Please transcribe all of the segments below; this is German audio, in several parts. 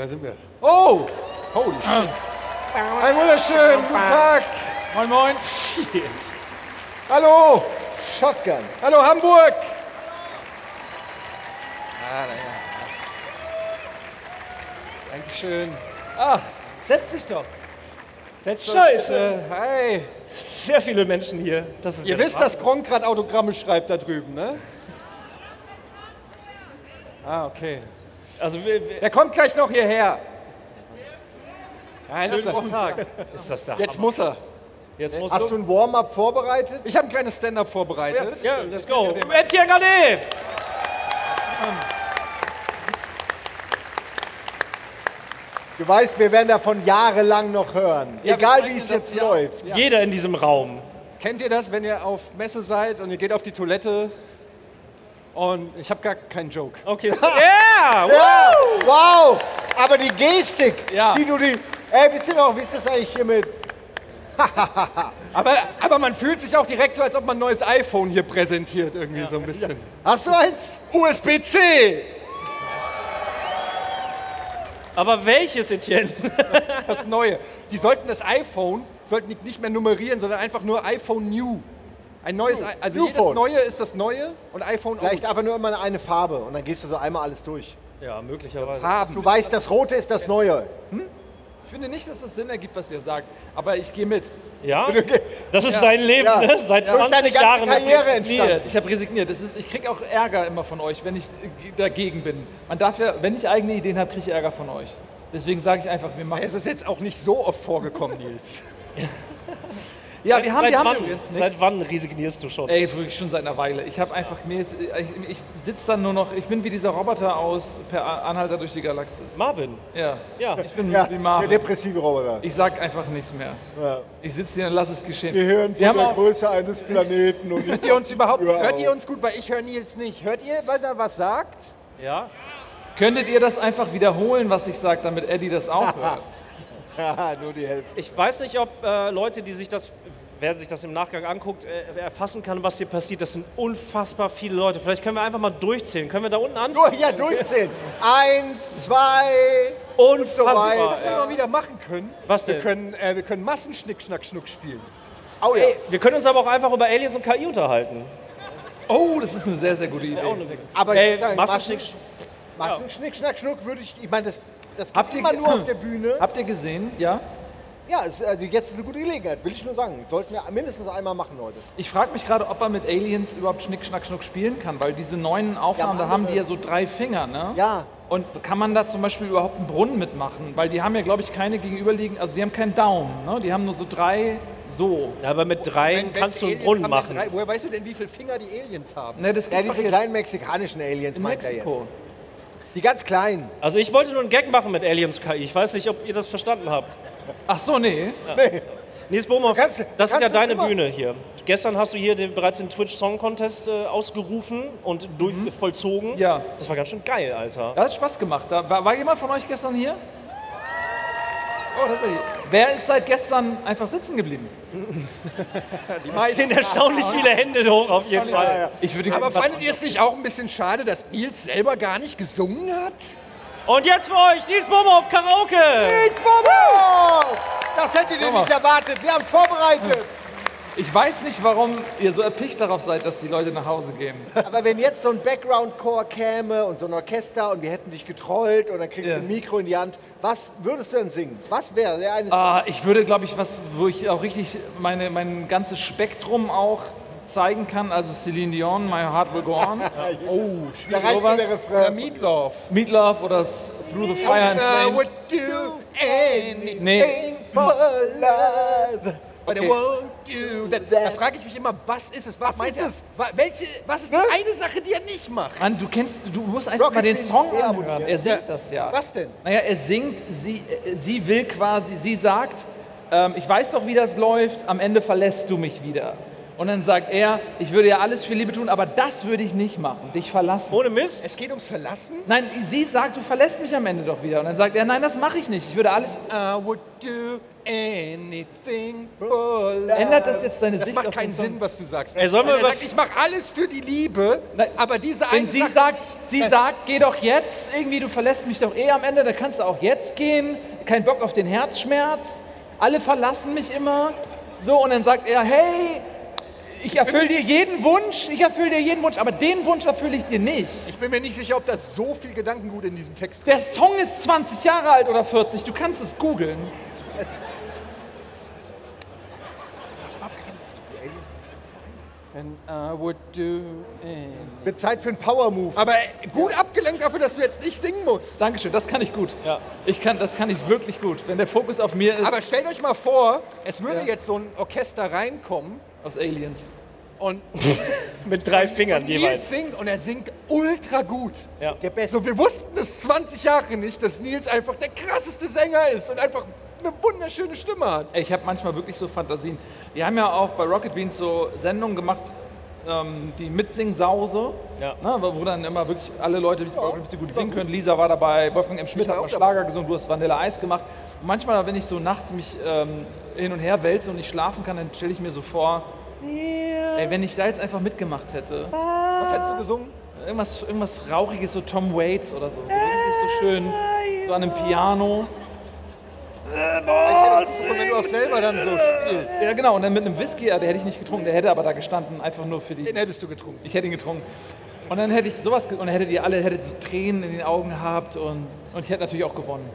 wer sind wir? Oh! Holy shit. Ein wunderschönen guten Tag. Moin, moin. Shit. Hallo. Shotgun. Hallo, Hamburg. Ah, naja. Dankeschön. Ach, setz dich doch. Setzt euch Scheiße. bitte. Hi. Sehr viele Menschen hier. Das ist Ihr ja wisst, dass Gronk gerade Autogramme schreibt da drüben, ne? Ah, okay. Also, wir, wir, Der kommt gleich noch hierher. Nein, das guten Tag. Ist das da? Jetzt muss er. Jetzt musst Hast du ein Warm-up vorbereitet? Ich habe ein kleines Stand-up vorbereitet. ja, let's go. Etienne Gardet. Du weißt, wir werden davon jahrelang noch hören. Ja, Egal wie es jetzt ja. läuft. Jeder in diesem Raum. Kennt ihr das, wenn ihr auf Messe seid und ihr geht auf die Toilette und ich habe gar keinen Joke. Okay. Yeah! Ja, wow! Aber die Gestik, Ja. wie du die. Ey, wisst ihr noch, wie ist das eigentlich hier mit. Aber, aber man fühlt sich auch direkt so, als ob man ein neues iPhone hier präsentiert, irgendwie so ein bisschen. Hast du eins? USB-C! Aber welches, Etienne? Das neue. Die sollten das iPhone, sollten nicht mehr nummerieren, sondern einfach nur iPhone New. Ein neues, also jedes Phone. neue ist das neue und iPhone Vielleicht Old. einfach nur immer eine Farbe und dann gehst du so einmal alles durch. Ja, möglicherweise. Farben. Du weißt, das Rote ist das Neue. Ich finde nicht, dass das Sinn ergibt, was ihr sagt, aber ich gehe mit. Ja? Das ist sein Leben, Ja. ne? Seit ist 20 deine ganze Jahren. Karriere resigniert. entstanden. Ich habe resigniert. Das ist, ich kriege auch Ärger immer von euch, wenn ich dagegen bin. Man darf ja, wenn ich eigene Ideen habe, kriege ich Ärger von euch. Deswegen sage ich einfach, wir machen. Es ist jetzt auch nicht so oft vorgekommen, Nils. Ja, wir haben, seit, wir haben wann, übrigens nichts. seit wann resignierst du schon? Ey, wirklich schon seit einer Weile. Ich habe einfach, mir ist, ich, ich sitze dann nur noch, ich bin wie dieser Roboter aus Per Anhalter durch die Galaxis. Marvin. Ja, Ja. ich bin Ja, wie der Marvin. depressive Roboter. Ich sag einfach nichts mehr. Ja. Ich sitze hier und lass es geschehen. Wir haben auch, Größe eines Planeten. Und Hört ihr uns überhaupt? Hör Hört auf. ihr uns gut? Weil ich höre Nils nicht. Hört ihr, weil er was sagt? Ja? könntet ihr das einfach wiederholen, was ich sage, damit Eddie das auch hört? Ja, nur die Hälfte. Ich weiß nicht, ob äh, Leute, die sich das, wer sich das im Nachgang anguckt, äh, erfassen kann, was hier passiert. Das sind unfassbar viele Leute. Vielleicht können wir einfach mal durchzählen. Können wir da unten anfangen? Ja, durchzählen. Eins, zwei. Unfassbar. weiter. Was wir mal wieder machen können. Was Wir denn? können, äh, wir können Massenschnick, Schnack, Schnuck spielen. Oh ja. Ey, wir können uns aber auch einfach über Aliens und KI unterhalten. Oh, das ist eine sehr, sehr gute Idee. Eine- Aber Ey, ich sag, Massenschnick. Massen, Schnick, Schnack, Schnuck würde ich. Ich meine, das, das gibt Habt ihr immer nur auf der Bühne. Habt ihr gesehen? Ja? Ja, es, also jetzt ist eine gute Gelegenheit, will ich nur sagen. Sollten wir mindestens einmal machen heute. Ich frage mich gerade, ob er mit Aliens überhaupt Schnick, Schnack, Schnuck spielen kann, weil diese neuen Aufnahmen, Ja, da haben die ja so drei Finger, ne? Ja. Und kann man da zum Beispiel überhaupt einen Brunnen mitmachen? Weil die haben ja, glaube ich, keine gegenüberliegenden, also die haben keinen Daumen, ne? Die haben nur so drei so. Ja, aber mit dreien Wenn- kannst du einen Brunnen machen. Drei, woher weißt du denn, wie viele Finger die Aliens haben? Ne, das Ja, diese kleinen mexikanischen Aliens in meint er Mexiko. jetzt. Die ganz kleinen. Also ich wollte nur einen Gag machen mit Aliens KI. Ich weiß nicht, ob ihr das verstanden habt. Ach so, nee. Nils Bohmhoff, Kannst- das ist ja kannst deine immer- Bühne hier. Gestern hast du hier den, bereits den Twitch Song Contest äh, ausgerufen und durch, vollzogen. Ja. Das war ganz schön geil, Alter. Das hat Spaß gemacht. Da, war, war jemand von euch gestern hier? Oh, das ist hier. Wer ist seit gestern einfach sitzen geblieben? Die meisten. sind erstaunlich viele Hände hoch auf jeden Fall. Ich würde Aber fandet ihr es nicht auch ein bisschen schade, dass Nils selber gar nicht gesungen hat? Und jetzt für euch Nils Bohmhoff Karaoke. Nils Bobo! Das hättet ihr nicht erwartet. Wir haben es vorbereitet. Ich weiß nicht, warum ihr so erpicht darauf seid, dass die Leute nach Hause gehen. Aber wenn jetzt so ein Background-Chor käme und so ein Orchester und wir hätten dich getrollt und dann kriegst Ja. du ein Mikro in die Hand, was würdest du denn singen? Was wäre der eine Ah, ich würde, glaube ich, was, wo ich auch richtig meine, mein ganzes Spektrum auch zeigen kann. Also Celine Dion, My Heart Will Go On, Oh, mir sowas? der Oder. Meatloaf. Meatloaf oder Through the Fire and I Flames. would do anything Nee, For love. but I Okay. won't do that. Da frage ich mich immer, was ist es? Was, meint ist er? es? Welche, was ist die Ne? eine Sache, die er nicht macht? Mann, du kennst, du musst einfach Rocket mal den Song anhören. Er singt das ja. Was denn? Naja, er singt, sie, äh, sie will quasi, sie sagt, ähm, ich weiß doch, wie das läuft, am Ende verlässt du mich wieder. Und dann sagt er, ich würde ja alles für Liebe tun, aber das würde ich nicht machen, dich verlassen. Ohne Mist? Es geht ums Verlassen? Nein, sie sagt, du verlässt mich am Ende doch wieder. Und dann sagt er, nein, das mache ich nicht. Ich würde alles. I would do anything for love. Ändert das jetzt deine Das Sicht macht auf den keinen? Sinn, was du sagst. Ey, sollen wir er sagt, ich mache alles für die Liebe, Nein, aber diese Wenn eine sie Sache sagt, nicht. sie sagt, geh doch jetzt, irgendwie, du verlässt mich doch eh am Ende, dann kannst du auch jetzt gehen. Kein Bock auf den Herzschmerz. Alle verlassen mich immer. So, und dann sagt er, hey, ich erfülle dir jeden Wunsch, ich erfülle dir jeden Wunsch, aber den Wunsch erfülle ich dir nicht. Ich bin mir nicht sicher, ob da so viel Gedankengut in diesem Text Der Song ist 20 Jahre alt oder 40, du kannst es googeln. And I would do anything. Wird Zeit für einen Power-Move. Aber gut abgelenkt dafür, dass du jetzt nicht singen musst. Dankeschön, das kann ich gut. Ja. Ich kann, das kann ich wirklich gut. Wenn der Fokus auf mir ist, Aber stellt euch mal vor, es würde Ja. jetzt so ein Orchester reinkommen aus Aliens. und Mit drei Fingern Nils jeweils. singt und er singt ultra gut. Ja. Der Beste. So, wir wussten es 20 Jahre nicht, dass Nils einfach der krasseste Sänger ist und einfach eine wunderschöne Stimme hat. Ich habe manchmal wirklich so Fantasien. Wir haben ja auch bei Rocket Beans so Sendungen gemacht, ähm, die Mitsing-Sause, Ja. ne, wo dann immer wirklich alle Leute, die Rocket Beans, die gut singen können. Lisa war dabei, Wolfgang M. Schmidt hat auch mal Schlager gesungen, du hast Vanilla Eis gemacht. Und manchmal, wenn ich so nachts mich ähm, hin und her wälze und nicht schlafen kann, dann stelle ich mir so vor, ey, wenn ich da jetzt einfach mitgemacht hätte, Was hättest du gesungen? irgendwas, irgendwas Rauchiges, so Tom Waits oder so, so richtig so schön, so an einem Piano. Ich hätte das gefunden, wenn du auch selber dann so spielst. Ja, genau, und dann mit einem Whisky, der hätte ich nicht getrunken, der hätte aber da gestanden, einfach nur für die. Den hättest du getrunken. Ich hätte ihn getrunken. Und dann hätte ich sowas, und dann hättet ihr alle hättet so Tränen in den Augen gehabt und, und ich hätte natürlich auch gewonnen.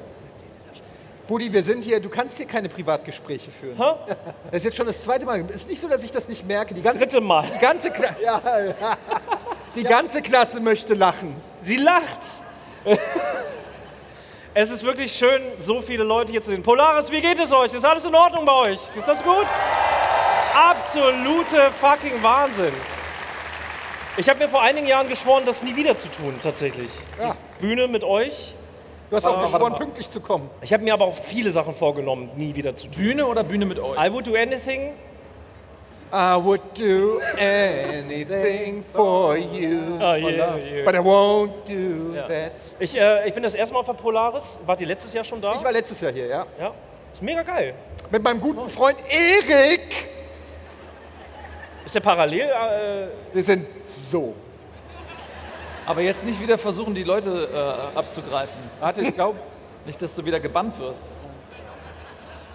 Buddy, wir sind hier, du kannst hier keine Privatgespräche führen. Hä? Das ist jetzt schon das zweite Mal. Es ist nicht so, dass ich das nicht merke. Die ganze, Dritte Mal. die ganze, Kla die ganze Klasse möchte lachen. Sie lacht. es ist wirklich schön, so viele Leute hier zu sehen. Polaris, wie geht es euch? Ist alles in Ordnung bei euch? Ist das gut? Absolute fucking Wahnsinn. Ich habe mir vor einigen Jahren geschworen, das nie wieder zu tun, tatsächlich. Ja. Bühne mit euch. Du hast auch geschworen, pünktlich zu kommen. Ich habe mir aber auch viele Sachen vorgenommen, nie wieder zu tun. Bühne oder Bühne mit euch? I would do anything. I would do anything for you. Ah, yeah, yeah. But I won't do Ja. that. Ich, äh, ich bin das erste Mal auf der Polaris. Wart ihr letztes Jahr schon da? Ich war letztes Jahr hier, ja. ja. Ist mega geil. Mit meinem guten Freund Erik. Ist der parallel? Äh, Wir sind so. Aber jetzt nicht wieder versuchen, die Leute äh, abzugreifen. Warte, ich glaube. Nicht, dass du wieder gebannt wirst.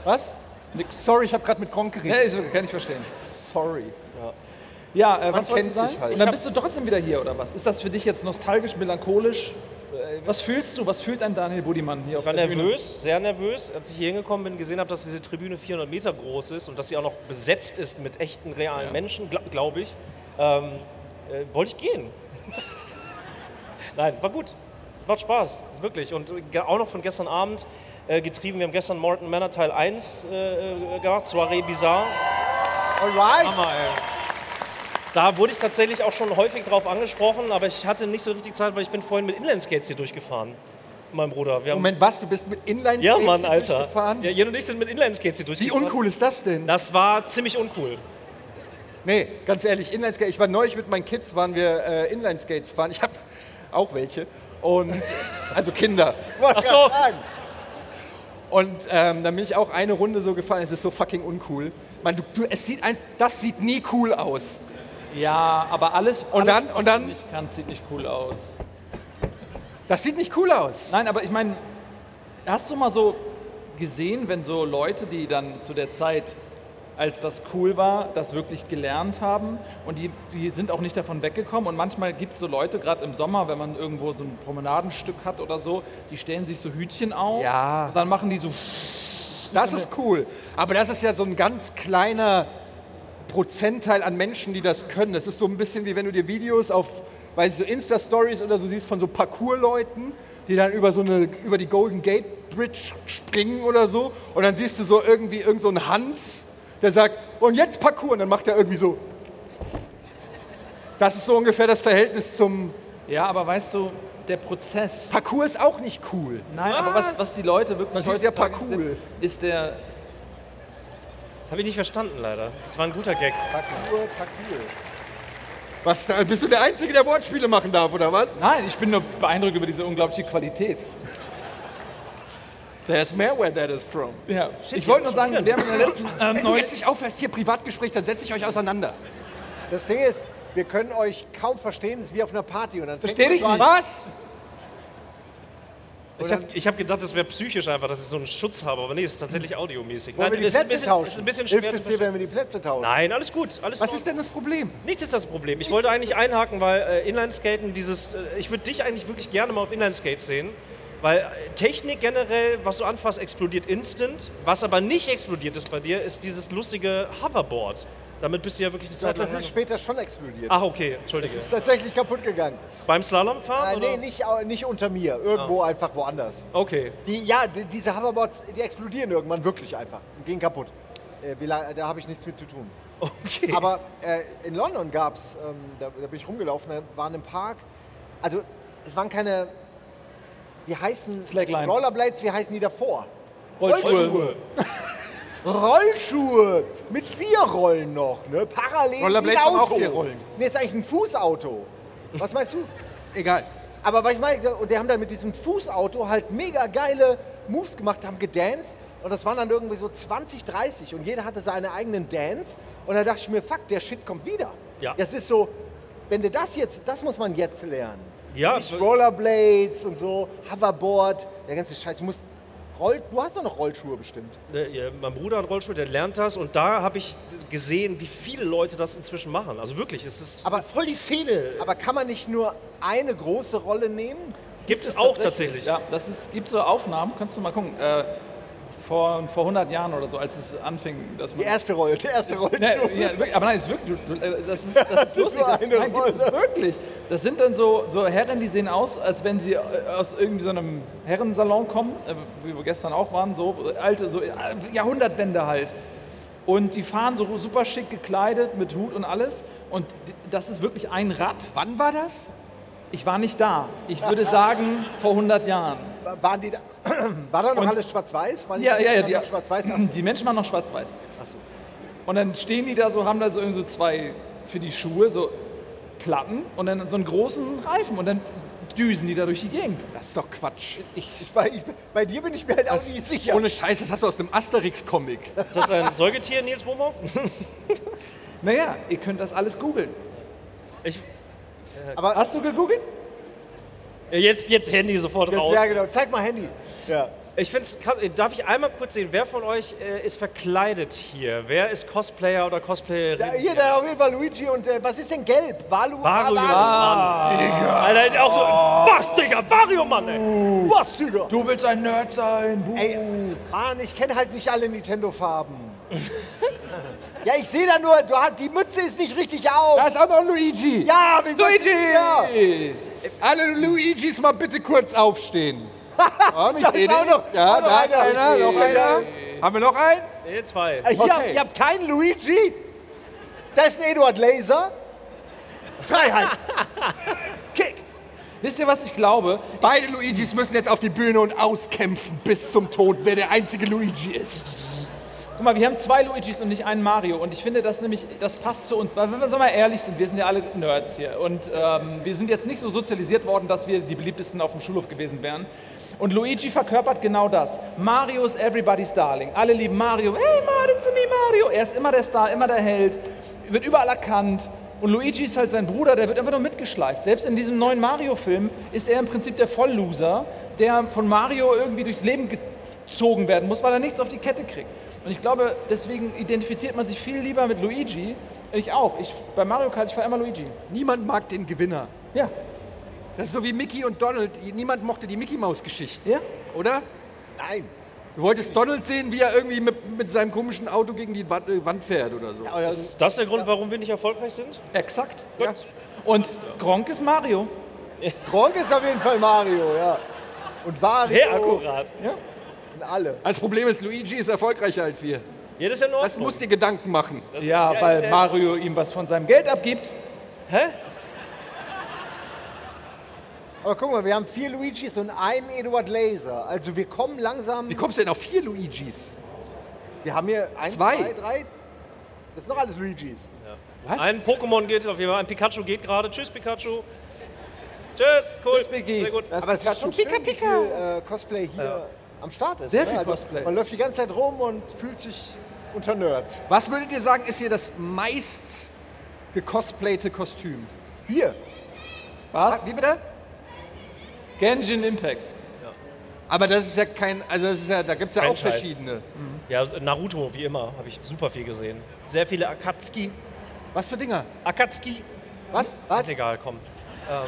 Was? Nix. Sorry, ich habe gerade mit Gronk Ja, geredet. ich, kann ich verstehen. Sorry. Ja, äh, was kennt wolltest du sich sagen? halt. Und dann bist du trotzdem wieder hier, oder was? Ist das für dich jetzt nostalgisch, melancholisch? Äh, Was fühlst du? Was fühlt ein Daniel Budimann hier auf Ich war der Bühne? nervös, sehr nervös, als ich hier hingekommen bin, gesehen habe, dass diese Tribüne 400 Meter groß ist und dass sie auch noch besetzt ist mit echten, realen Menschen, gl glaube ich. Ähm, äh, wollte ich gehen. Nein, war gut. Macht Spaß, wirklich. Und auch noch von gestern Abend äh, getrieben. Wir haben gestern Morton Manor Teil 1 äh, äh, gemacht, Soiree Bizarre. Alright. Hammer, ey. Da wurde ich tatsächlich auch schon häufig drauf angesprochen, aber ich hatte nicht so richtig Zeit, weil ich bin vorhin mit Inlineskates hier durchgefafahren. Mit meinem Bruder. Wir haben Moment, was? Du bist mit Inline ja, Skates Mann, hier Alter. durchgefahren? Ja, Jen und ich sind mit Inlineskates hier Wie durchgefahren. uncool ist das denn? Das war ziemlich uncool. Nee, ganz ehrlich, Inline Skates. Ich war neulich mit meinen Kids, waren wir äh, Inline Skates fahren. Ich habe auch welche. Und, also Kinder. Ach so. Und ähm, dann bin ich auch eine Runde so gefahren. Es ist so fucking uncool. Man, du, du, es sieht ein, das sieht nie cool aus. Ja, aber alles, Und alles, dann- was und dann- nicht kannst, sieht nicht cool aus. Das sieht nicht cool aus. Nein, aber ich meine, hast du mal so gesehen, wenn so Leute, die dann zu der Zeit, als das cool war, das wirklich gelernt haben und die, die sind auch nicht davon weggekommen und manchmal gibt es so Leute, gerade im Sommer, wenn man irgendwo so ein Promenadenstück hat oder so, die stellen sich so Hütchen auf Ja. und dann machen die so Das ist cool. Aber das ist ja so ein ganz kleiner Prozentteil an Menschen, die das können. Das ist so ein bisschen wie wenn du dir Videos auf, weiß ich, so Insta-Stories oder so siehst von so Parkour-Leuten, die dann über so eine, über die Golden Gate Bridge springen oder so. Und dann siehst du so irgendwie irgend so einen Hans, der sagt, und jetzt Parkour. Und dann macht er irgendwie so. Das ist so ungefähr das Verhältnis zum Ja, aber weißt du, der Prozess. Parkour ist auch nicht cool. Nein, aber was, was die Leute wirklich Das ist ja Parkour. sind, ist der. Das habe ich nicht verstanden, leider. Das war ein guter Gag. Parkour, Parkour. Was, bist du der Einzige, der Wortspiele machen darf, oder was? Nein, ich bin nur beeindruckt über diese unglaubliche Qualität. There's mehr where that is from. Ja. Ich wollte nur sagen, wir haben in der letzten ähm, Wenn du jetzt nicht aufhörst, hier Privatgespräch, dann setze ich euch auseinander. Das Ding ist, wir können euch kaum verstehen, es ist wie auf einer Party. Und dann fängt Versteh man dich so an- nicht. Was? Ich habe hab gedacht, das wäre psychisch einfach, dass ich so einen Schutz habe, aber nee, es ist tatsächlich audiomäßig. Wollen wir die das ist ein Plätze bisschen, tauschen? ist ein bisschen Hilft schwer es zu dir, verstehen. wenn wir die Plätze tauschen? Nein, alles gut. Alles Was in ist denn das Problem? Nichts ist das Problem. Ich wollte eigentlich einhaken, weil äh, Inlineskaten, dieses, äh, ich würde dich eigentlich wirklich gerne mal auf Inlineskates sehen, weil äh, Technik generell, was du anfasst, explodiert instant. Was aber nicht explodiert ist bei dir, ist dieses lustige Hoverboard. Damit bist du ja wirklich eine Zeit lang. das ist später schon explodiert. Ach, okay, entschuldige. Das ist tatsächlich kaputt gegangen. Beim Slalomfahren? Äh, oder? nee, nicht, nicht unter mir. Irgendwo einfach woanders. Okay. Die, ja, die, diese Hoverboards, die explodieren irgendwann wirklich einfach und gehen kaputt. Äh, lang, da habe ich nichts mit zu tun. Okay. Aber äh, in London gab es, ähm, da, da bin ich rumgelaufen, da waren im Park, also es waren keine, wie heißen Slackline. Rollerblades, wie heißen die davor? Rollschuhe. Rollschuhe mit vier Rollen noch, ne? Parallel Rollerblades ein haben auch Auto. vier Rollen. Nee, ist eigentlich ein Fußauto. Was meinst du? Egal. Aber was ich meine, und die haben dann mit diesem Fußauto halt mega geile Moves gemacht, haben gedanced und das waren dann irgendwie so 20, 30 und jeder hatte seine eigenen Dance und da dachte ich mir, fuck, der Shit kommt wieder. Ja. Das ist so, wenn du das jetzt, das muss man jetzt lernen. Ja, Nicht Rollerblades und so, Hoverboard, der ganze Scheiß. Du musst, Roll, du hast doch noch Rollschuhe bestimmt. Ja, mein Bruder hat Rollstuhl, der lernt das und da habe ich gesehen, wie viele Leute das inzwischen machen. Also wirklich, es ist Aber- voll die Szene. Aber kann man nicht nur eine große Rolle nehmen? Gibt es auch tatsächlich. Ja, das ist, gibt so Aufnahmen, kannst du mal gucken. Äh, vor, vor 100 Jahren oder so, als es anfing, dass man. Die erste Rolle, der erste Rollschuh. Ne, ja, aber nein, es ist wirklich, das ist, das ist lustig. Das, eine nein, Rolle. wirklich. Das sind dann so, so Herren, die sehen aus, als wenn sie äh, aus irgendwie so einem Herrensalon kommen, äh, wie wir gestern auch waren, so alte, so äh, Jahrhundertwende halt. Und die fahren so super schick gekleidet mit Hut und alles. Und das ist wirklich ein Rad. Wann war das? Ich war nicht da. Ich würde sagen, vor 100 Jahren. Waren die da, war da noch Und- alles schwarz-weiß? Ja, ja, ja. noch Die, schwarz-weiß? So. die Menschen waren noch schwarz-weiß. Ach so. Und dann stehen die da so, haben da so, irgendwie so zwei für die Schuhe, so Platten und dann so einen großen Reifen und dann düsen die da durch die Gegend. Das ist doch Quatsch. Ich, bei, ich, bei dir bin ich mir halt auch Das, nicht sicher. Ohne Scheiß, das hast du aus dem Asterix-Comic. Ist das ein Säugetier, Nils Bohmhoff? Naja, ihr könnt das alles googeln. Ich, Aber Hast du gegoogelt? Jetzt, jetzt Handy sofort jetzt, raus. ja, genau. Zeig mal Handy. Ja. Ich finde. Darf ich einmal kurz sehen, wer von euch äh, ist verkleidet hier? Wer ist Cosplayer oder Cosplayerin? Ja, hier, da auf jeden Fall Luigi und äh, was ist denn gelb? Valu? Vario, Ah, Mann. Digga. Alter, auch so, was, Digga? Vario, Mann, ey. Was, Digga? Du willst ein Nerd sein, Buh. Ey, Mann, ich kenne halt nicht alle Nintendo-Farben. ja, ich sehe da nur, du hast, die Mütze ist nicht richtig auf. Da ist auch noch Luigi. ja, wir sind Luigi! Ja. Alle Luigis mal bitte kurz aufstehen. Komm, ich Da seh ist auch dich. noch- ja, da ist einer. einer, noch einer. Haben wir noch einen? Nee, zwei. Äh, Hier, Okay. ihr habt keinen Luigi. Da ist ein Eduard Laser. Freiheit. Kick. Wisst ihr, was ich glaube? Beide Luigis müssen jetzt auf die Bühne und auskämpfen bis zum Tod, wer der einzige Luigi ist. Guck mal, wir haben zwei Luigis und nicht einen Mario. Und ich finde, das nämlich, das passt zu uns. Weil, wenn wir so mal ehrlich sind, wir sind ja alle Nerds hier. Und ähm, wir sind jetzt nicht so sozialisiert worden, dass wir die beliebtesten auf dem Schulhof gewesen wären. Und Luigi verkörpert genau das. Mario ist everybody's darling. Alle lieben Mario. Hey, Mario, to me, Mario. Er ist immer der Star, immer der Held. Wird überall erkannt. Und Luigi ist halt sein Bruder, der wird einfach nur mitgeschleift. Selbst in diesem neuen Mario-Film ist er im Prinzip der Vollloser, der von Mario irgendwie durchs Leben gezogen werden muss, weil er nichts auf die Kette kriegt. Und ich glaube, deswegen identifiziert man sich viel lieber mit Luigi. Ich auch. Ich, bei Mario Kart, ich fahre immer Luigi. Niemand mag den Gewinner. Ja. Das ist so wie Mickey und Donald. Niemand mochte die Mickey-Maus-Geschichte, Ja? oder? Nein. Du wolltest Donald sehen, wie er irgendwie mit, mit seinem komischen Auto gegen die Wand, äh, fährt oder so. Aber Ist das der Grund, warum wir nicht erfolgreich sind? Exakt. Ja. Und Gronk ist Mario. Gronk ist auf jeden Fall Mario, ja. Und Wario Sehr akkurat. Und alle. Das Problem ist, Luigi ist erfolgreicher als wir. Ja, das ist ja in Das Ordnung. musst dir Gedanken machen. Das- Ja, das weil ist ja- Mario ihm was von seinem Geld abgibt. Hä? Aber guck mal, wir haben vier Luigis und einen Eduard Laser. Also wir kommen langsam. Wie kommst du denn auf vier Luigis? Wir haben hier eins, Zwei. zwei, drei. Das sind doch alles Luigis. Was? Ein Pokémon geht auf jeden Fall, ein Pikachu geht gerade. Tschüss, Pikachu. Tschüss, cool. Tschüss, Piki. Sehr gut. Aber es ist schon schön, wie viel äh, Cosplay hier am Start ist. Sehr ne? viel Also, Cosplay. Man läuft die ganze Zeit rum und fühlt sich unter Nerds. Was würdet ihr sagen, ist hier das meist gecosplayte Kostüm? Hier. Was? Wie bitte? Genshin Impact. Aber das ist ja kein, also das ist ja, da gibt es ja auch Franchise. verschiedene. Ja, Naruto, wie immer, habe ich super viel gesehen. Sehr viele Akatsuki. Was für Dinger? Akatsuki. Was? Was? Ist egal, komm. Ähm,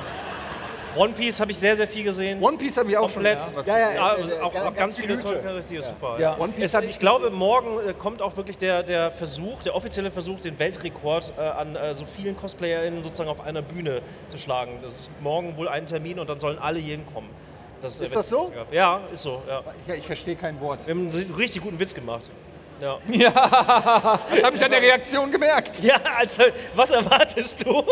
One Piece habe ich sehr, sehr viel gesehen. One Piece habe ich auch Komplett. schon. was Ja, ja. Ja, also auch, ganz ganz viele Hüte. tolle Charaktere, super. Ja. One Piece Es, ich ich glaube, morgen äh, kommt auch wirklich der, der Versuch, der offizielle Versuch, den Weltrekord äh, an äh, so vielen CosplayerInnen sozusagen auf einer Bühne zu schlagen. Das ist morgen wohl ein Termin und dann sollen alle hierhin kommen. Das, Ist das so? Ja, ist so. Ja. Ja, ich verstehe kein Wort. Wir haben einen richtig guten Witz gemacht. Ja, Das habe ich an der Reaktion gemerkt. ja also, was erwartest du?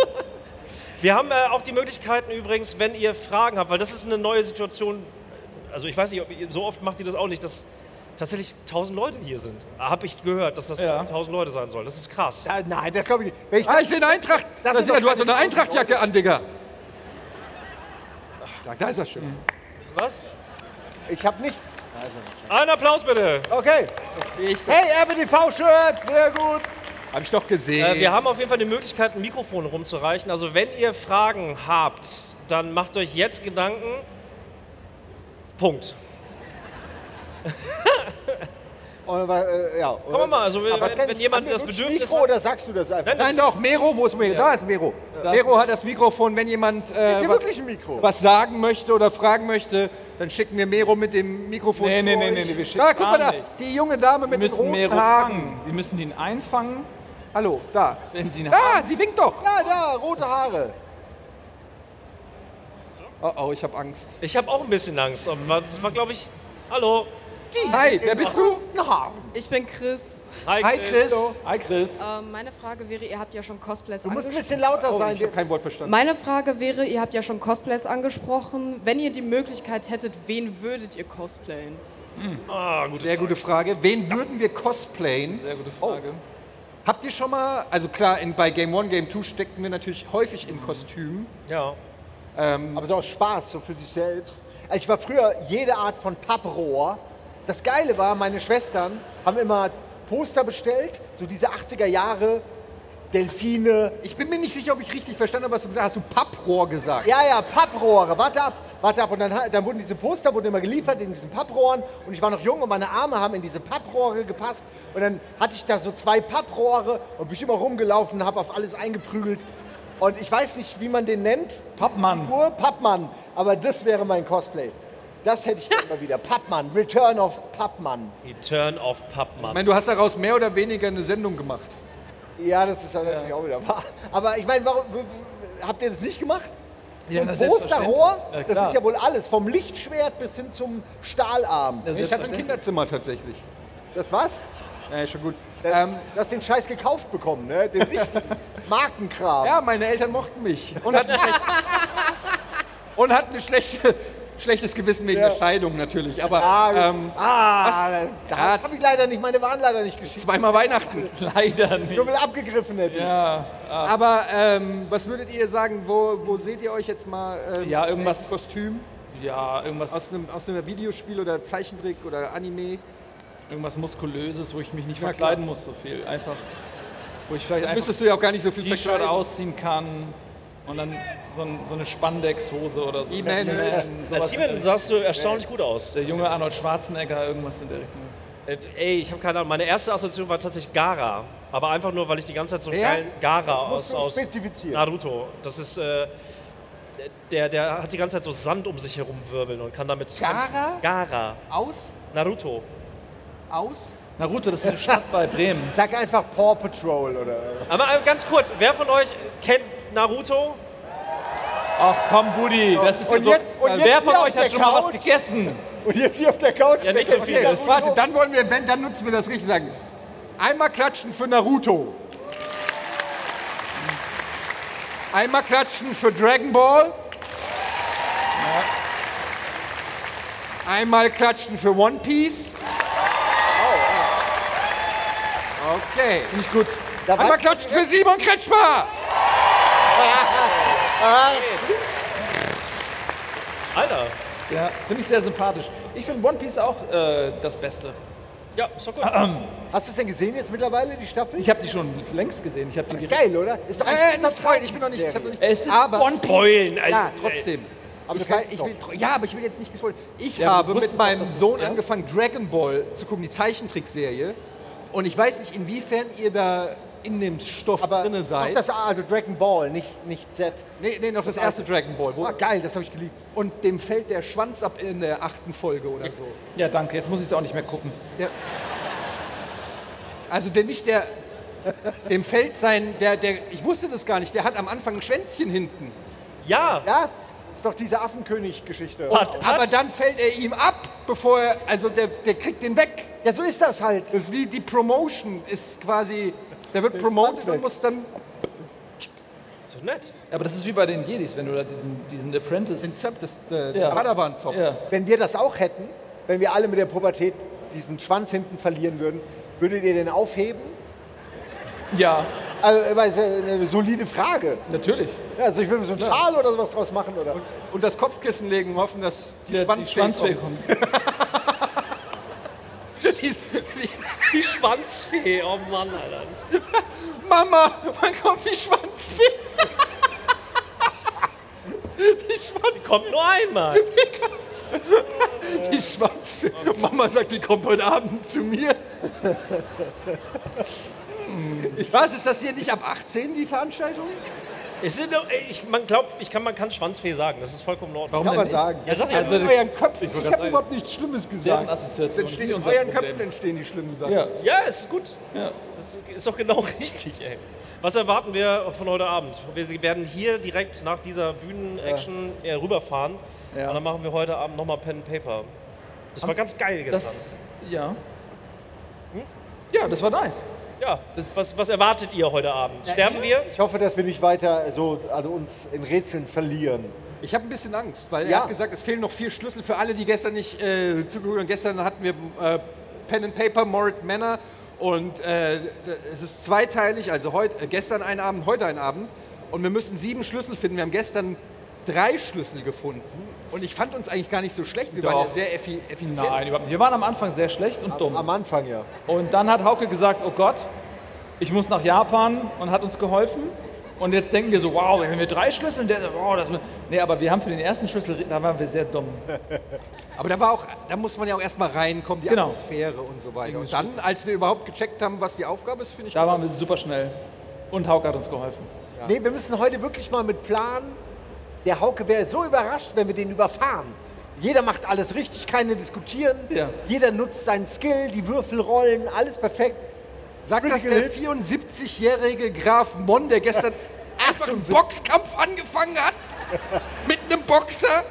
Wir haben äh, auch die Möglichkeiten übrigens, wenn ihr Fragen habt, weil das ist eine neue Situation. Also ich weiß nicht, ob ihr, so oft macht ihr das auch nicht, dass tatsächlich 1000 Leute hier sind. Habe ich gehört, dass das Ja. 1000 Leute sein soll. Das ist krass. Ja, nein, das glaube ich nicht. Wenn ich Ah, ich sehe eine Eintracht. Das Das ja, du hast so eine Eintrachtjacke an, Digga. Ach, da ist er schön. Was? ich habe nichts. Einen Applaus bitte. Okay. Hey, RBTV-Shirt, sehr gut. Habe ich doch gesehen. Äh, wir haben auf jeden Fall die Möglichkeit, ein Mikrofon rumzureichen. Also wenn ihr Fragen habt, dann macht euch jetzt Gedanken. Punkt. Und, äh, ja. Wir mal, also wenn, wenn, jemand das Bedürfnis Mikro hat. oder sagst du das einfach? Nein, Nein, doch, Mero, wo ist Mero? Da ist Mero. Mero hat das Mikrofon, wenn jemand äh, hier was, wirklich ein Mikro? was sagen möchte oder fragen möchte, dann schicken wir Mero mit dem Mikrofon Nee, zu nee, euch. nee, nee, nee, wir schicken Da, guck mal da, nicht. die junge Dame mit den roten Mero Haaren. fangen. Wir müssen ihn einfangen, Hallo, da. wenn sie Da, haben. sie winkt doch. Ja, da, rote Haare. Oh, oh, ich habe Angst. Ich habe auch ein bisschen Angst. Das war, glaube ich. Hallo. Hi, wer bist du? Ja. Ich bin Chris. Hi, Hi, Chris. Hi Chris. Ähm, meine Frage wäre, ihr habt ja schon Cosplays Du musst ein angesprochen. bisschen lauter Oh, sein. ich habe kein Wort verstanden. Meine Frage wäre, ihr habt ja schon Cosplays angesprochen. Wenn ihr die Möglichkeit hättet, wen würdet ihr cosplayen? Ah, gut. Sehr gute Frage. Wen würden wir cosplayen? Sehr gute Frage. Habt ihr schon mal, also klar, in, bei Game 1, Game 2 steckten wir natürlich häufig in Kostümen. Ja. Aber so aus Spaß, so für sich selbst. Also Ich war früher jede Art von Papprohr. Das Geile war, meine Schwestern haben immer Poster bestellt, so diese 80er Jahre, Delfine. Ich bin mir nicht sicher, ob ich richtig verstanden habe, was du gesagt hast. Hast du Papprohr gesagt? Ja, ja, Papprohre, warte ab, warte ab. Und dann, dann wurden diese Poster wurden immer geliefert in diesen Papprohren. Und ich war noch jung und meine Arme haben in diese Papprohre gepasst. Und dann hatte ich da so zwei Papprohre und bin ich immer rumgelaufen, habe auf alles eingeprügelt. Und ich weiß nicht, wie man den nennt. Pappmann. Figur, Pappmann. Aber das wäre mein Cosplay. Das hätte ich gerne mal wieder. Pappmann, Return of Pappmann. Return of Ich Pappmann. meine, du hast daraus mehr oder weniger eine Sendung gemacht. Ja, das ist ja natürlich auch wieder wahr. Aber ich meine, warum, habt ihr das nicht gemacht? Ja, Ein Posterrohr. Ja, das ist ja wohl alles. Vom Lichtschwert bis hin zum Stahlarm. Ja, Ich hatte ein. Kinderzimmer tatsächlich. Das was? Ja, schon gut. Ähm, Ähm, du hast den Scheiß gekauft bekommen, ne? Den richtigen Markenkram. ja, meine Eltern mochten mich. Und hatten, schlecht, und hatten ein schlechte, schlechtes Gewissen wegen Ja. der Scheidung natürlich. Aber Ah, ähm, ah was? das Ja, habe ich leider nicht. Meine waren leider nicht geschickt. zweimal Weihnachten. Leider nicht. So viel abgegriffen hätte ich. Ja, Aber ähm, was würdet ihr sagen, wo, wo seht ihr euch jetzt mal ähm, Ja, irgendwas- Kostüm? ja irgendwas, Aus einem, aus einem Videospiel oder Zeichentrick oder Anime? irgendwas Muskulöses, wo ich mich nicht Ja, verkleiden muss so viel. Einfach, wo ich vielleicht einfach Müsstest du ja auch gar nicht so viel T-Shirt verkleiden. ausziehen kann und dann so, ein, so eine Spandex-Hose oder so. E-Man. E-Man, Als. Steven sahst du erstaunlich gut aus. Der junge Arnold Schwarzenegger, irgendwas in der Richtung. Äh, Ey, ich habe keine Ahnung. Meine erste Assoziation war tatsächlich Gara. Aber einfach nur, weil ich die ganze Zeit so einen geilen Gara aus, aus. Naruto. Das ist. Äh, der, der hat die ganze Zeit so Sand um sich herum wirbeln und kann damit. Gara? Gara. Aus? Naruto. Aus? Naruto, das ist eine Stadt bei Bremen. Sag einfach Paw Patrol oder. Aber ganz kurz, wer von euch kennt Naruto? Ach komm, Buddy, das ist ja Und so. jetzt- und jetzt wer von euch der hat schon mal was gegessen? Und jetzt hier auf der Couch. Ja, nicht so viel. Naruto. Warte, dann wollen wir, wenn, dann nutzen wir das richtig sagen. Einmal klatschen für Naruto. Einmal klatschen für Dragon Ball. Einmal klatschen für One Piece. Okay. Finde ich gut. Einmal klatschen für Simon Kretschmer! Alter. Ja, finde ich sehr sympathisch. Ich finde One Piece auch äh, das Beste. Ja, ist doch gut. hast du es denn gesehen jetzt mittlerweile, die Staffel? Ich habe die schon längst gesehen. Ich habe die ist geil, oder? Ist doch Äh, eigentlich nicht spoilen, ich bin noch nicht. Ich hab noch nicht Es ist aber, One. Spoilen, Alter. Ja, trotzdem. Aber ich kannst ich will, ja, aber ich will jetzt nicht gespoilt. Ich Ja, habe mit meinem Sohn ja? angefangen, Dragon Ball zu gucken, die Zeichentrickserie. Und ich weiß nicht, inwiefern ihr da in dem Stoff Aber drinne noch seid. das A, also Dragon Ball, nicht, nicht Z. nee, nee, noch das erste Dragon Ball. Wo, Ah, geil, das habe ich geliebt. und dem fällt der Schwanz ab in der achten Folge oder so. Ja, danke. Jetzt muss ich es auch nicht mehr gucken. Der, also der nicht der, dem fällt sein, der, der, ich wusste das gar nicht, der hat am Anfang ein Schwänzchen hinten. Ja. Ja, ist doch diese Affenkönig-Geschichte. Aber dann fällt er ihm ab, bevor er, also der, der kriegt den weg. Ja, so ist das halt. Das ist wie die Promotion, ist quasi, der wird promoted weg. und muss dann so nett. Aber das ist wie bei den Jedis, wenn du da diesen, diesen Apprentice. den Zöpf, das äh, Ja. Padawan-Zopf. ja. Wenn wir das auch hätten, wenn wir alle mit der Pubertät diesen Schwanz hinten verlieren würden, würdet ihr den aufheben? ja, Also, weil es ist ja eine solide Frage. natürlich. Ja, also ich würde so einen Schal oder sowas draus machen, oder? Und das Kopfkissen legen und hoffen, dass die Ja, die Schwanzfee Schwanzfee kommt. kommt. Die, die, Die Schwanzfee, oh Mann, Alter. Mama, wann kommt die Schwanzfee? Die Schwanzfee. kommt nur einmal. Die Schwanzfee. Mama sagt, die kommt heute Abend zu mir. Was, ist das hier nicht ab 18, die Veranstaltung? Es sind, ich, man glaubt, ich kann, man kann Schwanzfee sagen. Das ist vollkommen in Ordnung. Warum Kann man sagen. Ja, sag Also ja. in euren Köpfen. Ich Ich, habe überhaupt nichts Schlimmes gesagt. Es entstehen in euren Problem. Köpfen entstehen die schlimmen Sachen. Ja, Ja, ist gut. ja. Das ist doch genau richtig, ey. Was erwarten wir von heute Abend? Wir werden hier direkt nach dieser Bühnen-Action äh, rüberfahren. Ja. Und dann machen wir heute Abend nochmal Pen and Paper. Das war ganz geil gestern. Das, ja. Ja, das war nice. Ja, was, was erwartet ihr heute Abend? Sterben wir? Ich hoffe, dass wir nicht weiter so, also uns in Rätseln verlieren. Ich habe ein bisschen Angst, weil Ja. er hat gesagt, es fehlen noch vier Schlüssel für alle, die gestern nicht äh, zugehört haben. Gestern hatten wir äh, Pen and Paper, Morit Manor und äh, es ist zweiteilig, also heut, äh, gestern ein Abend, heute ein Abend und wir müssen sieben Schlüssel finden. Wir haben gestern drei Schlüssel gefunden und ich fand uns eigentlich gar nicht so schlecht. Wir waren ja Doch. sehr effi effizient. Nein, überhaupt nicht. Wir waren am Anfang sehr schlecht und dumm. Am Anfang ja. Und dann hat Hauke gesagt, oh Gott, ich muss nach Japan und hat uns geholfen. Und jetzt denken wir so, wow, wenn wir drei Schlüssel, der, wow, das, nee, aber wir haben für den ersten Schlüssel, da waren wir sehr dumm. Aber da war auch, da muss man ja auch erstmal reinkommen, die Genau. Atmosphäre und so weiter. Und dann, als wir überhaupt gecheckt haben, was die Aufgabe ist, finde ich Da waren wir super schnell. Und Hauke hat uns geholfen. Nee, wir müssen heute wirklich mal mit Plan. Der Hauke wäre so überrascht, wenn wir den überfahren. Jeder macht alles richtig, keine diskutieren. Ja. Jeder nutzt seinen Skill, die Würfel rollen, alles perfekt. Sagt das der Hit. 74-jährige Graf Mon, der gestern einfach einen 78. Boxkampf angefangen hat? Mit einem Boxer?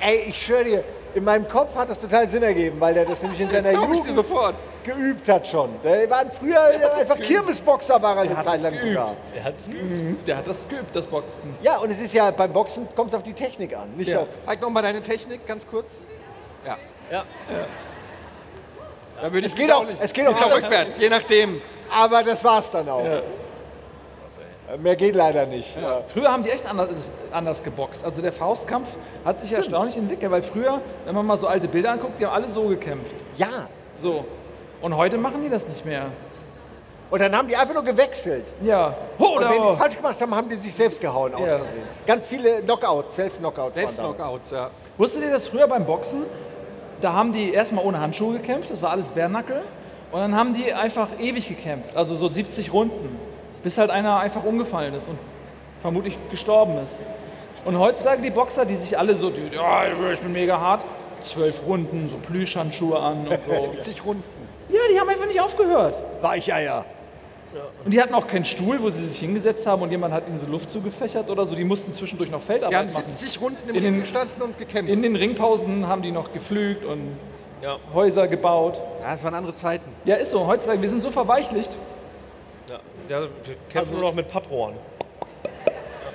Ey, ich schwöre dir, in meinem Kopf hat das total Sinn ergeben, weil der das nämlich in Das seiner Jugend sofort. Geübt hat schon. Der war früher einfach Kirmesboxer war er eine hat Zeit es lang geübt. sogar. Er hat's Der hat das geübt, das Boxen. Ja, und es ist ja beim Boxen kommt es auf die Technik an, nicht Ja. auf. Zeig noch mal deine Technik, ganz kurz. Ja. Ja. Da würde Es geht auch- es geht auch auch anders. rückwärts, je nachdem. Aber das war's dann auch. Ja. Äh, Mehr geht leider nicht. Ja. Früher haben die echt anders, anders geboxt. Also der Faustkampf hat sich erstaunlich entwickelt, weil früher, wenn man mal so alte Bilder anguckt, die haben alle so gekämpft. ja. So. Und heute machen die das nicht mehr. Und dann haben die einfach nur gewechselt. Ja. Und wenn die falsch gemacht haben, haben die sich selbst gehauen aus Ja. Versehen. Ganz viele Knockouts, Self-Knockouts. Selbst waren da. Knockouts, ja. Wusstet ihr das früher beim Boxen? Da haben die erstmal ohne Handschuhe gekämpft, das war alles Bärnackel. Und dann haben die einfach ewig gekämpft, also so 70 Runden, bis halt einer einfach umgefallen ist und vermutlich gestorben ist. Und heutzutage die Boxer, die sich alle so, ja, ich bin mega hart, zwölf Runden, so Plüschhandschuhe an und so. 70 Runden. Ja, die haben einfach nicht aufgehört. Weicheier. Und die hatten auch keinen Stuhl, wo sie sich hingesetzt haben und jemand hat ihnen so Luft zugefächert oder so. Die mussten zwischendurch noch haben Feldarbeit machen. 70 Runden im In Ring den- gestanden und gekämpft. In den Ringpausen haben die noch geflügt und Ja. Häuser gebaut. ja, es waren andere Zeiten. Ja, ist so. Heutzutage, wir sind so verweichlicht. ja. ja wir kämpfen nur noch mit Papprohren.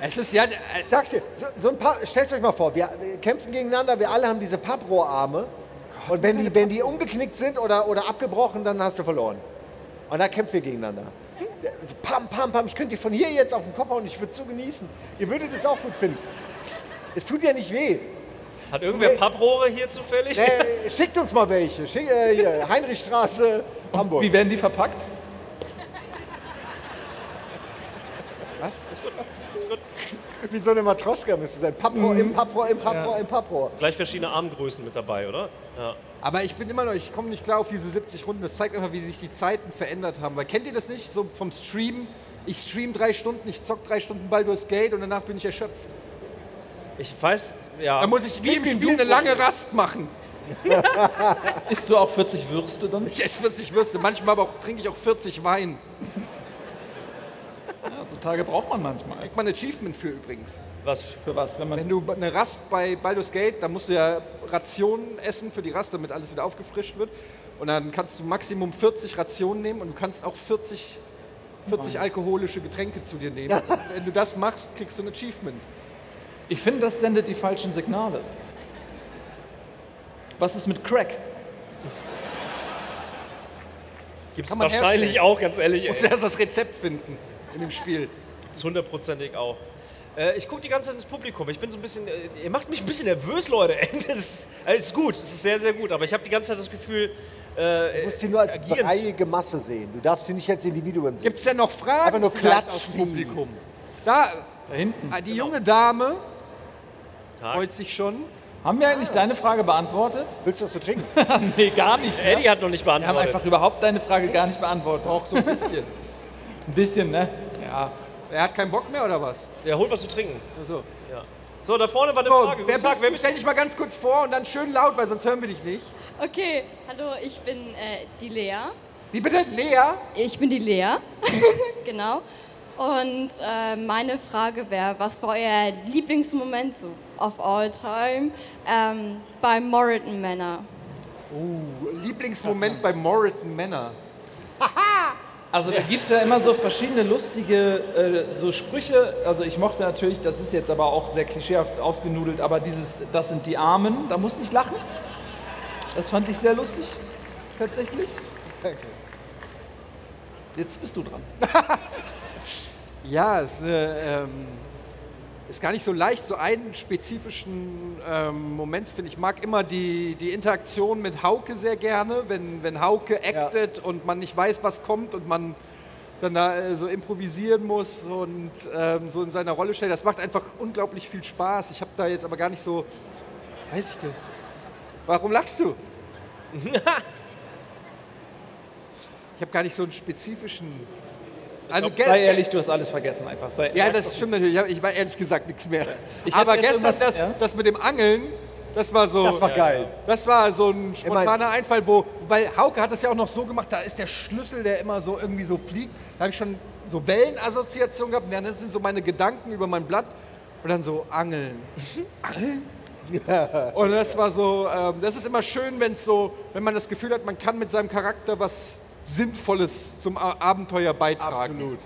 Es ist ja, äh, Ich sag's dir, so, so ein paar, stellt euch mal vor, wir, wir kämpfen gegeneinander, wir alle haben diese Papprohrarme. Und wenn die, wenn die umgeknickt sind oder, oder abgebrochen, dann hast du verloren. Und da kämpfen wir gegeneinander. Der- So pam, pam, pam. Ich könnte die von hier jetzt auf den Kopf hauen, ich würde es so genießen. Ihr würdet es auch gut finden. Es tut ja nicht weh. Hat irgendwer Nee. Papprohre hier zufällig? Nee, schickt uns mal welche. Schick, äh, hier, Heinrichstraße, Hamburg. Wie werden die verpackt? Was? Wie so eine Matroschka müsste sein. Papprohr im Papprohr im Papprohr im Papprohr. Gleich verschiedene Armgrößen mit dabei, oder? Ja. Aber ich bin immer noch, ich komme nicht klar auf diese 70 Runden. Das zeigt einfach, wie sich die Zeiten verändert haben. Weil kennt ihr das nicht? So vom Stream. Ich stream drei Stunden, ich zock drei Stunden Baldur's Gate und danach bin ich erschöpft. Ich weiß, ja. Da muss ich wie im Spiel eine lange Rast machen. Isst du auch 40 Würste dann? Ich esse 40 Würste, manchmal aber auch, trinke ich auch 40 Wein. Ja, so Tage braucht man manchmal. Kriegt man ein Achievement für übrigens. was? Für was? Wenn man Wenn du eine Rast bei Baldur's Gate, dann musst du ja Rationen essen für die Rast, damit alles wieder aufgefrischt wird. Und dann kannst du Maximum 40 Rationen nehmen und du kannst auch 40, 40 alkoholische Getränke zu dir nehmen. Und Wenn du das machst, kriegst du ein Achievement. Ich finde, das sendet die falschen Signale. Was ist mit Crack? Gibt es wahrscheinlich herstellen. auch, ganz ehrlich. Du musst Ey. erst das Rezept finden in dem Spiel. Gibt's hundertprozentig auch. Äh, ich gucke die ganze Zeit ins Publikum. Ich bin so ein bisschen. Äh, ihr macht mich ein bisschen nervös, Leute. Das ist, äh, ist gut, es ist sehr, sehr gut. Aber ich habe die ganze Zeit das Gefühl. Äh, Du musst sie nur als agierend. breiige Masse sehen. Du darfst sie nicht als Individuen sehen. Gibt es denn noch Fragen Einfach nur Klatsch aus dem Publikum? Da, Da hinten. ah, die junge Dame Tag. freut sich schon. Haben wir eigentlich deine Frage beantwortet? Willst du was zu trinken? nee, gar nicht. Ne? Eddie hat noch nicht Wir haben beantwortet. einfach überhaupt deine Frage gar nicht beantwortet. Auch so ein bisschen. Ein bisschen, ne? Ja. er hat keinen Bock mehr oder was? Der holt was zu trinken. Also. Ja. So, da vorne war eine So, Frage. wer Guten Tag, bist wer bist Stell dich mal ganz kurz vor und dann schön laut, weil sonst hören wir dich nicht. Okay, hallo, ich bin äh, die Lea. Wie bitte? Lea? Ich bin die Lea, genau. Und äh, meine Frage wäre, was war euer Lieblingsmoment so of all time ähm, bei Morriton Manor? Lieblingsmoment bei Moriton Manor. Also da gibt es ja immer so verschiedene lustige äh, so Sprüche. Also ich mochte natürlich, das ist jetzt aber auch sehr klischeehaft ausgenudelt, aber dieses, das sind die Armen, da musste ich lachen. Das fand ich sehr lustig, tatsächlich. Jetzt bist du dran. Ja, es äh, ähm, ist gar nicht so leicht, so einen spezifischen ähm, Moment zu finden. Ich mag immer die, die Interaktion mit Hauke sehr gerne, wenn, wenn Hauke actet und man nicht weiß, was kommt und man dann da äh, so improvisieren muss und ähm, so in seiner Rolle stellt. Das macht einfach unglaublich viel Spaß. Ich habe da jetzt aber gar nicht so, weiß ich nicht. Warum lachst du? ich habe gar nicht so einen spezifischen. Also Sei ge- ehrlich, du hast alles vergessen einfach. Sei, ja, das stimmt natürlich. Ich war ehrlich gesagt nichts mehr. Ich Aber gestern das, ja? das mit dem Angeln, das war so. Das war geil. Das war so ein spontaner. Einfall, wo, weil Hauke hat das ja auch noch so gemacht, da ist der Schlüssel, der immer so irgendwie so fliegt. Da habe ich schon so Wellenassoziationen gehabt. Ja, das sind so meine Gedanken über mein Blatt. Und dann so Angeln. Angeln? Und das war so, ähm, das ist immer schön, wenn so, wenn man das Gefühl hat, man kann mit seinem Charakter was Sinnvolles zum Abenteuer beitragen. Absolut.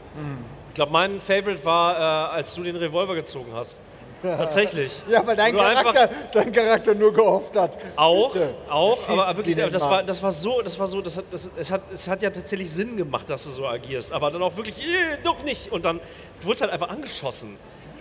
Ich glaube, mein Favorite war, äh, als du den Revolver gezogen hast. Tatsächlich. Ja, weil dein Charakter, dein Charakter nur gehofft hat. Auch, Bitte. auch, aber wirklich, das war, das war so, das war so, das hat, das, es, hat, es hat ja tatsächlich Sinn gemacht, dass du so agierst, aber dann auch wirklich, äh, doch nicht. Und dann du wurdest halt einfach angeschossen.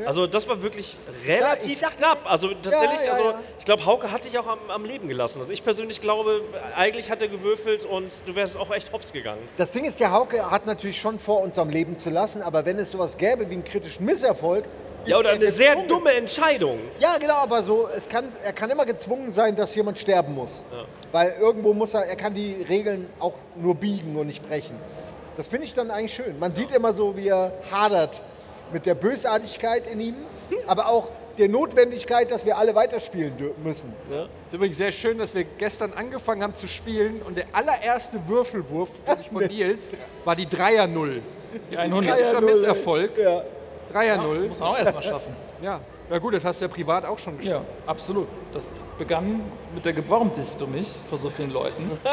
Also das war wirklich relativ dachte- knapp. Also tatsächlich, ja, also ja. ich glaube, Hauke hat dich auch am, am Leben gelassen. Also ich persönlich glaube, eigentlich hat er gewürfelt und du wärst auch echt hops gegangen. Das Ding ist, der Hauke hat natürlich schon vor, uns am Leben zu lassen, aber wenn es sowas gäbe wie einen kritischen Misserfolg. Ja, oder er eine sehr dumme Entscheidung. Ja, genau, aber so, es kann, er kann immer gezwungen sein, dass jemand sterben muss. Weil irgendwo muss er, er kann die Regeln auch nur biegen und nicht brechen. Das finde ich dann eigentlich schön. Man sieht immer so, wie er hadert mit der Bösartigkeit in ihm, aber auch der Notwendigkeit, dass wir alle weiterspielen müssen. ist übrigens sehr schön, dass wir gestern angefangen haben zu spielen und der allererste Würfelwurf nämlich von Nils war die 3er-0. Die 100. Kritischer 3-0, Misserfolg. Ja. 3er-0. Muss man auch erstmal schaffen. Ja. ja gut, das hast du ja privat auch schon geschafft. Ja, absolut. Das begann mit der Warum disst du mich vor so vielen Leuten?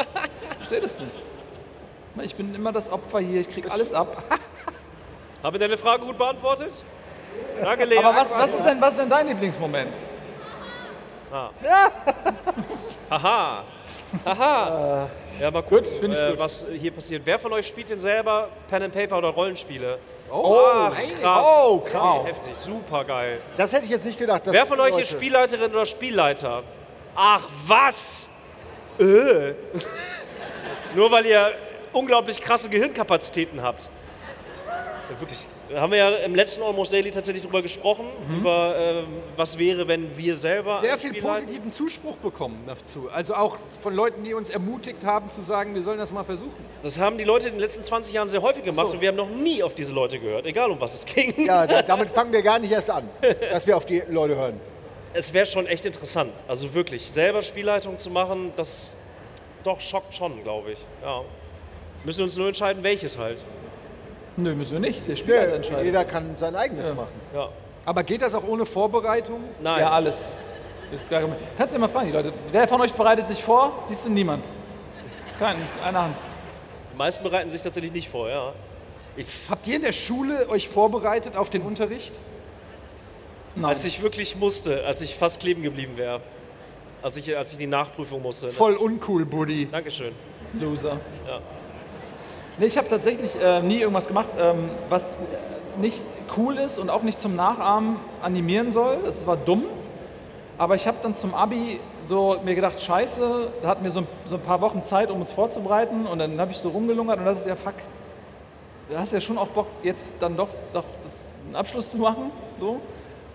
Ich verstehe das nicht. Ich bin immer das Opfer hier, ich krieg alles ab. Habe ich deine Frage gut beantwortet? Danke, Lea. Aber was, was, ist denn, was ist denn dein Lieblingsmoment? Ah. Haha. Haha. Ja, mal gucken, Gut, find ich äh, gut. was hier passiert. Wer von euch spielt denn selber Pen and Paper oder Rollenspiele? Oh, Ach, krass. Oh, krass. Wow. Heftig, super geil. Das hätte ich jetzt nicht gedacht. Wer von euch Leute- ist Spielleiterin oder Spielleiter? Ach, was? Äh. Nur weil ihr unglaublich krasse Gehirnkapazitäten habt. Ja wirklich, da haben wir ja im letzten Almost Daily tatsächlich drüber gesprochen, über ähm, was wäre, wenn wir selber Sehr viel positiven Zuspruch bekommen dazu. Also auch von Leuten, die uns ermutigt haben zu sagen, wir sollen das mal versuchen. Das haben die Leute in den letzten 20 Jahren sehr häufig gemacht so. und wir haben noch nie auf diese Leute gehört, egal um was es ging. Ja, da, damit fangen wir gar nicht erst an, dass wir auf die Leute hören. Es wäre schon echt interessant, also wirklich, selber Spielleitung zu machen, das doch schockt schon, glaube ich. Ja. Müssen wir uns nur entscheiden, welches halt. Nö, müssen wir nicht. Der Spieler Ja, entscheidet. jeder kann sein eigenes machen. Ja. Aber geht das auch ohne Vorbereitung? Nein. Ja, alles. Ist gar kein- Kannst du ja mal fragen, die Leute. Wer von euch bereitet sich vor? Siehst du niemand? Kein, eine Hand. Die meisten bereiten sich tatsächlich nicht vor, ja. Habt ihr in der Schule euch vorbereitet auf den Unterricht? Nein. Als ich wirklich musste, als ich fast kleben geblieben wäre. Als ich, als ich die Nachprüfung musste. Voll uncool, Buddy. Dankeschön. Loser. Ja. Nee, ich habe tatsächlich äh, nie irgendwas gemacht, ähm, was äh, nicht cool ist und auch nicht zum Nachahmen animieren soll. Es war dumm. Aber ich habe dann zum Abi so mir gedacht, scheiße, da hatten wir so, ein- so ein paar Wochen Zeit, um uns vorzubereiten. Und dann habe ich so rumgelungert und dachte, ja fuck, du hast ja schon auch Bock, jetzt dann doch, doch das, einen Abschluss zu machen. So. Und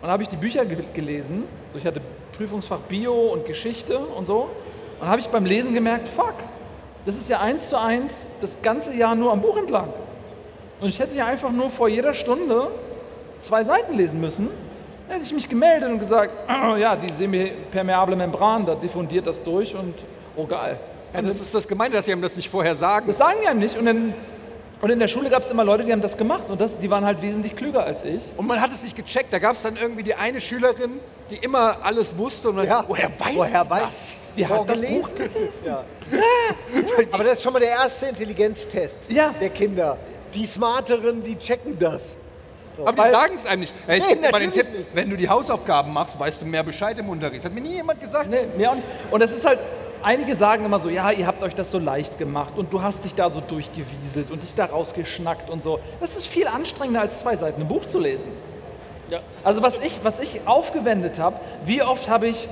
dann habe ich die Bücher ge gelesen. So, ich hatte Prüfungsfach Bio und Geschichte und so. Und habe ich beim Lesen gemerkt, fuck, das ist ja eins zu eins das ganze Jahr nur am Buch entlang. Und ich hätte ja einfach nur vor jeder Stunde zwei Seiten lesen müssen. Dann hätte ich mich gemeldet und gesagt, ja, die semipermeable Membran, da diffundiert das durch und oh geil. Ja, das ist das Gemeine, dass sie einem das nicht vorher sagen. Das sagen einem nicht. Und, dann, und in der Schule gab es immer Leute, die haben das gemacht und das, die waren halt wesentlich klüger als ich. Und man hat es nicht gecheckt. Da gab es dann irgendwie die eine Schülerin, die immer alles wusste. Und man, Ja. woher weiß Woher weiß das? Die hat das Vorgelesen? Buch Ja. Aber das ist schon mal der erste Intelligenztest Ja. der Kinder. Die Smarteren, die checken das. Aber die sagen es einem nicht. Hey, ich Nee, gebe dir mal den Tipp, wenn du die Hausaufgaben machst, weißt du mehr Bescheid im Unterricht. Hat mir nie jemand gesagt. Nee, mir auch nicht. Und das ist halt, einige sagen immer so, ja, ihr habt euch das so leicht gemacht und du hast dich da so durchgewieselt und dich da rausgeschnackt und so. Das ist viel anstrengender, als zwei Seiten ein Buch zu lesen. Ja. Also was ich, was ich aufgewendet habe, wie oft habe ich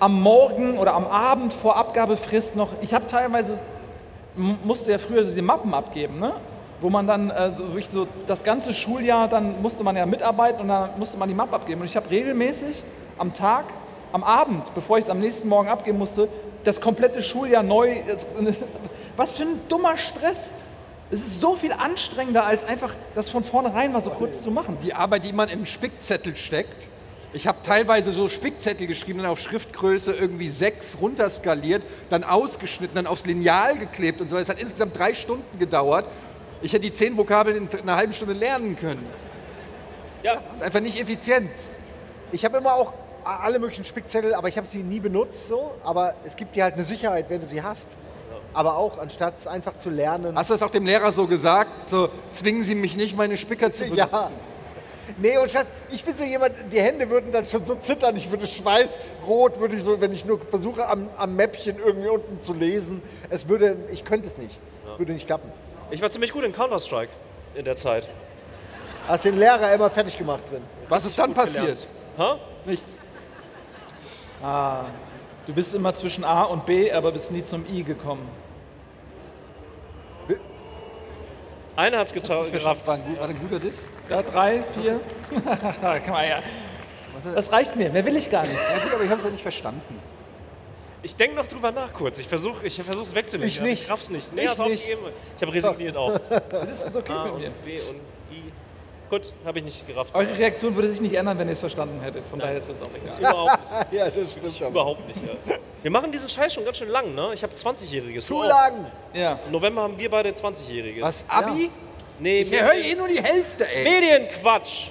am Morgen oder am Abend vor Abgabefrist noch, ich habe teilweise, musste ja früher diese Mappen abgeben, ne? wo man dann äh, so, wirklich so das ganze Schuljahr, dann musste man ja mitarbeiten und dann musste man die Mappe abgeben. Und ich habe regelmäßig am Tag, am Abend, bevor ich es am nächsten Morgen abgeben musste, das komplette Schuljahr neu. Was für ein dummer Stress. Es ist so viel anstrengender, als einfach das von vornherein mal so kurz zu machen. Die Arbeit, die man in einen Spickzettel steckt. Ich habe teilweise so Spickzettel geschrieben, dann auf Schriftgröße irgendwie sechs runterskaliert, dann ausgeschnitten, dann aufs Lineal geklebt und so. Es hat insgesamt drei Stunden gedauert. Ich hätte die zehn Vokabeln in einer halben Stunde lernen können. Ja. Das ist einfach nicht effizient. Ich habe immer auch alle möglichen Spickzettel, aber ich habe sie nie benutzt so. Aber es gibt dir halt eine Sicherheit, wenn du sie hast. Aber auch, anstatt es einfach zu lernen. Hast du das auch dem Lehrer so gesagt? So, zwingen Sie mich nicht, meine Spicker zu benutzen. Ja. Nee, und Schatz, ich bin so jemand, die Hände würden dann schon so zittern, ich würde schweißrot, würde ich so, wenn ich nur versuche, am, am Mäppchen irgendwie unten zu lesen. Es würde, ich könnte es nicht. Es würde nicht klappen. Ich war ziemlich gut in Counter-Strike in der Zeit. Hast den Lehrer immer fertig gemacht drin. Was ist dann passiert? Ha? Nichts. Du bist immer zwischen A und B, aber bist nie zum I gekommen. Einer hat's geta- gerafft. War ein, gut, war ein guter Diss? Ja, drei, vier. Kann man ja. Das reicht mir, mehr will ich gar nicht. Ja gut, aber ich habe es ja nicht verstanden. Ich denke noch drüber nach kurz. Ich versuche ich versuch's wegzulegen. Ich nicht. Ich raff's nicht. Nee, Ich nicht. aufgegeben. Ich habe resigniert auch. Das ist okay A mit mir. und B und. Gut, habe ich nicht gerafft. Eure Reaktion würde sich nicht ändern, wenn ihr es verstanden hättet. Von daher ist das auch egal. Überhaupt nicht. Ja, das stimmt aber. Überhaupt nicht, ja. Wir machen diesen Scheiß schon ganz schön lang, ne? Ich habe 20-Jähriges. Zu lang. Ja. Im November haben wir beide 20-Jähriges. Was, Abi? Nee, Ich höre eh nur die Hälfte, ey. Medienquatsch!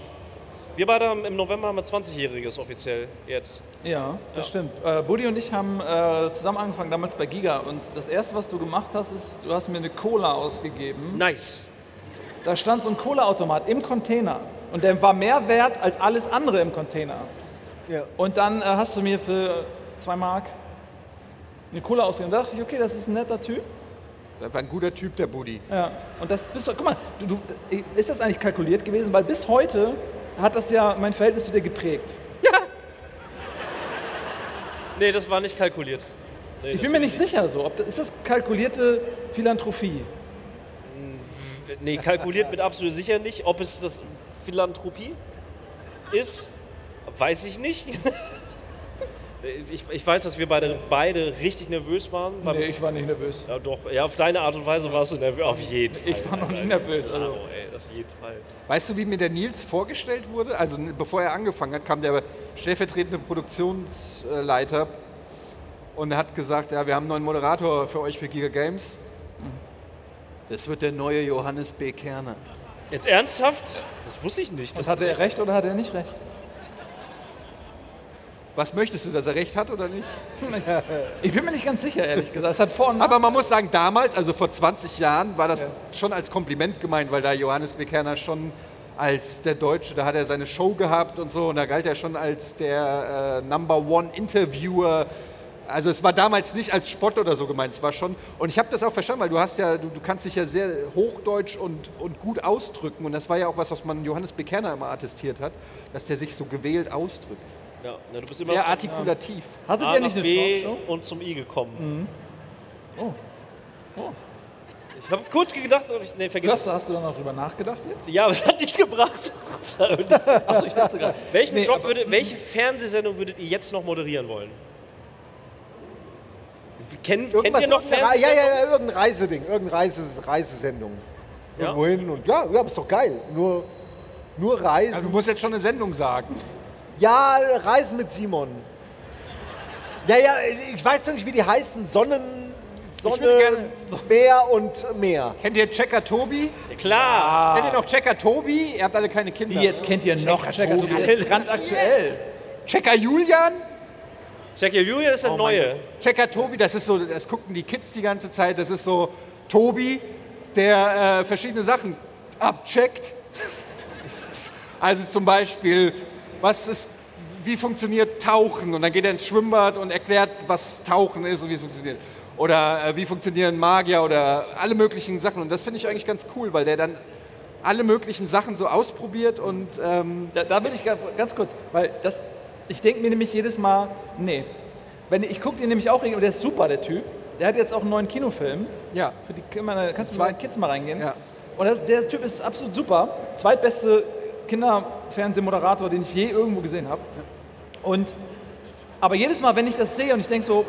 Wir beide haben im November haben wir 20-Jähriges offiziell jetzt. Ja, das stimmt. Äh, Buddy und ich haben äh, zusammen angefangen, damals bei Giga. Und das Erste, was du gemacht hast, ist, du hast mir eine Cola ausgegeben. Nice. Da stand so ein Cola-Automat im Container. Und der war mehr wert als alles andere im Container. Ja. Und dann äh, hast du mir für zwei Mark eine Cola ausgegeben. Da dachte ich, okay, das ist ein netter Typ. Das war ein guter Typ, der Buddy. Ja. Und das bist du, guck mal, du, du, ist das eigentlich kalkuliert gewesen? Weil bis heute hat das ja mein Verhältnis zu dir geprägt. Nee, das war nicht kalkuliert. Nee, Ich bin mir nicht sicher so. Ob das, ist das kalkulierte Philanthropie? Nee, kalkuliert mit absolut sicher nicht. Ob es das Philanthropie ist, weiß ich nicht. Ich, ich weiß, dass wir beide, beide richtig nervös waren. Nee, ich war nicht nervös. ja, doch, ja, auf deine Art und Weise warst du nervös. Auf jeden Fall. Ich war noch nie nervös. Also. Ey, auf jeden Fall. Weißt du, wie mir der Nils vorgestellt wurde? Also n- bevor er angefangen hat, kam der stellvertretende Produktionsleiter und er hat gesagt, ja, wir haben einen neuen Moderator für euch für Giga Games. Das wird der neue Johannes B. Kerner. Jetzt ernsthaft? Das wusste ich nicht. Das Hatte er recht oder hat er nicht recht? Was möchtest du, dass er recht hat oder nicht? Ich bin mir nicht ganz sicher, ehrlich gesagt. Es hat Vor- und Aber man muss sagen, damals, also vor 20 Jahren, war das schon als Kompliment gemeint, weil da Johannes B. Kerner schon als der Deutsche, da hat er seine Show gehabt und so und da galt er schon als der äh, Number One Interviewer. Also es war damals nicht als Spott oder so gemeint, es war schon. Und ich habe das auch verstanden, weil du hast ja, du, du kannst dich ja sehr hochdeutsch und, und gut ausdrücken. Und das war ja auch was, was man Johannes B. Kerner immer attestiert hat, dass der sich so gewählt ausdrückt. Ja, na, du bist immer Sehr von artikulativ. Hattet A ihr nicht eine B Talkshow? und zum I gekommen. Oh. Oh. Ich habe kurz gedacht, ob ich. Nee, vergiss Hast, hast du da noch drüber nachgedacht jetzt? Ja, aber es hat nichts gebracht. Achso, ich dachte gerade. Welchen Nee, Job würde, welche Fernsehsendung würdet ihr jetzt noch moderieren wollen? Kennt, kennt Irgendwas, ihr noch Re- ja, ja, ja, irgendein Reiseding, irgendeine Reise, Reisesendung. Ja? Irgendwo hin und ja, ja, ist doch geil. Nur, nur Also du Reisen. musst jetzt schon eine Sendung sagen. Ja, Reisen mit Simon. Ja, ja, ich weiß noch nicht, wie die heißen. Sonnen, Sonne, Meer und Meer. Kennt ihr Checker Tobi? Klar. Kennt ihr noch Checker Tobi? Ihr habt alle keine Kinder. Wie jetzt kennt ihr noch Checker? Tobi. Das ist ganz aktuell. Checker Julian? Jackie Julian ist der Oh Neue. Checker Tobi, das ist so, das gucken die Kids die ganze Zeit. Das ist so Tobi, der äh, verschiedene Sachen abcheckt. Also zum Beispiel, was ist, wie funktioniert Tauchen? Und dann geht er ins Schwimmbad und erklärt, was Tauchen ist und wie es funktioniert. Oder äh, wie funktionieren Magier oder alle möglichen Sachen. Und das finde ich eigentlich ganz cool, weil der dann alle möglichen Sachen so ausprobiert und ähm, Da, da will ich ga- ganz kurz, weil das, ich denke mir nämlich jedes Mal, nee. Wenn, ich gucke den nämlich auch, regelmäßig, der ist super, der Typ. Der hat jetzt auch einen neuen Kinofilm. ja. Für die Kinder, kannst du Zwei- mal Kids mal reingehen? Ja. Und das, der Typ ist absolut super. Zweitbeste Kinderfernsehmoderator, den ich je irgendwo gesehen habe. Und, aber jedes Mal, wenn ich das sehe und ich denke so,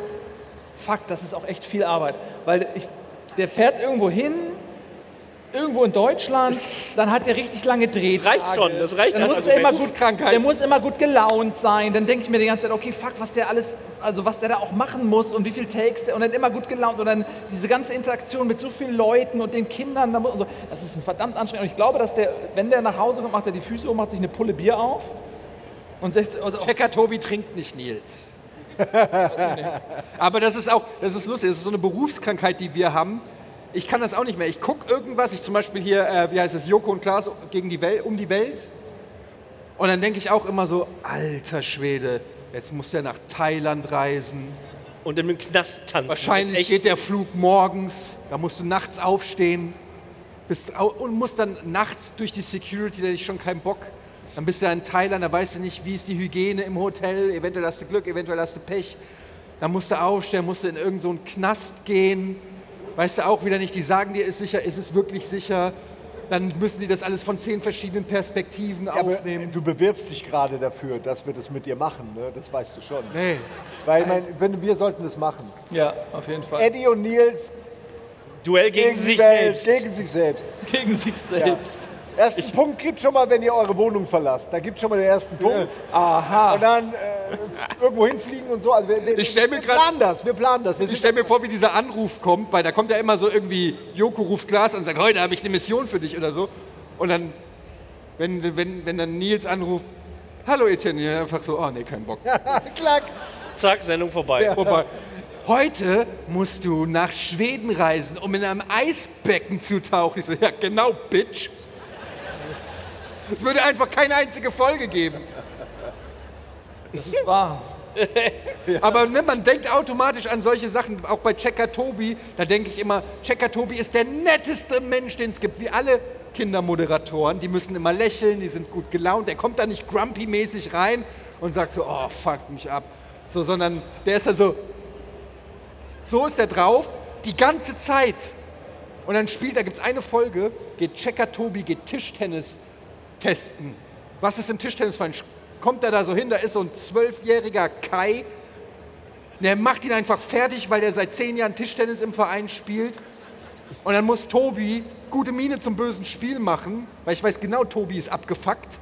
fuck, das ist auch echt viel Arbeit. Weil ich, der fährt irgendwo hin, irgendwo in Deutschland, dann hat der richtig lange Drehtage. Das reicht schon, das reicht Dann als muss er immer gut, der muss immer gut gelaunt sein. Dann denke ich mir die ganze Zeit, okay, fuck, was der alles, also was der da auch machen muss und wie viel Takes der und dann immer gut gelaunt und dann diese ganze Interaktion mit so vielen Leuten und den Kindern, da muss- und so, das ist ein verdammt anstrengend. Und ich glaube, dass der, wenn der nach Hause kommt, macht er die Füße hoch, macht sich eine Pulle Bier auf und sagt, also Checker Tobi trinkt nicht Nils. Aber das ist auch, das ist lustig, das ist so eine Berufskrankheit, die wir haben. Ich kann das auch nicht mehr. Ich gucke irgendwas, ich zum Beispiel hier, äh, wie heißt es, Joko und Klaas gegen die Welt, um die Welt. Und dann denke ich auch immer so, alter Schwede, jetzt muss der nach Thailand reisen. Und im Knast tanzen. Wahrscheinlich geht der Flug morgens, da musst du nachts aufstehen bist, und musst dann nachts durch die Security, da hätte ich schon keinen Bock. Dann bist du da in Thailand, da weißt du nicht, wie ist die Hygiene im Hotel, eventuell hast du Glück, eventuell hast du Pech. Dann musst du aufstehen, musst du in irgendeinen so einen Knast gehen, weißt du auch wieder nicht, die sagen dir, ist sicher, ist es wirklich sicher. Dann müssen die das alles von zehn verschiedenen Perspektiven Ja, aber aufnehmen. du bewirbst dich gerade dafür, dass wir das mit dir machen, ne? das weißt du schon. Nee. Weil mein, wenn, wir sollten das machen. ja, auf jeden Fall. Eddie und Nils Duell gegen, gegen, sich Welt, selbst. gegen sich selbst. Gegen sich selbst. Ersten Punkt gibt schon mal, wenn ihr eure Wohnung verlasst. Da gibt schon mal den ersten Punkt. Aha. Und dann äh, irgendwo hinfliegen und so. Also wir, wir, Ich stell mir wir grad- planen das, wir planen das. Wir Ich stelle mir vor, wie dieser Anruf kommt, weil da kommt ja immer so irgendwie, Joko ruft Glas und sagt, heute habe ich eine Mission für dich oder so. Und dann, wenn, wenn, wenn dann Nils anruft, hallo Etienne, ja, einfach so, oh nee, kein Bock. klack. Zack, Sendung vorbei. Vorbei. Heute musst du nach Schweden reisen, um in einem Eisbecken zu tauchen. Ich so, ja genau, Bitch. Es würde einfach keine einzige Folge geben. Das ist wahr. Aber ne, man denkt automatisch an solche Sachen, auch bei Checker Tobi, da denke ich immer, Checker Tobi ist der netteste Mensch, den es gibt, wie alle Kindermoderatoren. Die müssen immer lächeln, die sind gut gelaunt. Der kommt da nicht grumpy-mäßig rein und sagt so, oh, fuck mich ab. So, sondern der ist da so, so ist er drauf, die ganze Zeit. Und dann spielt, da gibt es eine Folge, geht Checker Tobi, geht Tischtennis testen. Was ist im Tischtennisverein? Kommt er da so hin, da ist so ein zwölfjähriger Kai, der macht ihn einfach fertig, weil er seit zehn Jahren Tischtennis im Verein spielt. Und dann muss Tobi gute Miene zum bösen Spiel machen, weil ich weiß genau, Tobi ist abgefuckt,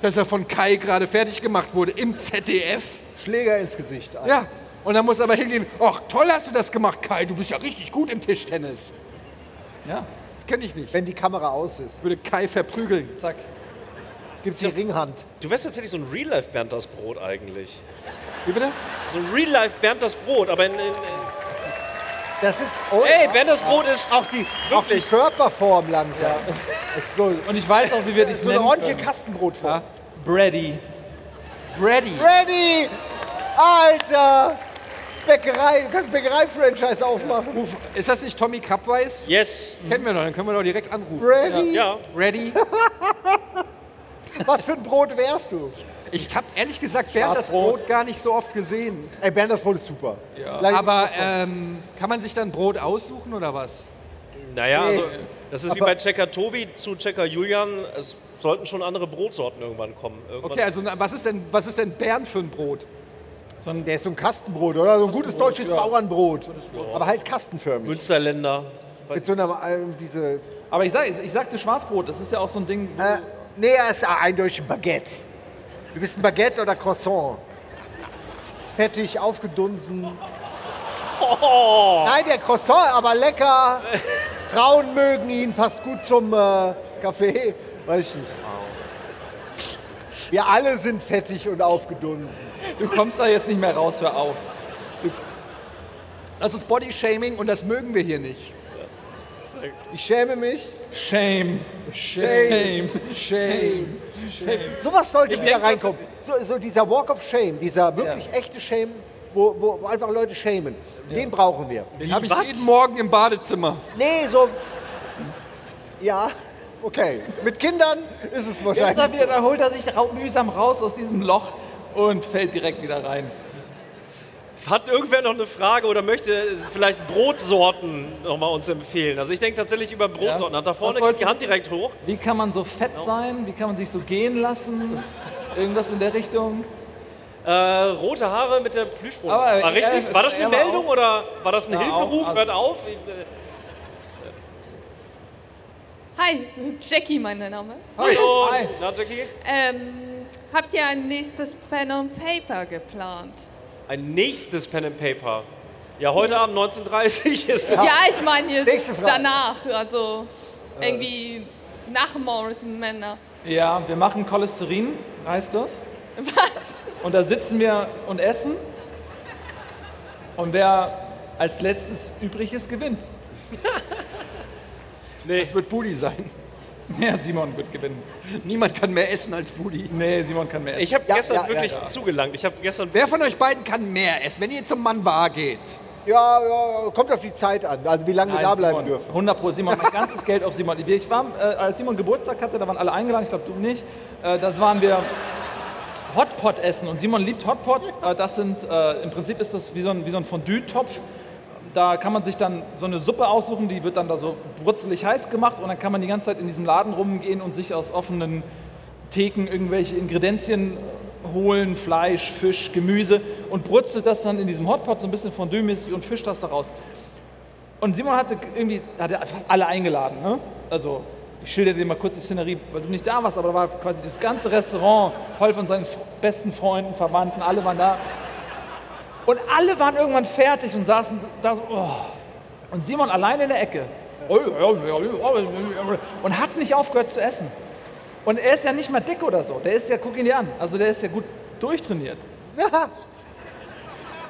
dass er von Kai gerade fertig gemacht wurde im ZDF. Schläger ins Gesicht. Alter. Ja, und dann muss er aber hingehen, ach toll hast du das gemacht, Kai, du bist ja richtig gut im Tischtennis. Ja, Das kenne ich nicht. Wenn die Kamera aus ist, Ich würde Kai verprügeln. zack. gibt es die Ringhand. Du wärst tatsächlich so ein Real-Life Bernd das Brot eigentlich. Wie bitte? So ein Real-Life Bernd das Brot, aber in, in, in Das ist. Oh, Ey, Bernd das Brot ist auch die, auch die wirklich. Körperform langsam. Es ist so, Und ich weiß auch, wie wir dich so eine nennen ordentliche können. Kastenbrotform. Ja. Brady. Brady. Ready! Alter! Bäckerei, du kannst Bäckerei-Franchise aufmachen. Ruf, ist das nicht Tommy Krabweis? Yes. Kennen wir doch, dann können wir doch direkt anrufen. Ready? Ja. Ready? Was für ein Brot wärst du? Ich habe ehrlich gesagt Bernd das. Brot gar nicht so oft gesehen. Ey, Bernd, das Brot ist super. Leicht- Aber ähm, kann man sich dann Brot aussuchen oder was? Naja, Nee. also, das ist wie Aber- bei Checker Tobi zu Checker Julian. Es sollten schon andere Brotsorten irgendwann kommen. Irgendwann. Okay, also was ist denn, was ist denn Bernd für ein Brot? So ein Der ist so ein Kastenbrot, oder? So ein gutes deutsches ja. Bauernbrot. Aber halt kastenförmig. Münsterländer. Mit so einer, ähm, diese. Aber ich, sag, ich sagte Schwarzbrot, das ist ja auch so ein Ding. Äh, nee, er ist eindeutig ein Baguette. Du bist ein Baguette oder Croissant. Fettig, aufgedunsen. Nein, der Croissant, aber lecker. Frauen mögen ihn, passt gut zum äh, Kaffee. Weiß ich nicht. Wir alle sind fettig und aufgedunsen. Du kommst da jetzt nicht mehr raus, hör auf. Das ist Bodyshaming und das mögen wir hier nicht. Ich schäme mich. Shame. Shame. Shame. Shame. Sowas sollte Ich wieder reinkommen. So, so dieser Walk of Shame, dieser wirklich echte Shame, wo, wo, wo einfach Leute schämen. Den brauchen wir. Den habe ich jeden Morgen im Badezimmer. Nee, so. Ja, okay. Mit Kindern ist es Jetzt wahrscheinlich. da, wieder, da holt er sich mühsam raus aus diesem Loch und fällt direkt wieder rein. Hat irgendwer noch eine Frage oder möchte vielleicht Brotsorten noch mal uns empfehlen? Also ich denke tatsächlich über Brotsorten. Ja. Da vorne geht die Hand direkt hoch. Wie kann man so fett sein? Wie kann man sich so gehen lassen? Irgendwas in der Richtung? Äh, rote Haare mit der Plüschbrot. Aber War richtig? er- War das eine Meldung auch- oder war das ein Ja, Hilferuf? auch- also- Hört auf. Ich, äh, Hi, Jackie mein Name. Hallo, Hi. na Jackie? Ähm, habt ihr ein nächstes Pen and Paper geplant? Ein nächstes Pen and Paper. Ja, heute Abend 19.30 Uhr ist Ja, ich meine jetzt Nächste Frage. danach, also irgendwie nach Morton Männer. Ja, wir machen Cholesterin, heißt das. Was? Und da sitzen wir und essen. Und wer als letztes übrig ist, gewinnt. Nee, Es wird Budi sein. Ja, Simon wird gewinnen. Niemand kann mehr essen als Budi. Nee, Simon kann mehr essen. ich habe Ja, gestern ja, wirklich ja. zugelangt. Ich habe gestern Wer von euch beiden kann mehr essen, wenn ihr zum Mann Bar geht? Ja, ja, kommt auf die Zeit an, also wie lange wir da bleiben Simon, dürfen. 100 Pro Simon, mein ganzes Geld auf Simon. Ich war, äh, als Simon Geburtstag hatte, da waren alle eingeladen, ich glaube du nicht. Äh, da waren wir Hotpot essen und Simon liebt Hotpot. Äh, das sind, äh, im Prinzip ist das wie so ein, wie so ein Fondue-Topf. Da kann man sich dann so eine Suppe aussuchen, die wird dann da so brutzelig heiß gemacht und dann kann man die ganze Zeit in diesem Laden rumgehen und sich aus offenen Theken irgendwelche Ingredienzien holen, Fleisch, Fisch, Gemüse und brutzelt das dann in diesem Hotpot so ein bisschen fondue-mäßig und fischt das daraus. Und Simon hatte irgendwie, hatte fast alle eingeladen. Ne? Also ich schilder dir mal kurz die Szenerie, weil du nicht da warst, aber da war quasi das ganze Restaurant voll von seinen besten Freunden, Verwandten, alle waren da. Und alle waren irgendwann fertig und saßen da so. Oh. Und Simon allein in der Ecke. Und hat nicht aufgehört zu essen. Und er ist ja nicht mal dick oder so. Der ist ja, guck ihn dir an. Also der ist ja gut durchtrainiert. Ja.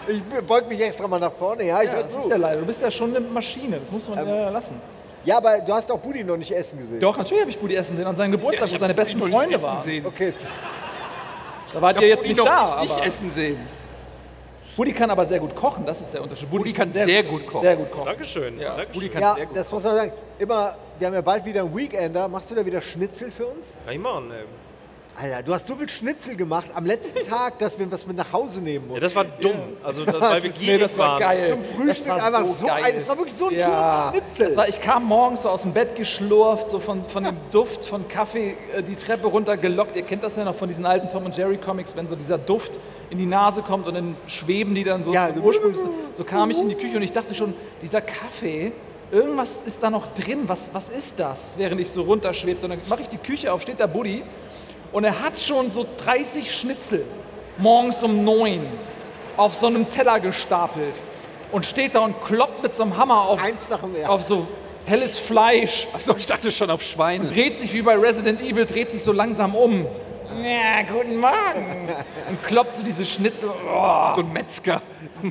Ich beug mich extra mal nach vorne, ja, ich Ja, hör das zu. ist ja leider. Du bist ja schon eine Maschine. Das muss man äh, lassen. Ja, aber du hast auch Budi noch nicht essen gesehen. Doch, natürlich habe ich Budi essen sehen an seinem Geburtstag, wo seine besten noch nicht Freunde essen waren. sehen. Okay. Da wart ihr Ich jetzt hab ihn nicht noch da. nicht, nicht aber essen sehen. Buddy kann aber sehr gut kochen, das ist der Unterschied. Buddy kann sehr gut kochen. Sehr gut kochen. Dankeschön. Ja. Dankeschön. Buddy kann Ja, sehr gut. das muss man sagen. Immer, wir haben ja bald wieder einen Weekender. Machst du da wieder Schnitzel für uns? Kann ich machen, ey. Alter, du hast so viel Schnitzel gemacht am letzten Tag, dass wir was mit nach Hause nehmen Ja, mussten. das war dumm. Also, das, weil wir gierig Nee, das war waren. geil. Zum Frühstück das war einfach so, so geil. ein- es war wirklich so ein ja. Schnitzel. Das war, ich kam morgens so aus dem Bett geschlurft, so von, von dem Duft von Kaffee äh, die Treppe runtergelockt. Ihr kennt das ja noch von diesen alten Tom und Jerry Comics, wenn so dieser Duft in die Nase kommt und dann schweben die dann so Ja, zum Ursprung. So kam ich in die Küche und ich dachte schon, dieser Kaffee, irgendwas ist da noch drin. Was, was ist das? Während ich so runterschwebte. Und dann mache ich die Küche auf, steht da Buddy und er hat schon so 30 Schnitzel morgens um 9 auf so einem Teller gestapelt und steht da und kloppt mit so einem Hammer auf, auf so helles Fleisch, Achso, ich dachte schon auf Schweine. dreht sich wie bei Resident Evil, dreht sich so langsam um. Ja, guten Morgen. Und kloppt so diese Schnitzel. Oh. So ein Metzger.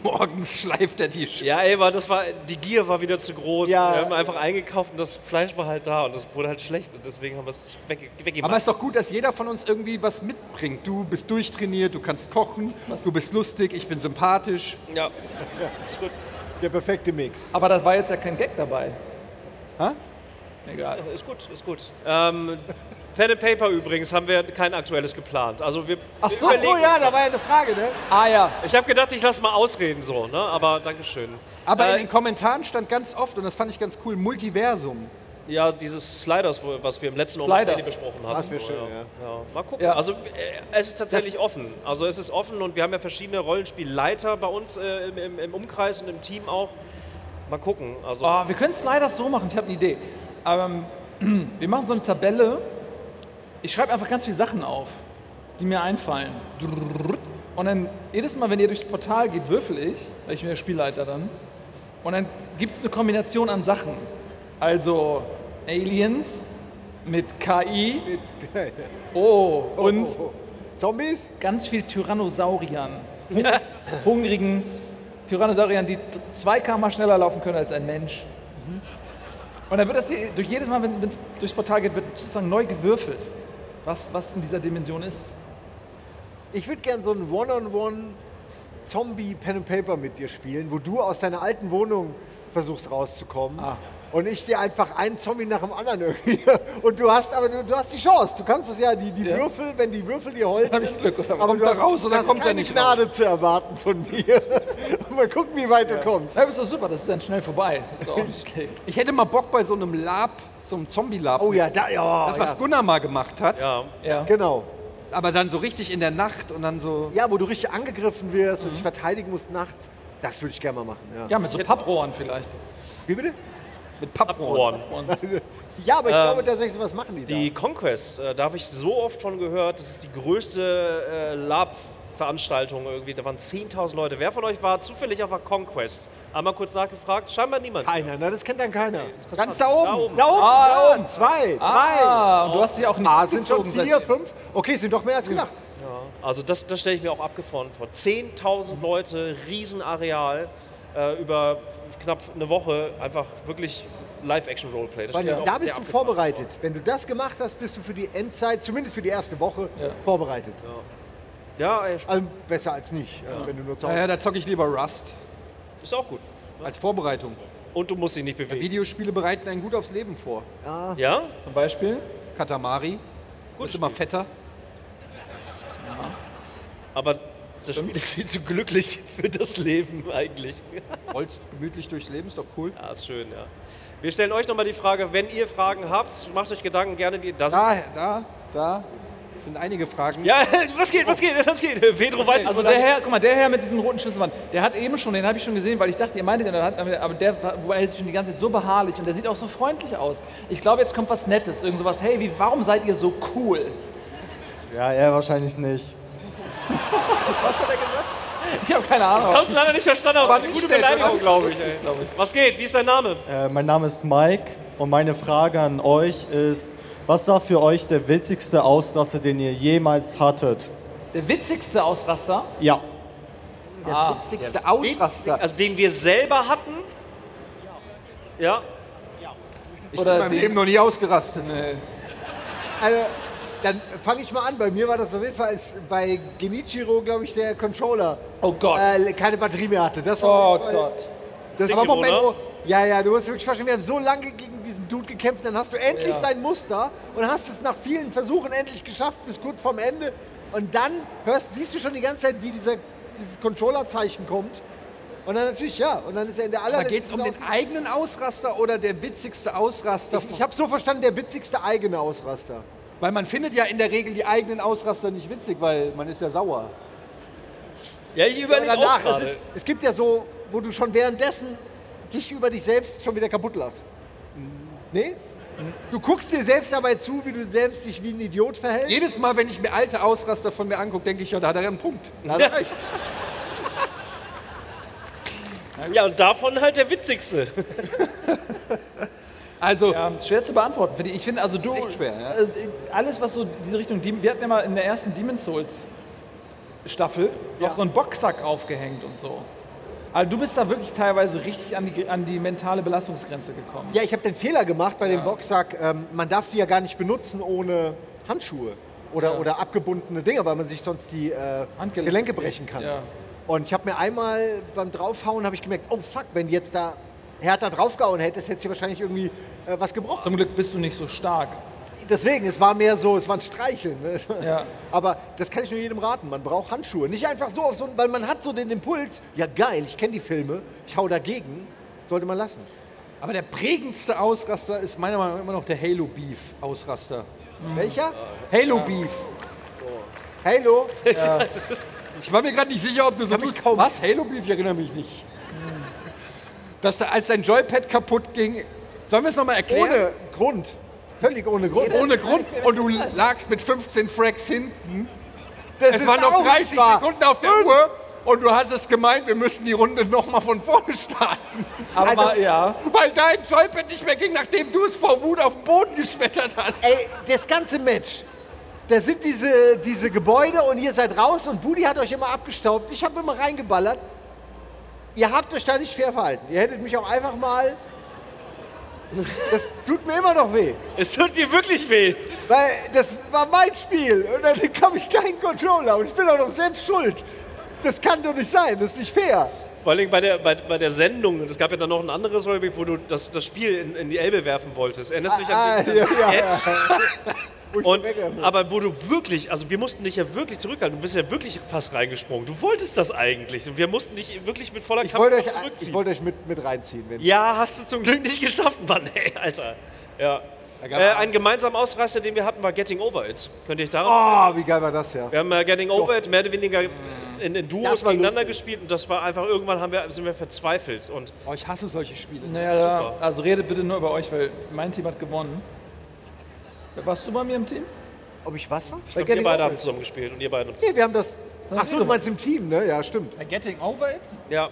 Morgens schleift er die Sch Ja, ey, aber das war, die Gier war wieder zu groß. Ja. Wir haben einfach eingekauft und das Fleisch war halt da und das wurde halt schlecht und deswegen haben wir es weg, weggemacht. Aber es ist doch gut, dass jeder von uns irgendwie was mitbringt. Du bist durchtrainiert, du kannst kochen, du bist lustig, ich bin sympathisch. ja. Der perfekte Mix. Aber da war jetzt ja kein Gag dabei. Hä? Egal. Ist gut, ist gut. Ähm, Pen and Paper übrigens haben wir kein aktuelles geplant. Also wir Ach so, so, ja, da war ja eine Frage, ne? Ah ja. Ich habe gedacht, ich lasse mal ausreden so, ne? Aber Dankeschön. Aber in Äh, den Kommentaren stand ganz oft, und das fand ich ganz cool, Multiversum. Ja, dieses Sliders, was wir im letzten Sliders. Besprochen hatten. Das wär schön, ja. ja. ja. Mal gucken. Ja. Also äh, es ist tatsächlich offen. Also es ist offen und wir haben ja verschiedene Rollenspielleiter bei uns äh, im, im, im Umkreis und im Team auch. Mal gucken. Also Oh, wir können es leider so machen, ich habe eine Idee. Ähm, wir machen so eine Tabelle. Ich schreibe einfach ganz viele Sachen auf, die mir einfallen. Und dann jedes Mal, wenn ihr durchs Portal geht, würfel ich, weil ich bin der Spielleiter dann. Und dann gibt es eine Kombination an Sachen. Also Aliens mit KI. Oh, und Oh, oh. Zombies? ganz viel Tyrannosauriern. Hung- Hungrigen Tyrannosauriern, die 2 km schneller laufen können als ein Mensch. Und dann wird das hier, durch jedes Mal, wenn es durchs Portal geht, wird sozusagen neu gewürfelt, was, was in dieser Dimension ist. Ich würde gern so ein One-on-One Zombie Pen and Paper mit dir spielen, wo du aus deiner alten Wohnung versuchst rauszukommen. Ah. Und ich dir einfach einen Zombie nach dem anderen irgendwie. Und du hast aber du, du hast die Chance. Du kannst es ja, die, die Ja. Würfel, wenn die Würfel dir Holz Hab ich. Glück, oder aber Kommt du hast, raus oder du hast kommt er keine nicht Gnade zu erwarten von mir. Und mal gucken, wie weit du kommst. Ja, ist doch super, das ist dann schnell vorbei. Das ist doch auch nicht schlecht. Ich hätte mal Bock bei so einem Lab, so einem Zombie-Lab. Oh ja, da, ja, Das, was ja. Gunnar mal gemacht hat. ja. Ja. Genau. Aber dann so richtig in der Nacht und dann so. Ja, wo du richtig angegriffen wirst und dich verteidigen musst nachts. Das würde ich gerne mal machen. Ja, ja, mit so Papprohren vielleicht. Wie bitte? Mit Papprohren. Ja, aber ich Ähm, glaube tatsächlich, was machen die, Die Conquest, äh, da habe ich so oft von gehört, das ist die größte äh, Lab-Veranstaltung irgendwie. Da waren 10.000 Leute. Wer von euch war zufällig auf der Conquest? Einmal kurz nachgefragt. Scheinbar niemand. da? Keiner, ne? Das kennt dann keiner. Ganz da oben. Da oben. Da oben, Ah, da ja, oben. zwei, Ah, und du hast die auch nicht drei. Ah, sind schon vier, seitdem. fünf? Okay, sind doch mehr als gedacht. Also das, das stelle ich mir auch abgefahren vor. 10.000 Leute, Riesenareal, äh, über knapp eine Woche einfach wirklich Live-Action-Roleplay. Da bist du vorbereitet. Wenn du das gemacht hast, bist du für die Endzeit, zumindest für die erste Woche, Ja. vorbereitet. vor. Ja, ey, Also besser als nicht, also wenn du nur Hause Naja, da zocke ich lieber Rust. ist auch gut. Als Vorbereitung. Und du musst dich nicht bewegen. Videospiele bereiten einen gut aufs Leben vor. Ja? Zum Beispiel. Katamari. Gut, ist immer fetter. Aber das Spiel ist viel zu glücklich für das Leben eigentlich. Rollst gemütlich durchs Leben, ist doch cool. Ja, ist schön, ja. Wir stellen euch nochmal die Frage, wenn ihr Fragen habt, macht euch Gedanken gerne. Die, das Da, da, da sind einige Fragen. ja, was geht, was geht, was geht? Pedro weiß Also der Herr, guck mal, der Herr mit diesem roten Schlüsselband, der hat eben schon, den habe ich schon gesehen, weil ich dachte, ihr meintet, hat- aber der er ist schon die ganze Zeit so beharrlich und der sieht auch so freundlich aus. Ich glaube, jetzt kommt was Nettes, irgend sowas, hey, wie, warum seid ihr so cool? Ja, er wahrscheinlich nicht. Was hat er gesagt? Ich habe keine Ahnung. Ich hab's leider nicht verstanden, aber es ist eine nicht gute Beleidigung, glaube ich, ey. Was geht? Wie ist dein Name? Äh, mein Name ist Mike und meine Frage an euch ist, was war für euch der witzigste Ausraster, den ihr jemals hattet? Der witzigste Ausraster, Ja. ah, Witzigste Ausraster. Also den wir selber hatten? Ja. Ich bin in oder meinem die- Leben noch nie ausgerastet. Also, dann fange ich mal an. Bei mir war das auf jeden Fall als bei Genichiro, glaube ich, der Controller Oh Gott. äh, keine Batterie mehr hatte. Das war oh Gott. Das Sekiro, war der Moment, ne? wo, ja, ja, du musst wirklich verstehen, wir haben so lange gegen diesen Dude gekämpft, dann hast du endlich Ja. sein Muster und hast es nach vielen Versuchen endlich geschafft, bis kurz vorm Ende. Und dann hörst, siehst du schon die ganze Zeit, wie dieser, dieses Controller-Zeichen kommt. Und dann natürlich, ja, und dann ist er in der allerletzten geht es um den eigenen Ausraster oder der witzigste Ausraster? Ich, ich habe so verstanden, der witzigste eigene Ausraster. Weil man findet ja in der Regel die eigenen Ausraster nicht witzig, weil man ist ja sauer. Ja, ich überlege Danach, es, ist, es gibt ja so, wo du schon währenddessen dich über dich selbst schon wieder kaputt lachst. Nee? Du guckst dir selbst dabei zu, wie du selbst dich wie ein Idiot verhältst. Jedes Mal, wenn ich mir alte Ausraster von mir angucke, denke ich, ja, da hat er einen Punkt. Ich. Ja, und davon halt der witzigste. Also, Ja, schwer zu beantworten. finde ich. Ich finde, also du, echt schwer, ja. äh, alles was so diese Richtung, wir hatten ja mal in der ersten Demon's Souls Staffel Ja. noch so einen Boxsack aufgehängt und so. Also du bist da wirklich teilweise richtig an die, an die mentale Belastungsgrenze gekommen. Ja, ich habe den Fehler gemacht bei dem Boxsack. Ähm, man darf die ja gar nicht benutzen ohne Handschuhe oder, oder abgebundene Dinge, weil man sich sonst die äh, Gelenke brechen kann. Ja. Und ich habe mir einmal beim Draufhauen habe ich gemerkt, oh fuck, wenn die jetzt da härter draufgehauen hättest, hätte sie wahrscheinlich irgendwie äh, was gebrochen. Zum Glück bist du nicht so stark. Deswegen, es war mehr so, es war ein Streicheln. Ne? Ja. Aber das kann ich nur jedem raten. Man braucht Handschuhe. Nicht einfach so auf so, weil man hat so den Impuls, ja geil, ich kenne die Filme, ich hau dagegen. Sollte man lassen. aber der prägendste Ausraster ist meiner Meinung nach immer noch der Halo Beef Ausraster. Welcher? Halo Beef. Halo? Ich war mir gerade nicht sicher, ob du so tust. kaum- Was? Halo Beef? Ich erinnere mich nicht. Dass da, als dein Joypad kaputt ging, sollen wir es nochmal erklären? Ohne Grund. Völlig ohne Grund. Ohne Grund. Und du lagst mit 15 Fracks hinten. Das Es waren noch auch 30 wahr. Sekunden auf der Uhr. Und du hast es gemeint, wir müssen die Runde nochmal von vorne starten. Aber Also- ja. Weil dein Joypad nicht mehr ging, nachdem du es vor Wut auf den Boden geschmettert hast. Ey, das ganze Match. Da sind diese, diese Gebäude und ihr seid raus und Budi hat euch immer abgestaubt. Ich habe immer reingeballert. Ihr habt euch da nicht fair verhalten. Ihr hättet mich auch einfach mal. Das tut mir immer noch weh. Es tut dir wirklich weh. Weil das war mein Spiel und dann bekam ich keinen Controller und ich bin auch noch selbst schuld. Das kann doch nicht sein, das ist nicht fair. Vor allem bei der, bei, bei der Sendung, und es gab ja dann noch ein anderes Rollback, wo du das, das Spiel in, in die Elbe werfen wolltest. Erinnerst du dich Ah, an den ja, ja, Sketch? Und, aber wo du wirklich, also wir mussten dich ja wirklich zurückhalten. Du bist ja wirklich fast reingesprungen. Du wolltest das eigentlich. Und wir mussten dich wirklich mit voller ich wollte euch, Kampfkraft ich zurückziehen. wollte euch mit, mit reinziehen. Wenn ja, hast du zum Glück nicht geschafft, Mann, ey, Alter. Ja. Äh, ein gemeinsamer Ausreißer, den wir hatten, war Getting Over It. Könnt ihr euch daran Oh, wie geil war das ja. Wir haben äh, Getting Over It mehr oder weniger in, in Duos gegeneinander lustig. gespielt und das war einfach, irgendwann haben wir, sind wir verzweifelt. Und Oh, ich hasse solche Spiele. Naja, Super. also redet bitte nur über euch, weil mein Team hat gewonnen. Warst du bei mir im Team? Ob ich was war? ich glaube, wir beide haben zusammen gespielt und ihr beide haben Nee, wir haben das. Achso, du meinst im Team, ne? Ja, stimmt. Getting over it? Ja,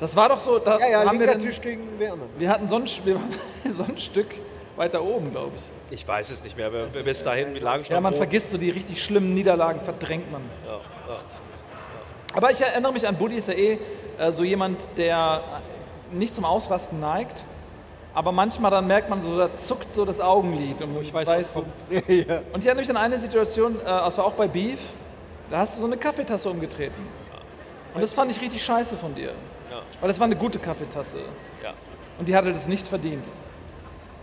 Das war doch so, da Ja, ja, haben wir, dann, Tisch gegen den anderen. wir hatten so ein, wir waren so ein Stück weiter oben, glaube ich. ich weiß es nicht mehr. aber Bis dahin, wir lagen schon Ja, man Boden. vergisst so die richtig schlimmen Niederlagen, verdrängt man. Aber ich erinnere mich an Buddy ist ja eh äh, so jemand, der nicht zum Ausrasten neigt, aber manchmal dann merkt man so, da zuckt so das Augenlid und ich weiß, was so. kommt. Und ich erinnere mich an eine Situation, äh, also auch bei Beef, da hast du so eine Kaffeetasse umgetreten. Und das fand ich richtig scheiße von dir. Ja. Weil das war eine gute Kaffeetasse. Ja. Und die hatte das nicht verdient.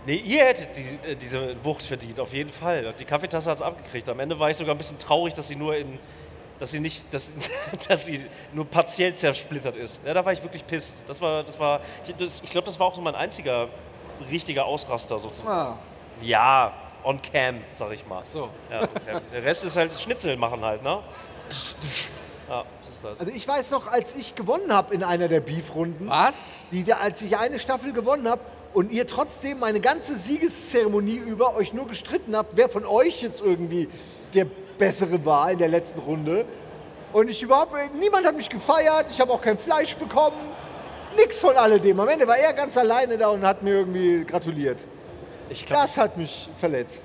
Nee, ihr hättet die, äh, diese Wucht verdient, auf jeden Fall. Die Kaffeetasse hat es abgekriegt. Am Ende war ich sogar ein bisschen traurig, dass sie nur in, dass sie nicht, dass, dass sie nur partiell zersplittert ist. Ja, da war ich wirklich piss. Das war, das war, ich, das- ich glaube, das war auch so mein einziger richtiger Ausraster sozusagen. Ah, Ja, on cam, sag ich mal. so. Ja. Der Rest ist halt Schnitzel machen halt, ne? Ja, das ist das. Also ich weiß noch, als ich gewonnen habe in einer der Beef-Runden, Was? die, als ich eine Staffel gewonnen habe und ihr trotzdem meine ganze Siegeszeremonie über euch nur gestritten habt, wer von euch jetzt irgendwie der Bessere war in der letzten Runde. Und ich überhaupt, niemand hat mich gefeiert, ich habe auch kein Fleisch bekommen. Nix von alledem. Am Ende war er ganz alleine da und hat mir irgendwie gratuliert. Ich glaube, Das hat mich verletzt.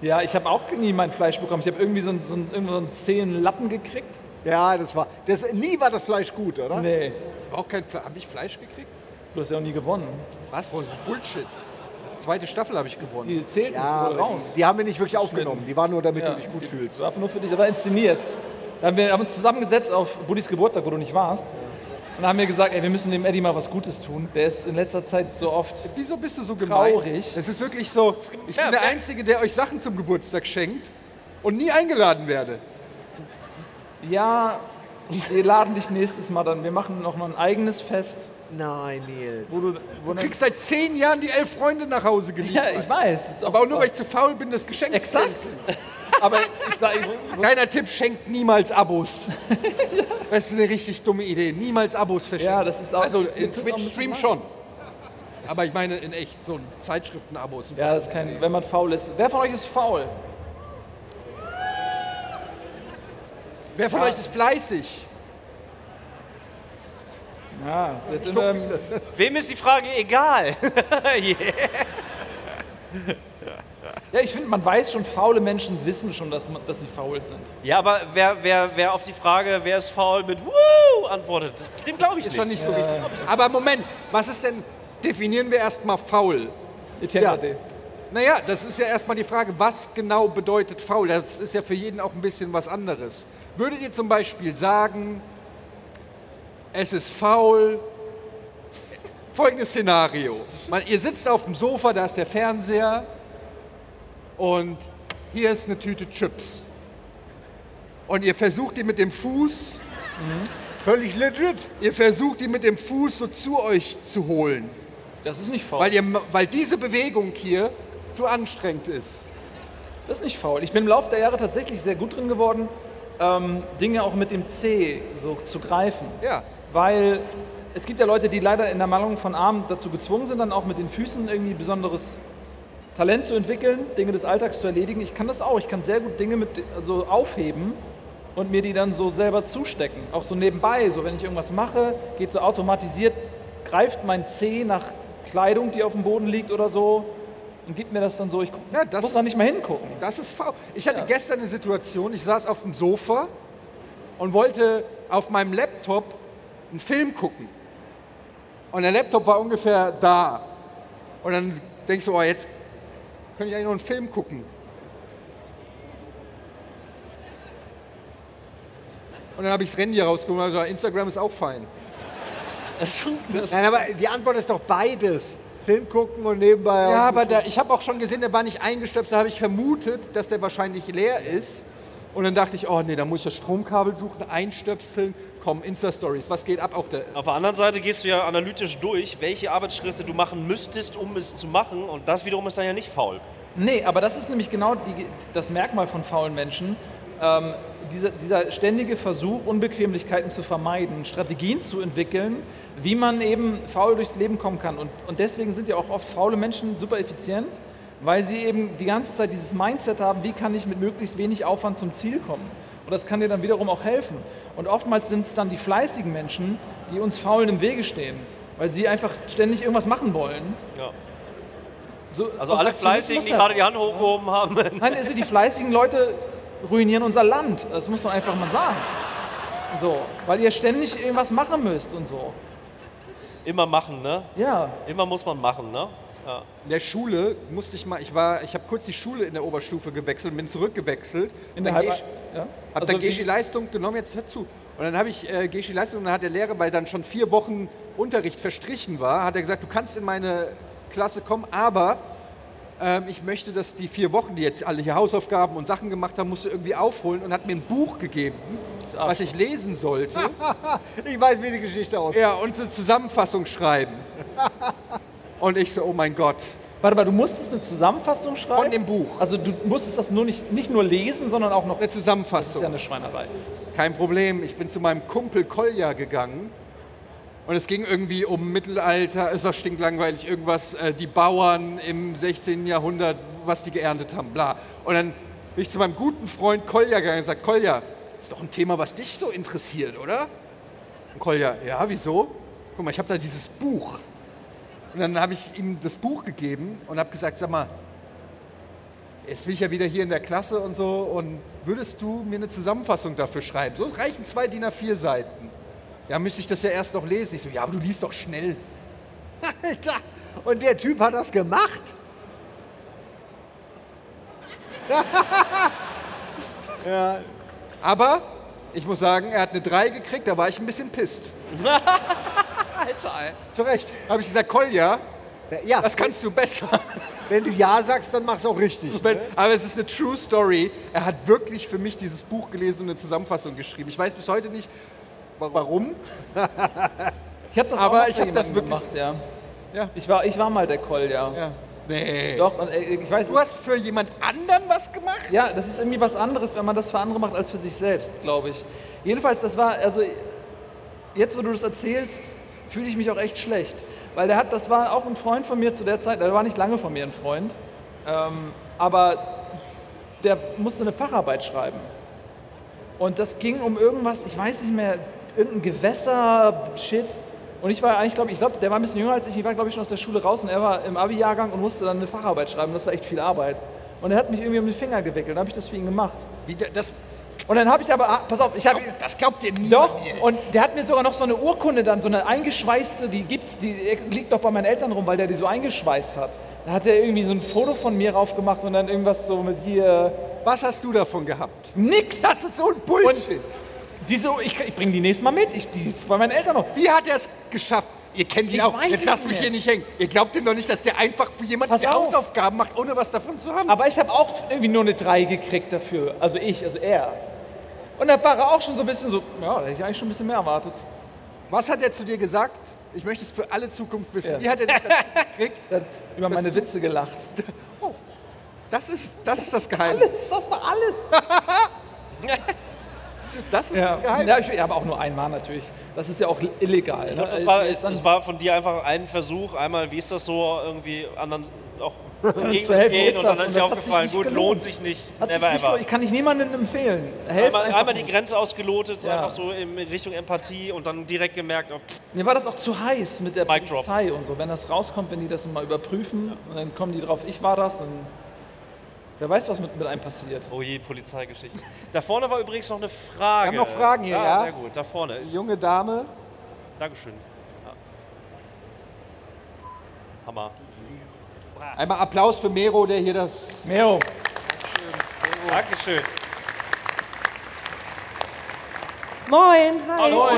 Ja, ich habe auch nie mein Fleisch bekommen. Ich habe irgendwie so einen, so einen, irgendwie so einen zähen Lappen gekriegt. Ja, das war. Das, nie war das Fleisch gut, oder? Nee, Auch kein Fleisch. Hab ich Fleisch gekriegt? du hast ja auch nie gewonnen. Was? Wo ist Bullshit? Zweite Staffel habe ich gewonnen. Die zählt Ja, aber raus. die, die haben wir nicht wirklich aufgenommen. Die waren nur, damit Ja. du dich gut fühlst. Das war einfach nur für dich, das war inszeniert. Da haben wir haben uns zusammengesetzt auf Buddys Geburtstag, wo du nicht warst. Und haben wir gesagt, ey, wir müssen dem Eddie mal was Gutes tun. Der ist in letzter Zeit so oft. Wieso bist du so gemein? Traurig. Es ist wirklich so, ich bin der Einzige, der euch Sachen zum Geburtstag schenkt und nie eingeladen werde. Ja, wir laden dich nächstes Mal dann. Wir machen noch mal ein eigenes Fest, Nein, Nils. wo du. Wo Du kriegst seit zehn Jahren die elf Freunde nach Hause geliefert. ja, ich weiß. ist Aber auch nur, weil ich zu faul bin, das Geschenk zu Exakt. Aber ich sag, ich, Kleiner Tipp, schenkt niemals Abos. Das ist eine richtig dumme Idee. Niemals Abos verschenken. Ja, das ist auch- Also in auch Twitch-Stream schon. Aber ich meine in echt so ein Zeitschriften-Abos. ja, das ist kein, wenn man faul ist. Wer von euch ist faul? Wer von euch ist fleißig? Ja, es wird So immer- viele. Wem ist die Frage egal? yeah. ja, ich finde, man weiß schon, faule Menschen wissen schon, dass, man, dass sie faul sind. Ja, aber wer, wer, wer auf die Frage, wer ist faul, mit Woo antwortet, dem glaube ich Ist nicht. schon nicht so richtig. Aber Moment, was ist denn, definieren wir erstmal faul? Etienne Naja, das ist ja erstmal die Frage, was genau bedeutet faul? Das ist ja für jeden auch ein bisschen was anderes. Würdet ihr zum Beispiel sagen, es ist faul, folgendes Szenario. Man, ihr sitzt auf dem Sofa, da ist der Fernseher und hier ist eine Tüte Chips. Und ihr versucht die mit dem Fuß, Völlig legit. ihr versucht die mit dem Fuß so zu euch zu holen. Das ist nicht faul. Weil, ihr, weil diese Bewegung hier zu anstrengend ist. Das ist nicht faul. Ich bin im Laufe der Jahre tatsächlich sehr gut drin geworden, ähm, Dinge auch mit dem C so zu greifen. Ja. Weil es gibt ja Leute, die leider in der Malung von Armen dazu gezwungen sind, dann auch mit den Füßen irgendwie besonderes Talent zu entwickeln, Dinge des Alltags zu erledigen. Ich kann das auch. Ich kann sehr gut Dinge mit also aufheben und mir die dann so selber zustecken. Auch so nebenbei, so wenn ich irgendwas mache, geht so automatisiert, greift mein C nach Kleidung, die auf dem Boden liegt oder so und gibt mir das dann so. Ich Ja, muss da nicht mehr hingucken. Das ist faul. Ich hatte gestern eine Situation, ich saß auf dem Sofa und wollte auf meinem Laptop einen Film gucken. Und der Laptop war ungefähr da. Und dann denkst du, oh, jetzt könnte ich eigentlich noch einen Film gucken. Und dann habe ich das Handy rausgeholt und gesagt, Instagram ist auch fein. Nein, aber die Antwort ist doch beides. Film gucken und nebenbei. Ja, aber da, ich habe auch schon gesehen, der war nicht eingestöpselt, da habe ich vermutet, dass der wahrscheinlich leer ist. Und dann dachte ich, oh nee, da muss ich das Stromkabel suchen, einstöpseln. Komm, Insta-Stories, was geht ab auf der... Auf der anderen Seite gehst du ja analytisch durch, welche Arbeitsschritte du machen müsstest, um es zu machen. Und das wiederum ist dann ja nicht faul. Nee, aber das ist nämlich genau die, das Merkmal von faulen Menschen. Ähm, dieser, dieser ständige Versuch, Unbequemlichkeiten zu vermeiden, Strategien zu entwickeln, wie man eben faul durchs Leben kommen kann. Und, und deswegen sind ja auch oft faule Menschen super effizient, weil sie eben die ganze Zeit dieses Mindset haben, wie kann ich mit möglichst wenig Aufwand zum Ziel kommen. Und das kann dir dann wiederum auch helfen. Und oftmals sind es dann die fleißigen Menschen, die uns faulen im Wege stehen, weil sie einfach ständig irgendwas machen wollen. Ja. So, Also alle Fleißigen, die gerade die Hand hochgehoben haben. Nein, also die fleißigen Leute ruinieren unser Land. Das muss man einfach mal sagen. So, weil ihr ständig irgendwas machen müsst und so. Immer machen, ne? Ja, Immer muss man machen, ne? Ja. In der Schule musste ich mal, ich war, ich habe kurz die Schule in der Oberstufe gewechselt, bin zurückgewechselt. in der Halb ich- ja? Hab Also dann wie- Geschi Leistung genommen, jetzt hör zu. Und dann habe ich äh, Geschi Leistung und dann hat der Lehrer, weil dann schon vier Wochen Unterricht verstrichen war, hat er gesagt, du kannst in meine Klasse kommen, aber ähm, ich möchte, dass die vier Wochen, die jetzt alle hier Hausaufgaben und Sachen gemacht haben, musst du irgendwie aufholen und hat mir ein Buch gegeben, was ich lesen sollte. Ich weiß, wie die Geschichte aussieht. ja, und eine Zusammenfassung schreiben. Und ich so, oh mein Gott, Warte mal, du musstest eine Zusammenfassung schreiben? von dem Buch. Also du musstest das nur nicht, nicht nur lesen, sondern auch noch... Eine Das ist Zusammenfassung. ja eine Schweinerei. Kein Problem. Ich bin zu meinem Kumpel Kolja gegangen. Und es ging irgendwie um Mittelalter, es war stinklangweilig, irgendwas, äh, die Bauern im 16. Jahrhundert, was die geerntet haben, bla. Und dann bin ich zu meinem guten Freund Kolja gegangen und gesagt, Kolja, ist doch ein Thema, was dich so interessiert, oder? Und Kolja, ja, wieso? Guck mal, ich habe da dieses Buch. Und dann habe ich ihm das Buch gegeben und habe gesagt, sag mal, jetzt bin ich ja wieder hier in der Klasse und so und würdest du mir eine Zusammenfassung dafür schreiben? So reichen zwei DIN A4 Seiten. Ja, müsste ich das ja erst noch lesen. Ich so, ja, aber du liest doch schnell. Alter! Und der Typ hat das gemacht? Aber ich muss sagen, er hat eine 3 gekriegt, da war ich ein bisschen pisst. Zu Recht. Habe ich gesagt, Kolja, Ja, das kannst du besser. wenn du Ja sagst, dann mach's auch richtig. Wenn- Ne? Aber es ist eine True Story. Er hat wirklich für mich dieses Buch gelesen und eine Zusammenfassung geschrieben. Ich weiß bis heute nicht, warum. Ich habe das Aber auch mal ich das wirklich- gemacht, ja. Ja. Ich war, ich war mal der Koll, ja. Ja. Nee. Doch, und, äh, ich weiß Du hast für jemand anderen was gemacht? Ja, das ist irgendwie was anderes, wenn man das für andere macht, als für sich selbst, glaube ich. Jedenfalls, das war, also jetzt, wo du das erzählst, fühle ich mich auch echt schlecht. Weil der hat, das war auch ein Freund von mir zu der Zeit, der war nicht lange von mir ein Freund, ähm, aber der musste eine Facharbeit schreiben. Und das ging um irgendwas, ich weiß nicht mehr, irgendein Gewässer, Shit. Und ich war eigentlich, glaube ich, glaube, der war ein bisschen jünger als ich, ich war, glaube ich, schon aus der Schule raus und er war im Abi-Jahrgang und musste dann eine Facharbeit schreiben. Das war echt viel Arbeit. Und er hat mich irgendwie um den Finger gewickelt, dann habe ich das für ihn gemacht. Wie, das, Und dann habe ich aber, ah, pass auf, ich habe das glaubt dir niemand doch, jetzt. und der hat mir sogar noch so eine Urkunde dann, so eine eingeschweißte, die gibt's, die liegt doch bei meinen Eltern rum, weil der die so eingeschweißt hat. Da hat er irgendwie so ein Foto von mir rauf gemacht und dann irgendwas so mit hier, Was hast du davon gehabt? nix. Das ist so ein Bullshit. Die so, ich, ich bringe die nächstes Mal mit, ich, die ist bei meinen Eltern noch. Wie hat er es geschafft? Ihr kennt ihn Ich auch. Jetzt lasst mich hier nicht hängen. Ihr glaubt ihm doch nicht, dass der einfach für jemanden Pass. Hausaufgaben macht, ohne was davon zu haben. Aber ich habe auch irgendwie nur eine 3 gekriegt dafür. Also ich, also er. Und da war er auch schon so ein bisschen so, ja, da hätte ich eigentlich schon ein bisschen mehr erwartet. Was hat er zu dir gesagt? Ich möchte es für alle Zukunft wissen. Ja. Wie hat er dich gekriegt? Er hat über meine Witze gelacht. Das ist das, ist das Geheimnis. das war alles. Das ist Ja, das Geheimnis. ja, ich, ja, aber auch nur einmal natürlich. Das ist ja auch illegal. Ich glaube, ne? das, war, Ist dann- das war von dir einfach ein Versuch, einmal, wie ist das so, irgendwie anderen auch Zu helfen, gegenzugehen ist und das. dann ist dir das sich aufgefallen, gut, gelohnt. lohnt sich nicht, Hat sich never nicht ever. Ich kann ich niemandem empfehlen. Helft Einmal, einmal die. Grenze ausgelotet, Ja. einfach so in Richtung Empathie und dann direkt gemerkt, oh, pff, Mir war das auch zu heiß mit der Mic drop. Polizei und so. Wenn das rauskommt, wenn die das mal überprüfen und dann kommen die drauf, ich war das, dann wer weiß, was mit, mit einem passiert. oh je, Polizeigeschichte. Da vorne war übrigens noch eine Frage. Wir haben noch Fragen hier, ah, ja? sehr gut, da vorne ist. Junge Dame. Dankeschön. Ja. Hammer. Einmal Applaus für Mero, der hier das. Meo, Dankeschön. Moin, hi. Hallo.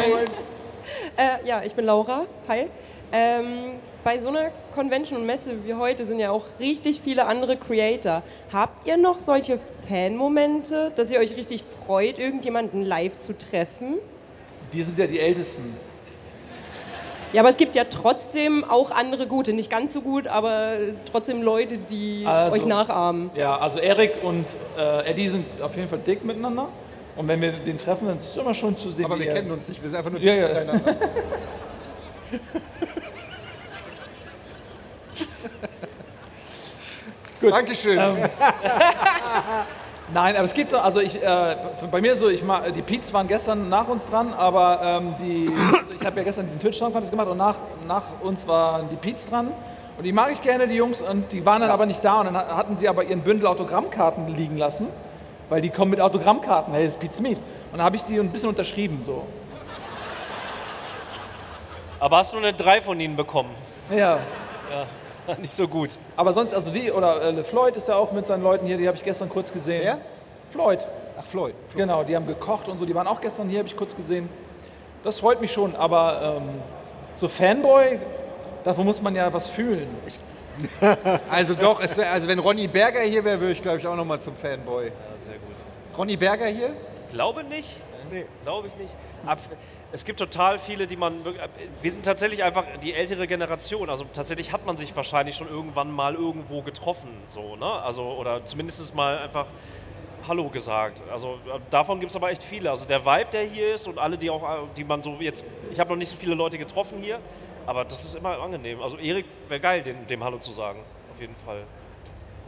Äh, ja, ich bin Laura. Hi. Ähm, bei so einer Convention und Messe wie heute sind ja auch richtig viele andere Creator. Habt ihr noch solche Fan-Momente, dass ihr euch richtig freut, irgendjemanden live zu treffen? wir sind ja die Ältesten. Ja, aber es gibt ja trotzdem auch andere gute, nicht ganz so gut, aber trotzdem Leute, die Also- euch nachahmen. Ja, also Erik und äh, Eddie sind auf jeden Fall dick miteinander. Und wenn wir den treffen, dann ist es immer schon zu sehen. Aber wir er- kennen uns nicht, wir sind einfach nur Ja, ja. miteinander. Gut. Dankeschön. Ähm, Nein, aber es geht so, also ich, äh, bei mir so, ich mag, die Peets waren gestern nach uns dran, aber ähm, die, also ich habe ja gestern diesen Twitch-Sound gemacht und nach, nach uns waren die Peets dran. Und die mag ich gerne, die Jungs, und die waren dann aber nicht da und dann ha- hatten sie aber ihren Bündel Autogrammkarten liegen lassen, weil die kommen mit Autogrammkarten, hey, das ist Pete's Meet. Und dann habe ich die ein bisschen unterschrieben, so. Aber hast du eine 3 von ihnen bekommen? Ja. Ja, nicht so gut. Aber sonst, also die, oder äh, Floyd ist ja auch mit seinen Leuten hier, die habe ich gestern kurz gesehen. Wer? Floyd. Ach, Floyd. Genau, die haben gekocht und so, die waren auch gestern hier, habe ich kurz gesehen. Das freut mich schon, aber ähm, so Fanboy, davon muss man ja was fühlen. Also doch, es wär, also wenn Ronny Berger hier wäre, würde ich glaube ich auch nochmal zum Fanboy. Ja, sehr gut. Ist Ronny Berger hier? Glaube nicht. Nee. Glaube ich nicht. Aber es gibt total viele, die man. Wir sind tatsächlich einfach die ältere Generation. Also tatsächlich hat man sich wahrscheinlich schon irgendwann mal irgendwo getroffen. So, ne? Also, oder zumindest mal einfach Hallo gesagt. Also davon gibt es aber echt viele. Also der Vibe, der hier ist und alle, die auch, die man so jetzt. Ich habe noch nicht so viele Leute getroffen hier, aber das ist immer angenehm. Also Erik wäre geil, dem, dem Hallo zu sagen. Auf jeden Fall.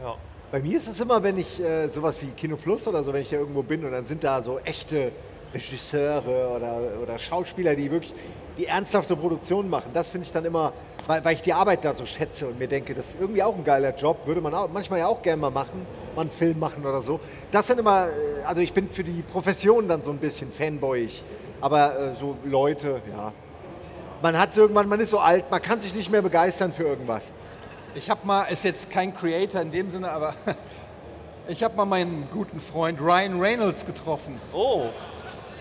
Ja. Bei mir ist es immer, wenn ich äh, sowas wie Kino Plus oder so, wenn ich da irgendwo bin und dann sind da so echte Regisseure oder, oder Schauspieler, die wirklich die ernsthafte Produktion machen. Das finde ich dann immer, weil, weil ich die Arbeit da so schätze und mir denke, das ist irgendwie auch ein geiler Job, würde man auch, manchmal ja auch gerne mal machen, mal einen Film machen oder so. Das sind immer, äh, also ich bin für die Profession dann so ein bisschen fanboyig, aber äh, so Leute, ja. Man hat es irgendwann, man ist so alt, man kann sich nicht mehr begeistern für irgendwas. Ich habe mal, ist jetzt kein Creator in dem Sinne, aber Ich habe mal meinen guten Freund Ryan Reynolds getroffen. Oh,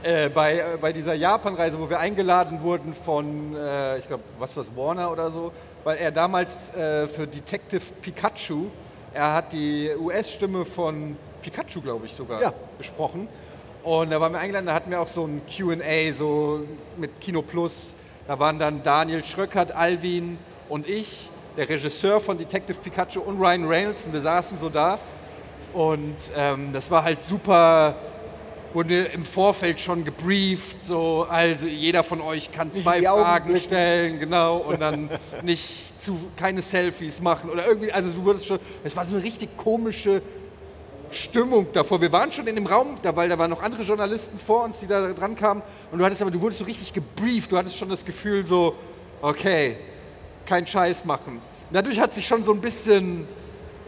Äh, bei, äh, bei dieser Japan-Reise, wo wir eingeladen wurden von, äh, ich glaube, was was Warner oder so, weil er damals äh, für Detective Pikachu, er hat die US-Stimme von Pikachu, glaube ich, sogar Ja. gesprochen. Und da waren wir eingeladen, da hatten wir auch so ein QA, so mit Kino Plus. Da waren dann Daniel Schröckert, Alvin und ich, der Regisseur von Detective Pikachu und Ryan Reynolds. Und wir saßen so da. Und ähm, das war halt super wurde im Vorfeld schon gebrieft, so, also jeder von euch kann zwei die Fragen stellen, genau, und dann nicht zu, keine Selfies machen oder irgendwie, also du wurdest schon, es war so eine richtig komische Stimmung davor. Wir waren schon in dem Raum, da, weil da waren noch andere Journalisten vor uns, die da dran kamen, und du hattest aber, du wurdest so richtig gebrieft, du hattest schon das Gefühl so, okay, kein Scheiß machen. Dadurch hat sich schon so ein bisschen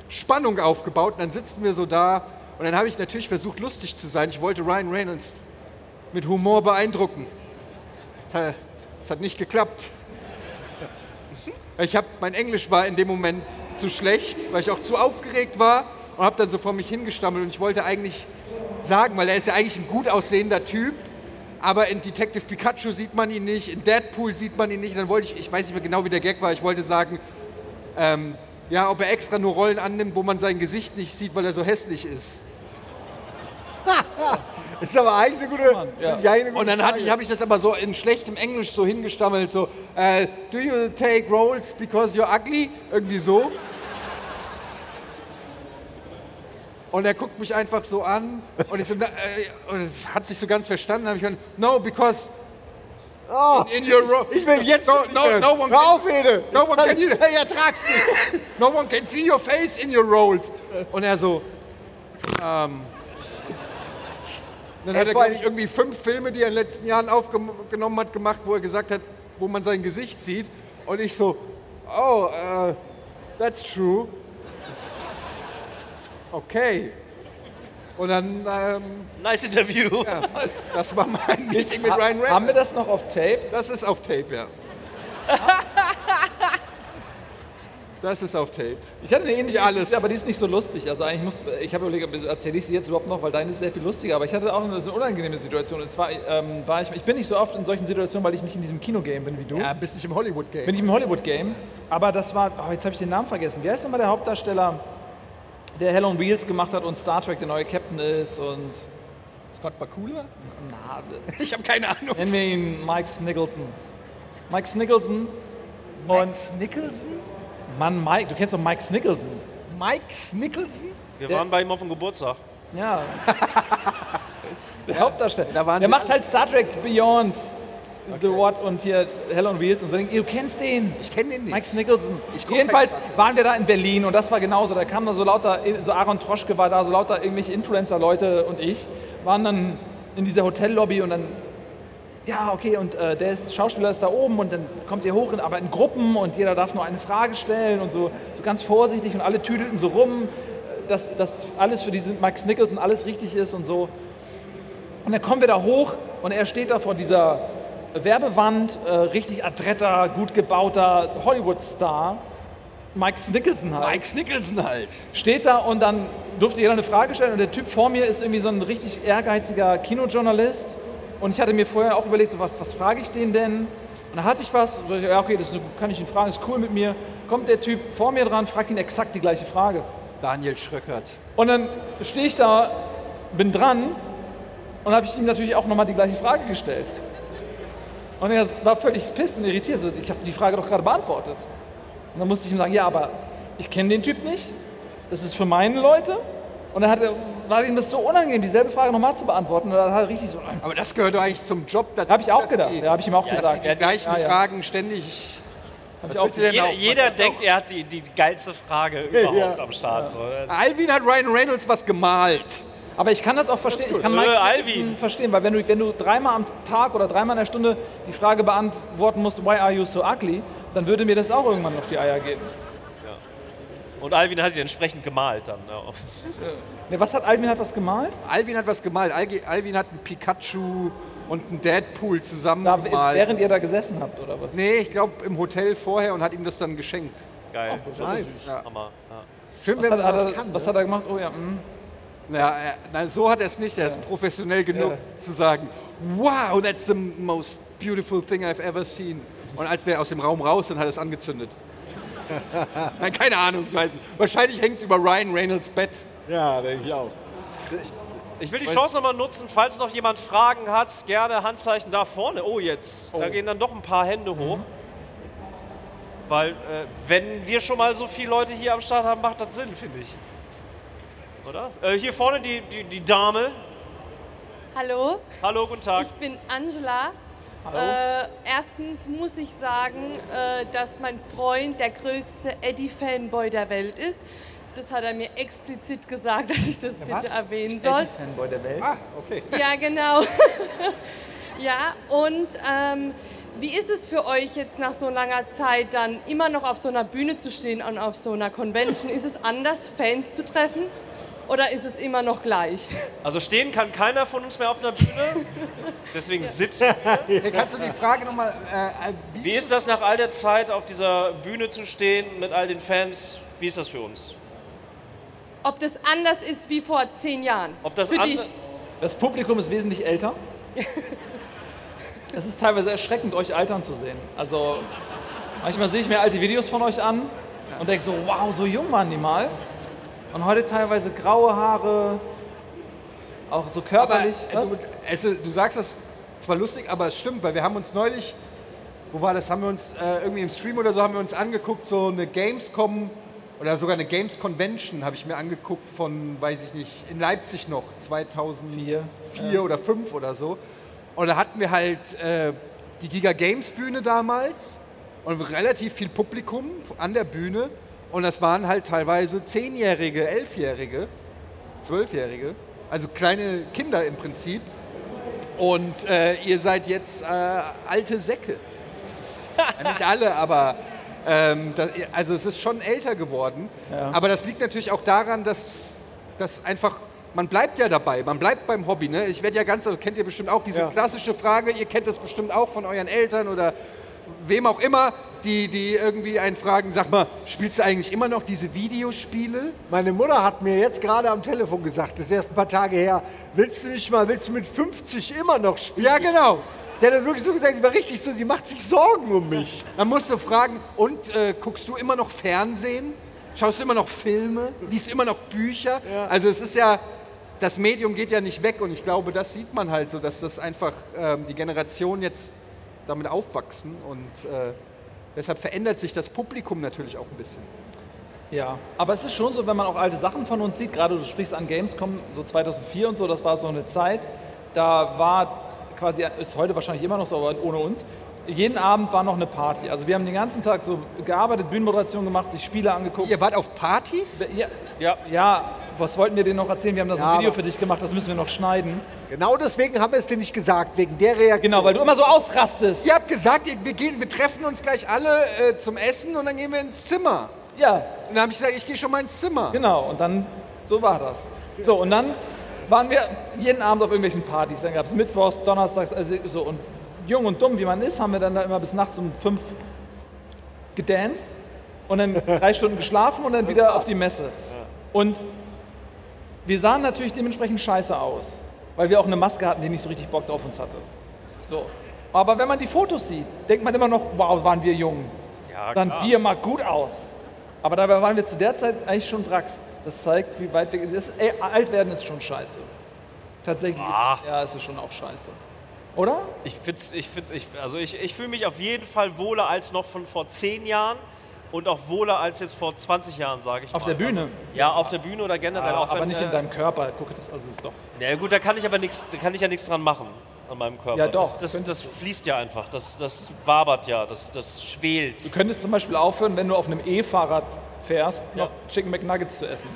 Spannung aufgebaut und dann sitzen wir so da und dann habe ich natürlich versucht, lustig zu sein. Ich wollte Ryan Reynolds mit Humor beeindrucken. Das hat, nicht geklappt. Ich habe, mein Englisch war in dem Moment zu schlecht, weil ich auch zu aufgeregt war und habe dann so vor mich hingestammelt und ich wollte eigentlich sagen, weil er ist ja eigentlich ein gut aussehender Typ, aber in Detective Pikachu sieht man ihn nicht, in Deadpool sieht man ihn nicht. Dann wollte ich, ich weiß nicht mehr genau, wie der Gag war, ich wollte sagen, ähm, ja, ob er extra nur Rollen annimmt, wo man sein Gesicht nicht sieht, weil er so hässlich ist. Ist aber eigentlich eine gute, ja. ja, eine gute Und dann hatte ich, habe ich das aber so in schlechtem Englisch so hingestammelt, so, äh, do you take roles because you're ugly? Irgendwie so. Und er guckt mich einfach so an und, ich so, äh, und hat sich so ganz verstanden. habe ich gesagt, no, because Oh, in your role. ich will jetzt no, no, no one Hör can, auf, Hede. no one can, Ich ertrag's nicht. no one can see your face in your roles. Und er so, ähm, dann Ey, hat er, glaube ich, irgendwie fünf Filme, die er in den letzten Jahren aufgenommen hat, gemacht, wo er gesagt hat, wo man sein Gesicht sieht. Und ich so, oh, uh, that's true. Okay. Und dann, ähm, nice Interview. ja, das war mein Meeting mit Ryan Reynolds. Haben wir das noch auf Tape? Das ist auf Tape, ja. Das ist auf Tape. Ich hatte eine ähnliche, Nicht alles. aber die ist nicht so lustig. Also eigentlich muss, ich habe überlegt, erzähle ich sie jetzt überhaupt noch, weil deine ist sehr viel lustiger. Aber ich hatte auch eine, so eine unangenehme Situation. Und zwar ähm, war ich, ich bin nicht so oft in solchen Situationen, weil ich nicht in diesem Kinogame bin wie du. Ja, bist nicht im Hollywood-Game. Bin ich im Hollywood-Game. Aber das war, oh, jetzt habe ich den Namen vergessen. Wer ist nochmal der Hauptdarsteller, der Hell on Wheels gemacht hat und Star Trek der neue Captain ist und Scott Bakula? na, Ich habe keine Ahnung. nennen wir ihn Mike Snicholson. Mike Snicholson und Max Nicholson? Mann, Mike, du kennst doch Mike Snicholson. Mike Nicholson? Wir Der- waren bei ihm auf dem Geburtstag. Ja. Der Hauptdarsteller. da waren der macht halt Star Trek Beyond The What und hier Hell on Wheels und so. Du kennst den. Ich kenne den nicht. Mike Nicholson. Jedenfalls waren wir da in Berlin und das war genauso. Da kamen da so lauter, so Aaron Troschke war da, so lauter irgendwelche Influencer-Leute und ich waren dann in dieser Hotellobby und dann, ja, okay, und äh, der ist, Schauspieler ist da oben und dann kommt ihr hoch, in, aber in Gruppen und jeder darf nur eine Frage stellen und so, so ganz vorsichtig und alle tüdelten so rum, dass, dass alles für diesen Max Nicholson alles richtig ist und so. Und dann kommen wir da hoch und er steht da vor dieser Werbewand, äh, richtig adretter, gut gebauter Hollywood-Star, Mike Nicholson halt. Mike Nicholson halt. Steht da und dann durfte jeder eine Frage stellen und der Typ vor mir ist irgendwie so ein richtig ehrgeiziger Kinojournalist und ich hatte mir vorher auch überlegt, so, was, was frage ich den denn? Und dann hatte ich was, und so, ja okay, das kann ich ihn fragen, ist cool mit mir. Kommt der Typ vor mir dran, fragt ihn exakt die gleiche Frage. Daniel Schröckert. Und dann stehe ich da, bin dran und habe ich ihm natürlich auch nochmal die gleiche Frage gestellt. Und er war völlig pisst und irritiert. So, Ich habe die Frage doch gerade beantwortet. Und dann musste ich ihm sagen, ja, aber ich kenne den Typ nicht. Das ist für meine Leute. Und dann hat er, war ihm das so unangenehm, dieselbe Frage nochmal zu beantworten. Und dann hat er richtig so, Aber das gehört doch eigentlich zum Job dazu. habe ich auch dass gedacht. Die, Ja, habe ich ihm auch dass gesagt. die, die gleichen Ja, ja. Fragen ständig. Jeder, jeder denkt, er hat die, die geilste Frage überhaupt am Start. So. Alvin hat Ryan Reynolds was gemalt. Aber ich kann das auch verstehen. Ich kann Äh, Mike Alvin. Nicholson verstehen, weil wenn du, wenn du dreimal am Tag oder dreimal in der Stunde die Frage beantworten musst, why are you so ugly, dann würde mir das auch irgendwann auf die Eier gehen. Und Alvin hat ihn entsprechend gemalt dann. Ja. Ne, was hat Alvin hat was gemalt? Alvin hat was gemalt. Alvin hat einen Pikachu und einen Deadpool zusammen Da, gemalt. während ihr da gesessen habt, oder was? nee, ich glaube im Hotel vorher und hat ihm das dann geschenkt. Geil. Nice. Ja. Hammer. Ja. Schön, Was wenn hat, man hat das er, kann. was ne? hat er gemacht? Oh ja, hm. Ja, äh, nein, so hat er es nicht. Er ist professionell genug zu sagen, wow, that's the most beautiful thing I've ever seen. Und als wir aus dem Raum raus sind, hat er es angezündet. nein, keine Ahnung, ich weiß nicht. Wahrscheinlich hängt es über Ryan Reynolds Bett. Ja, denke ich auch. Ich will die Chance nochmal nutzen, falls noch jemand Fragen hat, gerne Handzeichen da vorne. Oh, jetzt, da gehen dann doch ein paar Hände hoch. Weil, äh, wenn wir schon mal so viele Leute hier am Start haben, macht das Sinn, finde ich. Oder? Äh, hier vorne die, die, die Dame. Hallo, Hallo, guten Tag. ich bin Angela. Äh, erstens muss ich sagen, äh, dass mein Freund der größte Eddie-Fanboy der Welt ist. Das hat er mir explizit gesagt, dass ich das bitte erwähnen soll. Fanboy der Welt. Ah, okay. Ja, genau. ja, und ähm, wie ist es für euch jetzt nach so langer Zeit dann immer noch auf so einer Bühne zu stehen und auf so einer Convention? Ist es anders, Fans zu treffen? Oder ist es immer noch gleich? Also stehen kann keiner von uns mehr auf einer Bühne. Deswegen sitzen. Hey, kannst du die Frage nochmal, äh, wie, Wie ist das nach all der Zeit auf dieser Bühne zu stehen mit all den Fans? Wie ist das für uns? Ob das anders ist wie vor zehn Jahren? Ob das für dich? Das Publikum ist wesentlich älter. Es ist teilweise erschreckend, euch altern zu sehen. Also manchmal sehe ich mir alte Videos von euch an und denke so, wow, so jung waren die mal. Und heute teilweise graue Haare, auch so aber, körperlich. äh, Was? du, du sagst das zwar lustig, aber es stimmt, weil wir haben uns neulich, wo war das, haben wir uns äh, irgendwie im Stream oder so, haben wir uns angeguckt, so eine Gamescom oder sogar eine Games Convention habe ich mir angeguckt von, weiß ich nicht, in Leipzig noch, 2004 Vier. oder 5 oder so. Und da hatten wir halt äh, die Giga Games Bühne damals und relativ viel Publikum an der Bühne. Und das waren halt teilweise Zehnjährige, Elfjährige, Zwölfjährige, also kleine Kinder im Prinzip. Und äh, ihr seid jetzt äh, alte Säcke. ja, nicht alle, aber ähm, das, also es ist schon älter geworden. Aber das liegt natürlich auch daran, dass, dass einfach, man bleibt ja dabei, man bleibt beim Hobby. Ne? Ich werde ja ganz, also kennt ihr bestimmt auch diese Ja. klassische Frage, ihr kennt das bestimmt auch von euren Eltern oder wem auch immer, die, die irgendwie einen fragen, sag mal, spielst du eigentlich immer noch diese Videospiele? Meine Mutter hat mir jetzt gerade am Telefon gesagt, das ist erst ein paar Tage her, willst du nicht mal, willst du mit 50 immer noch spielen? Ja, genau. Sie hat das wirklich so gesagt, sie war richtig so, sie macht sich Sorgen um mich. Dann musst du fragen, und äh, guckst du immer noch Fernsehen? Schaust du immer noch Filme? Liest du immer noch Bücher? Also es ist ja, das Medium geht ja nicht weg und ich glaube, das sieht man halt so, dass das einfach ähm, die Generation jetzt damit aufwachsen und äh, deshalb verändert sich das Publikum natürlich auch ein bisschen. Ja, aber es ist schon so, wenn man auch alte Sachen von uns sieht, gerade du sprichst an Gamescom, so 2004 und so, das war so eine Zeit, da war quasi, ist heute wahrscheinlich immer noch so, aber ohne uns, jeden Abend war noch eine Party. Also wir haben den ganzen Tag so gearbeitet, Bühnenmoderation gemacht, sich Spiele angeguckt. Ihr wart auf Partys? Ja, Ja. ja, was wollten wir dir noch erzählen? Wir haben da so ein Ja, Video aber- für dich gemacht, das müssen wir noch schneiden. Genau deswegen haben wir es dir nicht gesagt, wegen der Reaktion. Genau, weil du immer so ausrastest. Ihr habt gesagt, wir, gehen, wir treffen uns gleich alle äh, zum Essen und dann gehen wir ins Zimmer. Ja, Und dann habe ich gesagt, ich gehe schon mal ins Zimmer. Genau, und dann, so war das. So, und dann waren wir jeden Abend auf irgendwelchen Partys. Dann gab es Mittwochs, Donnerstags, also so. Und jung und dumm, wie man ist, haben wir dann da immer bis nachts um fünf gedanced und dann drei Stunden geschlafen und dann wieder auf die Messe. Und wir sahen natürlich dementsprechend scheiße aus, weil wir auch eine Maske hatten, die nicht so richtig Bock auf uns hatte. So. Aber wenn man die Fotos sieht, denkt man immer noch, wow, waren wir jung. Ja, Sahen wir mal gut aus. Aber dabei waren wir zu der Zeit eigentlich schon Wracks. Das zeigt, wie weit wir. Das, ey, alt werden ist schon scheiße. Tatsächlich Ah. ist, ja, es ist schon auch scheiße. Oder? Ich find's, ich find's, ich, also ich, ich fühle mich auf jeden Fall wohler als noch von vor zehn Jahren und auch wohler als jetzt vor 20 Jahren, sage ich Auf mal. der Bühne? Also, ja, auf der Bühne oder generell. auch aber wenn, nicht in äh, deinem Körper. Guck, das also ist doch. Na gut, da kann ich aber nichts, da kann ich ja nichts dran machen an meinem Körper. Ja, doch, Das, das, das fließt ja einfach, das, das wabert ja, das, das schwelt. Du könntest zum Beispiel aufhören, wenn du auf einem E-Fahrrad fährst, noch Chicken McNuggets zu essen.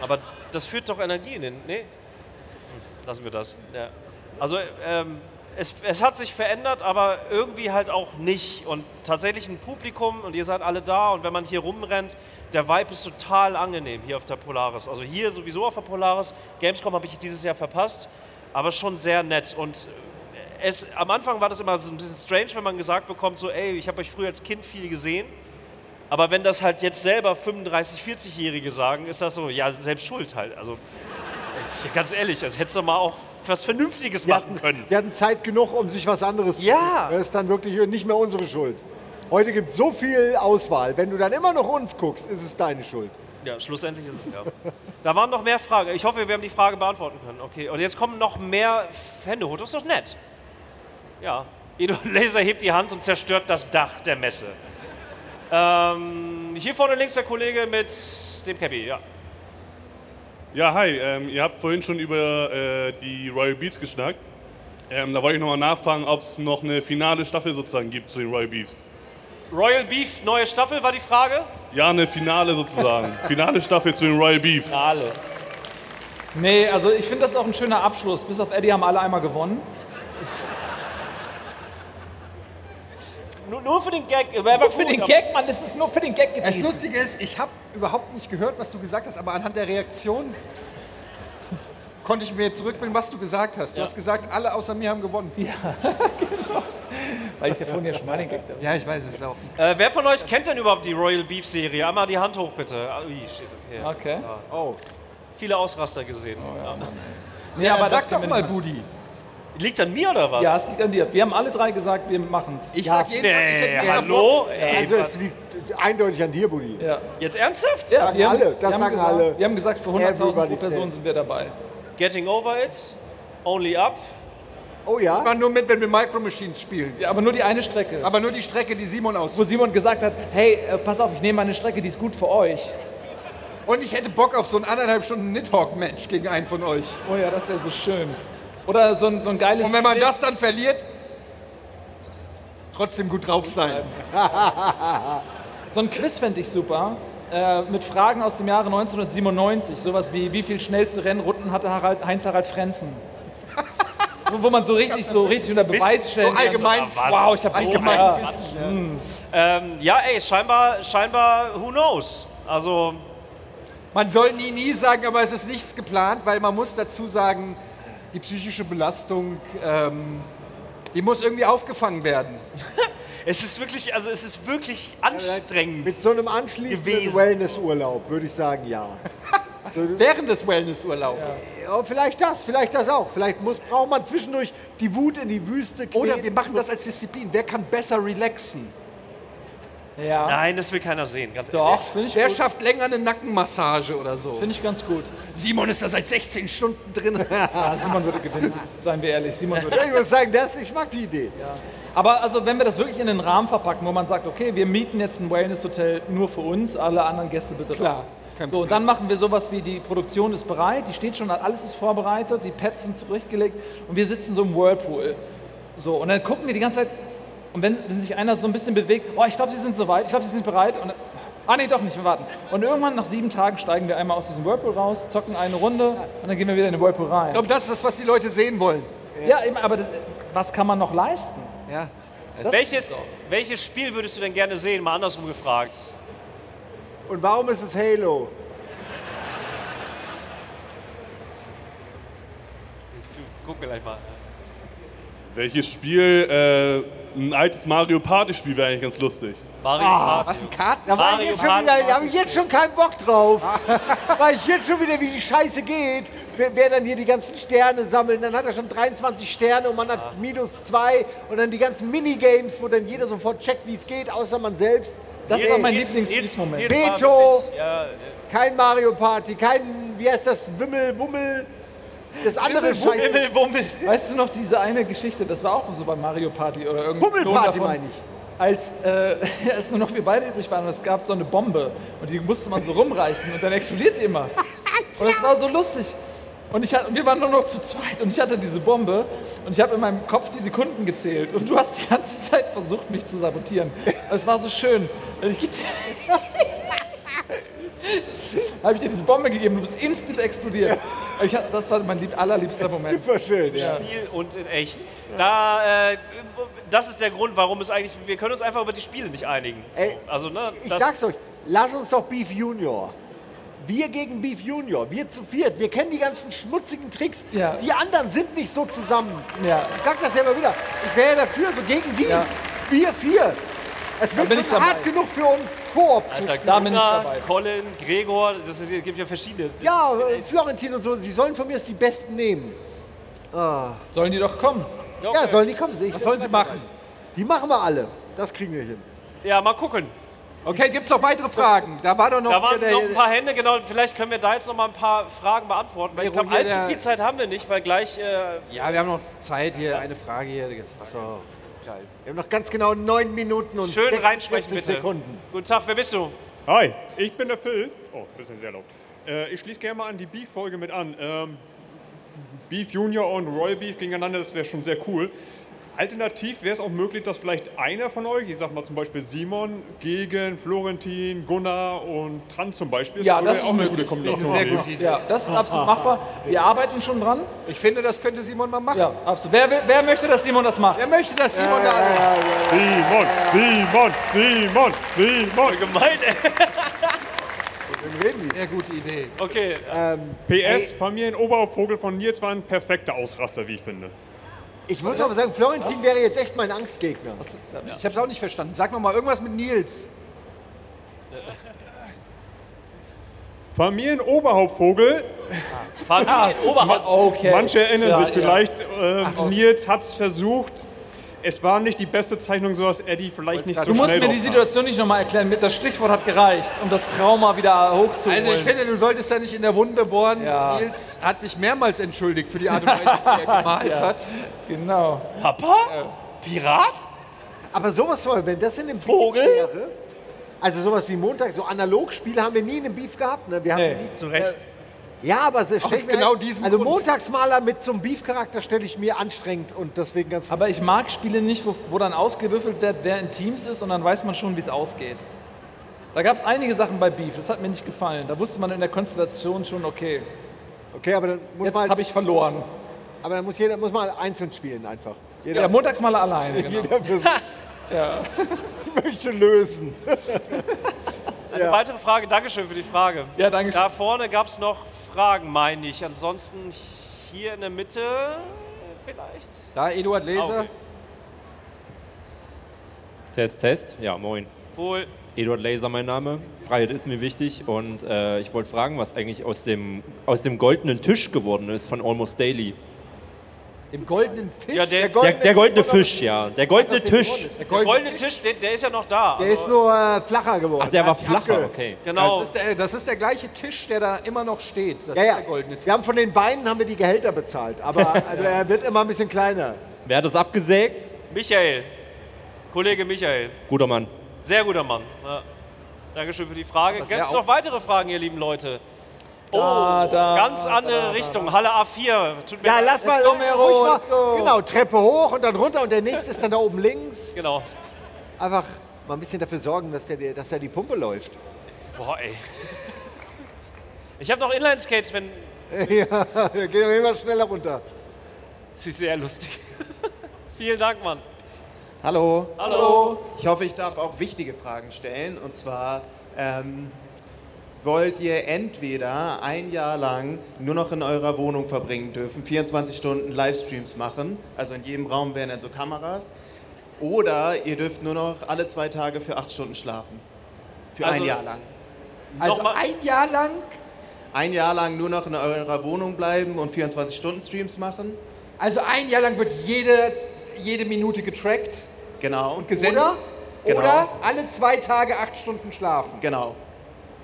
Aber das führt doch Energie in den. Nee? Hm, Lassen wir das. Ja. Also, ähm, es, es hat sich verändert, aber irgendwie halt auch nicht. Und tatsächlich ein Publikum und ihr seid alle da und wenn man hier rumrennt, der Vibe ist total angenehm hier auf der Polaris. Also hier sowieso auf der Polaris. Gamescom habe ich dieses Jahr verpasst, aber schon sehr nett. Und es, am Anfang war das immer so ein bisschen strange, wenn man gesagt bekommt, so, ey, ich habe euch früher als Kind viel gesehen. Aber wenn das halt jetzt selber 35, 40-Jährige sagen, ist das so, ja, selbst schuld halt. Also, ganz ehrlich, das hättest du mal auch was Vernünftiges Sie machen können. Sie hatten Zeit genug, um sich was anderes Ja. zu suchen. Das ist dann wirklich nicht mehr unsere Schuld. Heute gibt es so viel Auswahl. Wenn du dann immer noch uns guckst, ist es deine Schuld. Ja, schlussendlich ist es ja. Da waren noch mehr Fragen. Ich hoffe, wir haben die Frage beantworten können. Okay, und jetzt kommen noch mehr Hände. Das ist doch nett. Ja. Edo Laser hebt die Hand und zerstört das Dach der Messe. Ähm, hier vorne links der Kollege mit dem Cappy, ja. Ja, hi. Ähm, ihr habt vorhin schon über äh, die Royal Beefs geschnackt. Ähm, da wollte ich nochmal nachfragen, ob es noch eine finale Staffel sozusagen gibt zu den Royal Beefs. Royal Beef, neue Staffel war die Frage. Ja, eine Finale sozusagen. finale Staffel zu den Royal Beefs. Alle. Nee, also ich finde das auch ein schöner Abschluss. Bis auf Eddie haben alle einmal gewonnen. Nur, nur für den Gag. Aber für den Gag, Mann, das ist nur für den Gag Das gewesen. Lustige ist, ich habe überhaupt nicht gehört, was du gesagt hast, aber anhand der Reaktion konnte ich mir zurückbilden, was du gesagt hast. Du Ja. hast gesagt, alle außer mir haben gewonnen. Ja, Weil ich ja vorhin ja schon mal den Gag da ja ich weiß es auch. Äh, wer von euch kennt denn überhaupt die Royal Beef Serie? Einmal die Hand hoch bitte. Ah, Ui, shit, okay. Okay. Oh. Viele Ausraster gesehen. ja. Nee, Ja, aber das sag doch mal, Budi. Liegt an mir oder was? Ja, es liegt an dir. Wir haben alle drei gesagt, wir machen's. Ich Ja, sag jeden ich Nee, hätte mehr hallo? Ey, Also es liegt eindeutig an dir, Buddy. Ja. jetzt ernsthaft? Ja, Sagen wir haben, alle, das wir haben sagen gesagt, alle. Wir haben gesagt, für 100.000 pro Everybody Person said. sind wir dabei. Getting over it. Only up. Oh ja? Ich mach nur mit, wenn wir Micro Machines spielen. Ja, aber nur die eine Strecke. Aber nur die Strecke, die Simon aus. Wo Simon gesagt hat, hey, äh, pass auf, ich nehme eine Strecke, die ist gut für euch. Und ich hätte Bock auf so ein anderthalb Stunden Nidhogg-Match gegen einen von euch. Oh ja, das wäre so schön. Oder so ein, so ein geiles Und wenn man Quiz. das dann verliert, trotzdem gut drauf sein. So ein Quiz fände ich super. Äh, mit Fragen aus dem Jahre 1997. Sowas wie, wie viel schnellste Rennrunden hatte Harald, Heinz-Harald Frenzen? wo, wo man so richtig, so richtig unter Beweis stellen so allgemein- kann. So, wow, ich habe allgemein ja, Wissen, Ähm, ja, ey, scheinbar, scheinbar, who knows? Also, Man soll nie, nie sagen, aber es ist nichts geplant, weil man muss dazu sagen, die psychische Belastung, ähm, die muss irgendwie aufgefangen werden. es ist wirklich, also es ist wirklich anstrengend. Mit so einem anschließenden. Wellnessurlaub würde ich sagen, ja. Während des Wellnessurlaubs. ja. Vielleicht das, vielleicht das auch. Vielleicht muss, braucht man zwischendurch die Wut in die Wüste kneten. Oder wir machen das als Disziplin. Wer kann besser relaxen? Ja. Nein, das will keiner sehen, ganz Doch, finde ich, Wer gut. schafft länger eine Nackenmassage oder so? Finde ich ganz gut. Simon ist da seit 16 Stunden drin. Ja, Simon würde gewinnen, seien wir ehrlich. Simon würde Ich würde sagen, das, ich mag die Idee. Aber also, wenn wir das wirklich in den Rahmen verpacken, wo man sagt, okay, wir mieten jetzt ein Wellness-Hotel nur für uns, alle anderen Gäste bitte Klar, raus. kein So, und dann machen wir sowas wie, die Produktion ist bereit, die steht schon, alles ist vorbereitet, die Pads sind zurechtgelegt und wir sitzen so im Whirlpool. So, und dann gucken wir die ganze Zeit, und wenn, wenn sich einer so ein bisschen bewegt, oh, ich glaube, sie sind soweit, ich glaube, sie sind bereit, und ah, nee, doch nicht, wir warten. Und irgendwann nach sieben Tagen steigen wir einmal aus diesem Whirlpool raus, zocken eine Runde und dann gehen wir wieder in den Whirlpool rein. Ich glaube, das ist das, was die Leute sehen wollen. Ja, eben, aber das- was kann man noch leisten? Ja. Welches, welches Spiel würdest du denn gerne sehen? Mal andersrum gefragt. Und warum ist es Halo? Ich guck mir gleich mal. Welches Spiel? Äh, ein altes Mario Party-Spiel wäre eigentlich ganz lustig. Mario Party. Was, ein Karten? Da Mario jetzt schon Party. wieder, da habe ich jetzt schon keinen Bock drauf. Weil ich jetzt schon wieder, wie die Scheiße geht. Wer, wer dann hier die ganzen Sterne sammelt, dann hat er schon 23 Sterne und man hat minus zwei. Und dann die ganzen Minigames, wo dann jeder sofort checkt, wie es geht, außer man selbst. Das Nee, war mein Lieblingsmoment. Wirklich- Ja, äh, Kein Mario Party, kein, wie heißt das, Wimmel, Wummel. Das andere Scheiße. Wimmel, Wummel. Weißt du noch diese eine Geschichte, das war auch so bei Mario Party oder irgendein Klon Hummelparty meine ich. Als, äh, als nur noch wir beide übrig waren und es gab so eine Bombe und die musste man so rumreißen und dann explodiert die immer. Und das war so lustig. Und ich hatte, wir waren nur noch zu zweit und ich hatte diese Bombe und ich habe in meinem Kopf die Sekunden gezählt und du hast die ganze Zeit versucht, mich zu sabotieren. Es war so schön. Und ich habe ich dir diese Bombe gegeben, du bist instant explodiert. Ich, hab- das war mein lieb, allerliebster Moment. Super schön, ja. Spiel und in echt. Da, äh, das ist der Grund, warum es eigentlich, wir können uns einfach über die Spiele nicht einigen. Ey, Also, ne, Ich sag's euch, lass uns doch Beef Junior. Wir gegen Beef Junior, wir zu viert, wir kennen die ganzen schmutzigen Tricks. Ja. Die anderen sind nicht so zusammen. Ja. Ich sag das ja immer wieder. Ich wäre ja dafür, so gegen die. Ja. Wir vier. Es wird schon hart genug für uns, Koop zu Alter, Da bin ich dabei. Colin, Gregor, das ist, gibt ja verschiedene. Ja, äh, Florentin und so, sie sollen von mir aus die Besten nehmen. Sollen die doch kommen? Ja, sollen die kommen? Sehe ich Was sollen sie machen? Die machen wir alle. Das kriegen wir hin. Ja, mal gucken. Okay, gibt's noch weitere Fragen? Da war doch noch Da waren noch ein paar Hände, genau. Vielleicht können wir da jetzt noch mal ein paar Fragen beantworten. Weil ich glaube, allzu viel Zeit haben wir nicht, weil gleich. Äh, Ja, wir haben noch Zeit hier. Eine Frage hier. Jetzt Wasser. Wir haben noch ganz genau neun Minuten und schön 46 reinsprechen, bitte. Sekunden. Guten Tag, wer bist du? Hi, ich bin der Phil. Oh, bisschen sehr laut. Äh, ich schließe gerne mal an die Beef-Folge mit an. Ähm, Beef Junior und Royal Beef gegeneinander, das wäre schon sehr cool. Alternativ wäre es auch möglich, dass vielleicht einer von euch, ich sag mal zum Beispiel Simon, gegen Florentin, Gunnar und Trans zum Beispiel. Ja, würde das ist auch eine möglich. gute Kombination Sehr geben. gute Idee. Ja, das ist absolut machbar. Wir arbeiten schon dran. Ich finde, das könnte Simon mal machen. Ja, absolut. Wer, wer möchte, dass Simon das macht? Wer möchte, dass Simon da Simon, Simon, Simon, Simon. Gemein, ey. Sehr gute Idee. Okay, PS, Familienobervogel von Nils war ein perfekter Ausraster, wie ich finde. Ich muss aber sagen, Florentin wäre jetzt echt mein Angstgegner. Ich habe es auch nicht verstanden. Sag noch mal irgendwas mit Nils. Familienoberhauptvogel, Familie, Oberhaupt. Okay. manche erinnern Ja, sich ja. vielleicht, äh, Nils hat es versucht. Es war nicht die beste Zeichnung, so dass Eddie vielleicht nicht so Du musst schnell mir die drauf kam. Situation nicht nochmal erklären. Mit das Stichwort hat gereicht, um das Trauma wieder hochzuholen. Also ich finde, du solltest da nicht in der Wunde bohren. Ja. Nils hat sich mehrmals entschuldigt für die Art und Weise, wie er gemalt hat. genau. Papa? Pirat? Aber sowas soll, wenn das in dem Vogel? Beef wäre, also sowas wie Montag, so Analogspiele haben wir nie in einem Beef gehabt. Ne? Wir haben Nee, nie, Zu Recht. Ja, aber es mir genau diesem Also Grund. Montagsmaler mit so einem Beef-Charakter stelle ich mir anstrengend und deswegen ganz. Aber ich mag Spiele nicht, wo, wo dann ausgewürfelt wird, wer in Teams ist und dann weiß man schon, wie es ausgeht. Da gab es einige Sachen bei Beef, das hat mir nicht gefallen. Da wusste man in der Konstellation schon, okay, okay, aber dann muss jetzt habe ich verloren. aber dann muss jeder muss mal einzeln spielen einfach. Jeder, Ja, Montagsmaler alleine, genau. jeder für sich. möchte lösen. Eine weitere Frage, Dankeschön für die Frage. Ja, danke schön. Da vorne gab es noch Fragen, meine ich. Ansonsten hier in der Mitte vielleicht. Da, Eduard Leser. Ah, okay. Test, Test. Ja, moin. Wohl. Eduard Laser mein Name. Freiheit ist mir wichtig und äh, ich wollte fragen, was eigentlich aus dem, aus dem goldenen Tisch geworden ist von Almost Daily. Im goldenen Fisch. Ja, der- Der, der goldene Fisch, ja. Der goldene Tisch. Der goldene Tisch, der, der ist ja noch da. Der ist nur äh, flacher geworden. Ach, der war flacher, Hacke. okay. genau. Das ist, der, das ist der gleiche Tisch, der da immer noch steht. Das Ja, ist ja. der goldene Tisch. Wir haben von den Beinen haben wir die Gehälter bezahlt, aber also, er wird immer ein bisschen kleiner. Wer hat das abgesägt? Michael. Kollege Michael. Guter Mann. Sehr guter Mann. Ja. Dankeschön für die Frage. Gibt es noch weitere Fragen, ihr lieben Leute? Oh, Da, da, ganz andere Richtung. Halle A4. Tut mir Ja, leid. lass mal äh, ruhig mal, genau Treppe hoch und dann runter und der nächste ist dann da oben links. Genau. Einfach mal ein bisschen dafür sorgen, dass der, dass da die Pumpe läuft. Boah, ey. Ich habe noch Inline-Skates, wenn. ja, geht aber immer schneller runter. Das ist sehr lustig. Vielen Dank, Mann. Hallo. Hallo. Ich hoffe, ich darf auch wichtige Fragen stellen. Und zwar, ähm, wollt ihr entweder ein Jahr lang nur noch in eurer Wohnung verbringen dürfen, 24 Stunden Livestreams machen, also in jedem Raum wären dann so Kameras, oder ihr dürft nur noch alle zwei Tage für acht Stunden schlafen. Für Also- ein Jahr lang. Also ein Jahr lang. Ein Jahr lang nur noch in eurer Wohnung bleiben und 24 Stunden Streams machen. Also ein Jahr lang wird jede, jede Minute getrackt Genau. und gesendet. Oder? Genau. Oder alle zwei Tage acht Stunden schlafen. Genau.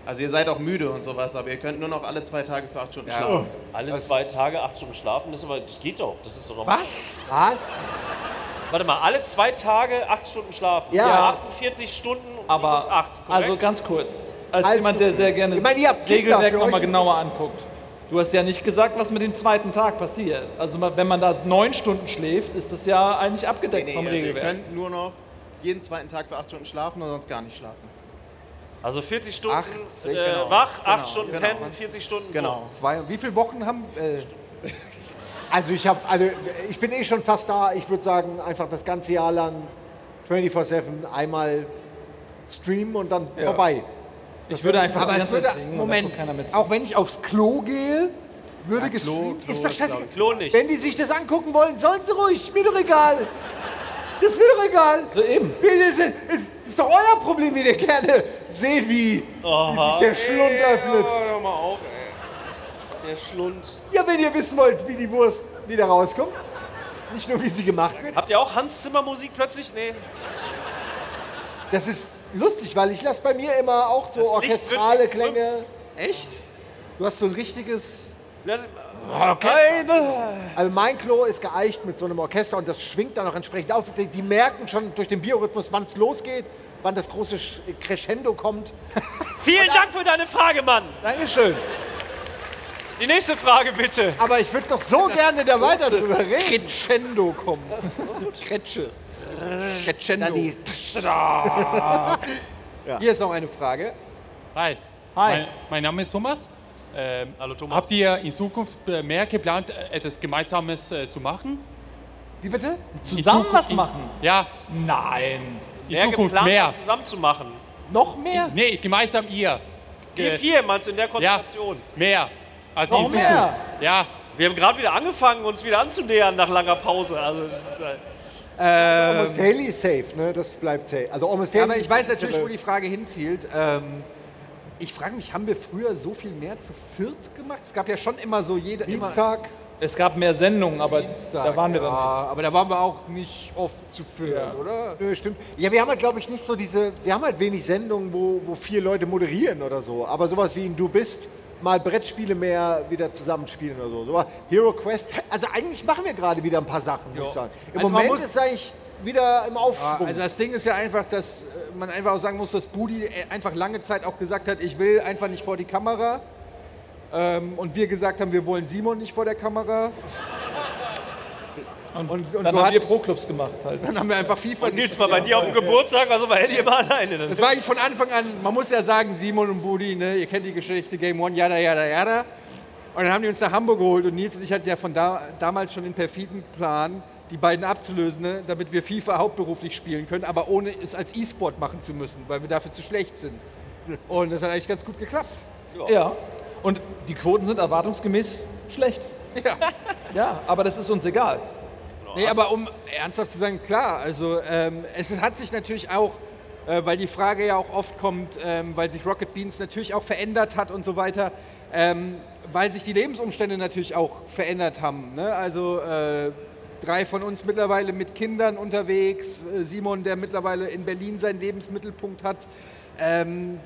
Also ihr seid auch müde und sowas, aber ihr könnt nur noch alle zwei Tage für acht Stunden Ja. schlafen. Alle zwei Tage acht Stunden schlafen, das, ist aber, das geht doch. Das ist doch noch Was? Was? Warte mal, alle zwei Tage acht Stunden schlafen. Ja. 48 Stunden Aber minus acht. also korrekt? ganz kurz, als Also, jemand, der sehr gerne ich meine, ihr habt das Regelwerk nochmal genauer anguckt. Du hast ja nicht gesagt, was mit dem zweiten Tag passiert. Also wenn man da neun Stunden schläft, ist das ja eigentlich abgedeckt Nee, vom also ihr Regelwerk. könnt nur noch jeden zweiten Tag für acht Stunden schlafen und sonst gar nicht schlafen. Also 40 Stunden Acht, äh, genau. wach, acht Genau, Stunden genau. pennen, 40 Stunden Genau. Zwei. Wie viele Wochen haben. Äh, Also ich habe, also ich bin eh schon fast da. Ich würde sagen, einfach das ganze Jahr lang 24/7 einmal streamen und dann Ja. vorbei. Ich würde einfach aber es würde. Moment. Auch wenn ich aufs Klo gehe, würde gestreamt. ist das scheiße. so. Klo nicht. Wenn die sich das angucken wollen, sollen sie ruhig. Mir doch egal. Das ist mir doch egal. So eben. Ist doch euer Problem, wie ihr gerne seht, wie, wie sich der Schlund öffnet. Hör mal auf, ey. Der Schlund. Ja, wenn ihr wissen wollt, wie die Wurst wieder rauskommt. Nicht nur, wie sie gemacht wird. Habt ihr auch Hans Zimmer Musik plötzlich? Nee. Das ist lustig, weil ich lasse bei mir immer auch so Das orchestrale. Klänge. Echt? Du hast so ein richtiges. Orchester. Also mein Klo ist geeicht mit so einem Orchester und das schwingt dann auch entsprechend auf. Die, die merken schon durch den Biorhythmus, wann es losgeht, wann das große Sch- Crescendo kommt. Vielen Dank für deine Frage, Mann. Dankeschön. Die nächste Frage bitte. Aber ich würde doch so gerne da weiter drüber reden. Crescendo kommen. Kretsche. Crescendo. Dann die- Hier ist noch eine Frage. Hi. Hi. Mein, mein Name ist Thomas. Ähm, Hallo Thomas. Habt ihr in Zukunft äh, mehr geplant, äh, etwas Gemeinsames äh, zu machen? Wie bitte? Zusammen Zukunft- was in- machen? Ja, Nein. in Mehr Zukunft geplant, mehr. was zusammen zu machen. Noch mehr? Nee, gemeinsam ihr. Wir vier meinst du in der Ja, Konstellation? mehr. Also Noch in mehr? Zukunft. Ja, Wir haben gerade wieder angefangen, uns wieder anzunähern nach langer Pause. Also das ist, äh, Almost Daily ist safe, ne? Das bleibt safe. Also Almost Ja, Daily aber ich weiß natürlich, wo die Frage hinzielt. Ähm, ich frage mich, haben wir früher so viel mehr zu viert gemacht? Es gab ja schon immer so jede. Dienstag. Es gab mehr Sendungen, aber Dienstag, da waren wir ja, dann nicht. Aber da waren wir auch nicht oft zu viert, Ja. oder? Nö, stimmt. Ja, wir haben halt, glaube ich, nicht so diese. Wir haben halt wenig Sendungen, wo, wo vier Leute moderieren oder so. Aber sowas wie in Du bist, mal Brettspiele mehr wieder zusammenspielen oder so. so Hero Quest. Also eigentlich machen wir gerade wieder ein paar Sachen, muss ich sagen. Im Also Moment muss- ist eigentlich wieder im Aufschwung. also das Ding ist ja einfach, dass äh, man einfach auch sagen muss, dass Budi äh, einfach lange Zeit auch gesagt hat, ich will einfach nicht vor die Kamera. Ähm, und wir gesagt haben, wir wollen Simon nicht vor der Kamera. Und, Und- und dann so haben hat wir Pro-Clubs gemacht halt. Dann haben wir einfach FIFA und Nils war bei dir auf dem Geburtstag, also war Eddie immer alleine. Dann. Das war eigentlich von Anfang an, man muss ja sagen, Simon und Budi, ne, ihr kennt die Geschichte, Game One, jada, jada, jada. Und dann haben die uns nach Hamburg geholt und Nils und ich hatten ja von da, damals schon den perfiden Plan, die beiden abzulösen, ne, damit wir FIFA hauptberuflich spielen können, aber ohne es als E-Sport machen zu müssen, weil wir dafür zu schlecht sind. Und das hat eigentlich ganz gut geklappt. Ja. Und die Quoten sind erwartungsgemäß schlecht. Ja. Ja, aber das ist uns egal. Nee, aber um ernsthaft zu sagen, klar, also ähm, es hat sich natürlich auch, äh, weil die Frage ja auch oft kommt, ähm, weil sich Rocket Beans natürlich auch verändert hat und so weiter, ähm, weil sich die Lebensumstände natürlich auch verändert haben. Ne? Also äh, drei von uns mittlerweile mit Kindern unterwegs, äh, Simon, der mittlerweile in Berlin seinen Lebensmittelpunkt hat. Ähm,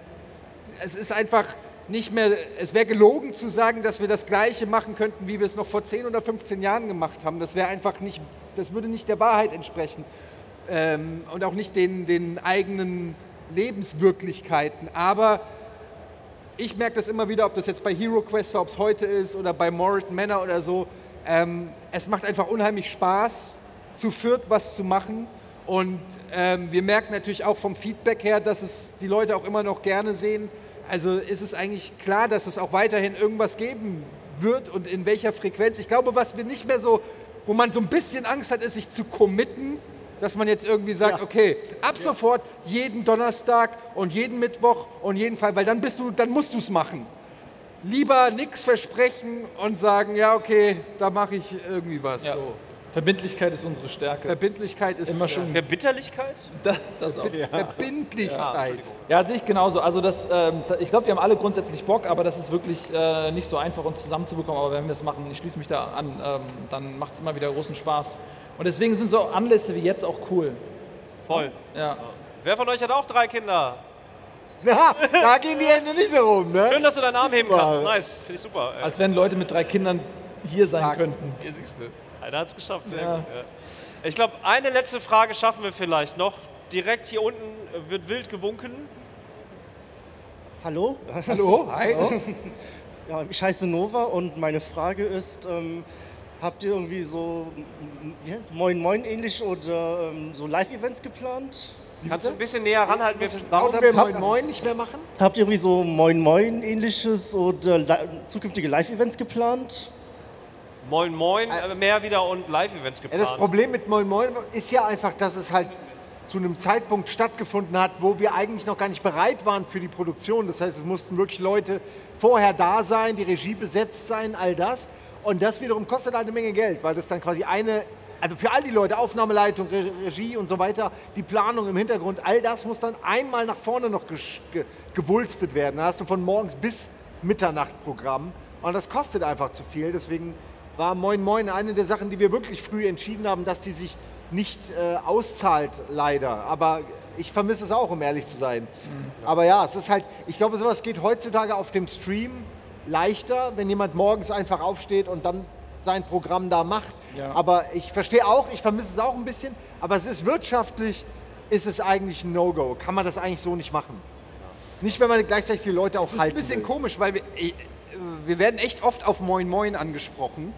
es ist einfach nicht mehr, es wäre gelogen zu sagen, dass wir das Gleiche machen könnten, wie wir es noch vor 10 oder 15 Jahren gemacht haben. Das wäre einfach nicht, das würde nicht der Wahrheit entsprechen. Ähm, und auch nicht den, den eigenen Lebenswirklichkeiten. Aber ich merke das immer wieder, ob das jetzt bei Hero Quest war, ob es heute ist oder bei Morit Manor oder so. Ähm, es macht einfach unheimlich Spaß, zu viert was zu machen. Und ähm, wir merken natürlich auch vom Feedback her, dass es die Leute auch immer noch gerne sehen. Also ist es eigentlich klar, dass es auch weiterhin irgendwas geben wird und in welcher Frequenz. Ich glaube, was wir nicht mehr so, wo man so ein bisschen Angst hat, ist sich zu committen, dass man jetzt irgendwie sagt, okay, ab sofort jeden Donnerstag und jeden Mittwoch und jeden Fall, weil dann bist du, dann musst du es machen. Lieber nichts versprechen und sagen, ja, okay, da mache ich irgendwie was. Ja. So. Verbindlichkeit ist unsere Stärke. Verbindlichkeit ist Immer schon. Verbitterlichkeit? Da, das auch. Verbindlichkeit. Ja, sehe ich genauso. Also das, ähm, ich glaube, wir haben alle grundsätzlich Bock, aber das ist wirklich äh, nicht so einfach, uns zusammenzubekommen. Aber wenn wir es machen, ich schließe mich da an, ähm, dann macht es immer wieder großen Spaß. Und deswegen sind so Anlässe wie jetzt auch cool. Voll. Ja. Wer von euch hat auch drei Kinder? Na, da gehen die Hände nicht oben, ne? Schön, dass du deinen Arm heben mal. kannst. Nice, finde ich super. Als wenn Leute mit drei Kindern hier sein könnten. Hier siehst du. Einer hat es geschafft. Sehr Ja. gut. Ja. Ich glaube, eine letzte Frage schaffen wir vielleicht noch. Direkt hier unten wird wild gewunken. Hallo? Hallo, hi. Ja, ich heiße Nova und meine Frage ist, ähm, habt ihr irgendwie so, wie heißt es, Moin Moin ähnlich oder ähm, so Live-Events geplant? Kannst du ein bisschen näher ranhalten? Wir Warum wir Moin Moin nicht mehr machen? Habt ihr irgendwie so Moin Moin ähnliches oder li zukünftige Live-Events geplant? Moin Moin, äh, mehr wieder und Live-Events Ja, geplant. das Problem mit Moin Moin ist ja einfach, dass es halt zu einem Zeitpunkt stattgefunden hat, wo wir eigentlich noch gar nicht bereit waren für die Produktion. Das heißt, es mussten wirklich Leute vorher da sein, die Regie besetzt sein, all das. Und das wiederum kostet eine Menge Geld, weil das dann quasi eine also für all die Leute, Aufnahmeleitung, Re Regie und so weiter, die Planung im Hintergrund, all das muss dann einmal nach vorne noch ge gewulstet werden. Da hast du von morgens bis Mitternacht Programm und das kostet einfach zu viel. Deswegen war Moin Moin eine der Sachen, die wir wirklich früh entschieden haben, dass die sich nicht äh, auszahlt, leider. Aber ich vermisse es auch, um ehrlich zu sein. Aber ja, es ist halt, ich glaube, sowas geht heutzutage auf dem Stream leichter, wenn jemand morgens einfach aufsteht und dann sein Programm da macht. Ja. Aber ich verstehe auch, ich vermisse es auch ein bisschen, aber es ist wirtschaftlich, ist es eigentlich ein No-Go. Kann man das eigentlich so nicht machen. Nicht, wenn man gleichzeitig viele Leute auch Das ist ein bisschen will. komisch, weil wir, äh, wir werden echt oft auf Moin Moin angesprochen.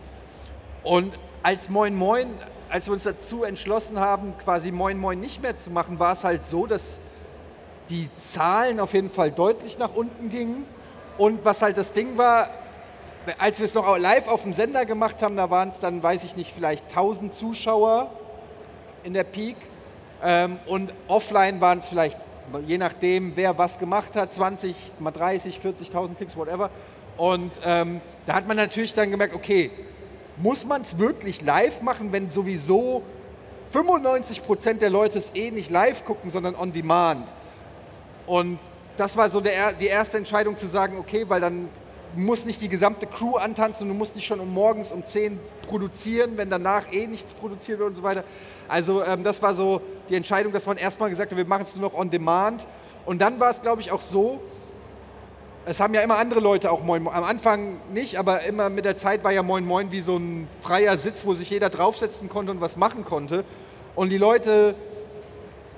Und als Moin Moin, als wir uns dazu entschlossen haben, quasi Moin Moin nicht mehr zu machen, war es halt so, dass die Zahlen auf jeden Fall deutlich nach unten gingen. Und was halt das Ding war, als wir es noch live auf dem Sender gemacht haben, da waren es dann, weiß ich nicht, vielleicht 1000 Zuschauer in der Peak. Ähm, und offline waren es vielleicht, je nachdem, wer was gemacht hat, 20, mal 30, 40.000 Klicks, whatever. Und ähm, da hat man natürlich dann gemerkt, okay, muss man es wirklich live machen, wenn sowieso 95% der Leute es eh nicht live gucken, sondern on demand. Und das war so der, die erste Entscheidung zu sagen, okay, weil dann muss nicht die gesamte Crew antanzen, du musst nicht schon um morgens um 10 produzieren, wenn danach eh nichts produziert wird und so weiter. Also ähm, das war so die Entscheidung, dass man erstmal gesagt hat, wir machen es nur noch on demand. Und dann war es, glaube ich, auch so, es haben ja immer andere Leute auch Moin Moin. Am Anfang nicht, aber immer mit der Zeit war ja Moin Moin wie so ein freier Sitz, wo sich jeder draufsetzen konnte und was machen konnte. Und die Leute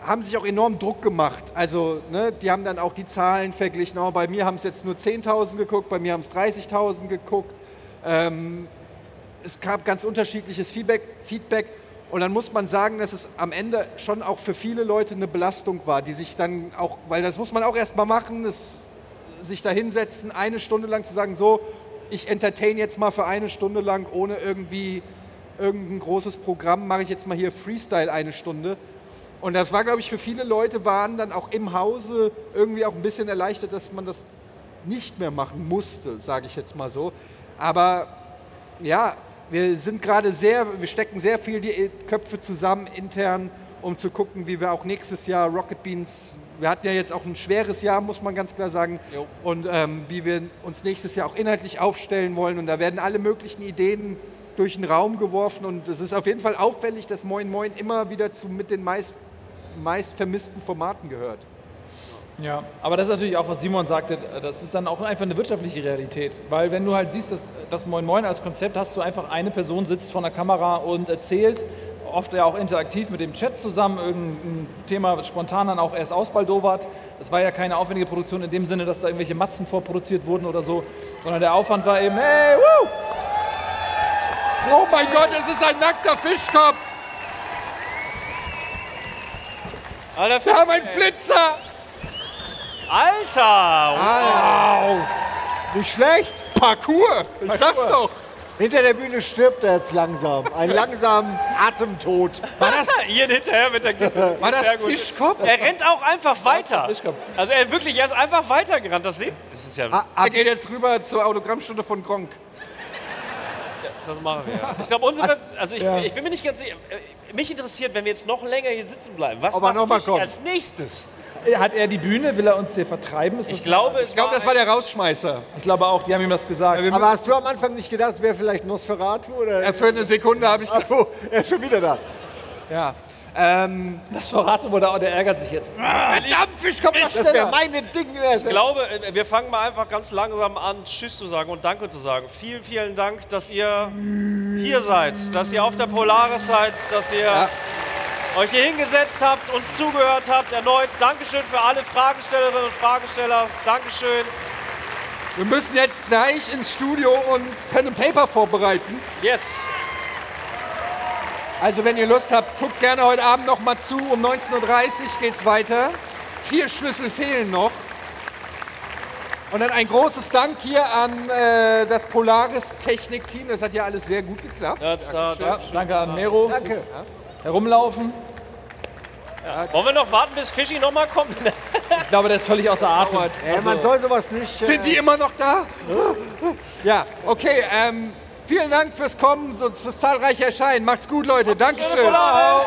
haben sich auch enorm Druck gemacht. Also ne, die haben dann auch die Zahlen verglichen. Oh, bei mir haben es jetzt nur 10.000 geguckt, bei mir haben es 30.000 geguckt. Ähm, es gab ganz unterschiedliches Feedback, Feedback. Und dann muss man sagen, dass es am Ende schon auch für viele Leute eine Belastung war, die sich dann auch, weil das muss man auch erstmal machen, das, sich da hinsetzen, eine Stunde lang zu sagen, so, ich entertain jetzt mal für eine Stunde lang, ohne irgendwie irgendein großes Programm, mache ich jetzt mal hier Freestyle eine Stunde. Und das war, glaube ich, für viele Leute waren dann auch im Hause irgendwie auch ein bisschen erleichtert, dass man das nicht mehr machen musste, sage ich jetzt mal so. Aber ja, wir sind gerade sehr, wir stecken sehr viel die Köpfe zusammen intern, um zu gucken, wie wir auch nächstes Jahr Rocket Beans, wir hatten ja jetzt auch ein schweres Jahr, muss man ganz klar sagen, und ähm, wie wir uns nächstes Jahr auch inhaltlich aufstellen wollen. Und da werden alle möglichen Ideen durch den Raum geworfen und es ist auf jeden Fall auffällig, dass Moin Moin immer wieder zu mit den meist, meist vermissten Formaten gehört. Ja, aber das ist natürlich auch, was Simon sagte, das ist dann auch einfach eine wirtschaftliche Realität. Weil wenn du halt siehst, dass das Moin Moin als Konzept hast, du einfach eine Person sitzt vor der Kamera und erzählt, oft ja auch interaktiv mit dem Chat zusammen, irgendein Thema spontan dann auch erst ausbaldowert. Es war ja keine aufwendige Produktion in dem Sinne, dass da irgendwelche Matzen vorproduziert wurden oder so, sondern der Aufwand war eben, hey, woo! Oh mein Gott, es ist ein nackter Fischkopf! Alter, Wir haben einen Flitzer! Alter! Wow! Nicht schlecht! Parcours! Ich sag's doch! Hinter der Bühne stirbt er jetzt langsam. Ein langsamen Atemtod. War das? Ian hinterher mit der War das. Fischkopf? Er rennt auch einfach weiter. Also er wirklich, er ist einfach weitergerannt. Das sieht. Das ist ja. Er geht jetzt rüber zur Autogrammstunde von Gronk. Das machen wir. Ja. Ich glaube, unsere. Also ich, ich bin mir nicht ganz sicher. äh, Mich interessiert, wenn wir jetzt noch länger hier sitzen bleiben. Was Ob er macht noch mal Fischi kommt. als nächstes? Hat er die Bühne? Will er uns hier vertreiben? Ist Ich glaube, Ich glaube, das war der Rausschmeißer. Ich glaube auch, die haben ihm das gesagt. Aber hast du am Anfang nicht gedacht, es wäre vielleicht Nosferatu? Oder? Ja, für eine Sekunde habe ich Ach so, er ist schon wieder da. Ja. Ähm, das verraten wurde, der ärgert sich jetzt. Verdammt, Fischkopf, was Das denn wäre da? meine Ding. Ich glaube, äh, wir fangen mal einfach ganz langsam an, Tschüss zu sagen und Danke zu sagen. Vielen, vielen Dank, dass ihr hier seid, dass ihr auf der Polaris seid, dass ihr euch hier hingesetzt habt, uns zugehört habt. Erneut Dankeschön für alle Fragestellerinnen und Fragesteller. Dankeschön. Wir müssen jetzt gleich ins Studio und Pen and Paper vorbereiten. Yes. Also wenn ihr Lust habt, guckt gerne heute Abend noch mal zu. Um 19.30 Uhr geht's weiter. Vier Schlüssel fehlen noch. Und dann ein großes Dank hier an äh, das Polaris Technik-Team. Das hat ja alles sehr gut geklappt. That's, uh, Ja, danke an Nero. Danke. Herumlaufen. Wollen wir noch warten, bis Fischi nochmal kommt? Ich glaube, der ist völlig außer Atem. Äh, man soll sowas nicht. Sind die immer noch da? Ja, okay. Ähm, Vielen Dank fürs Kommen, und fürs zahlreiche Erscheinen. Macht's gut, Leute. Dankeschön. Applaus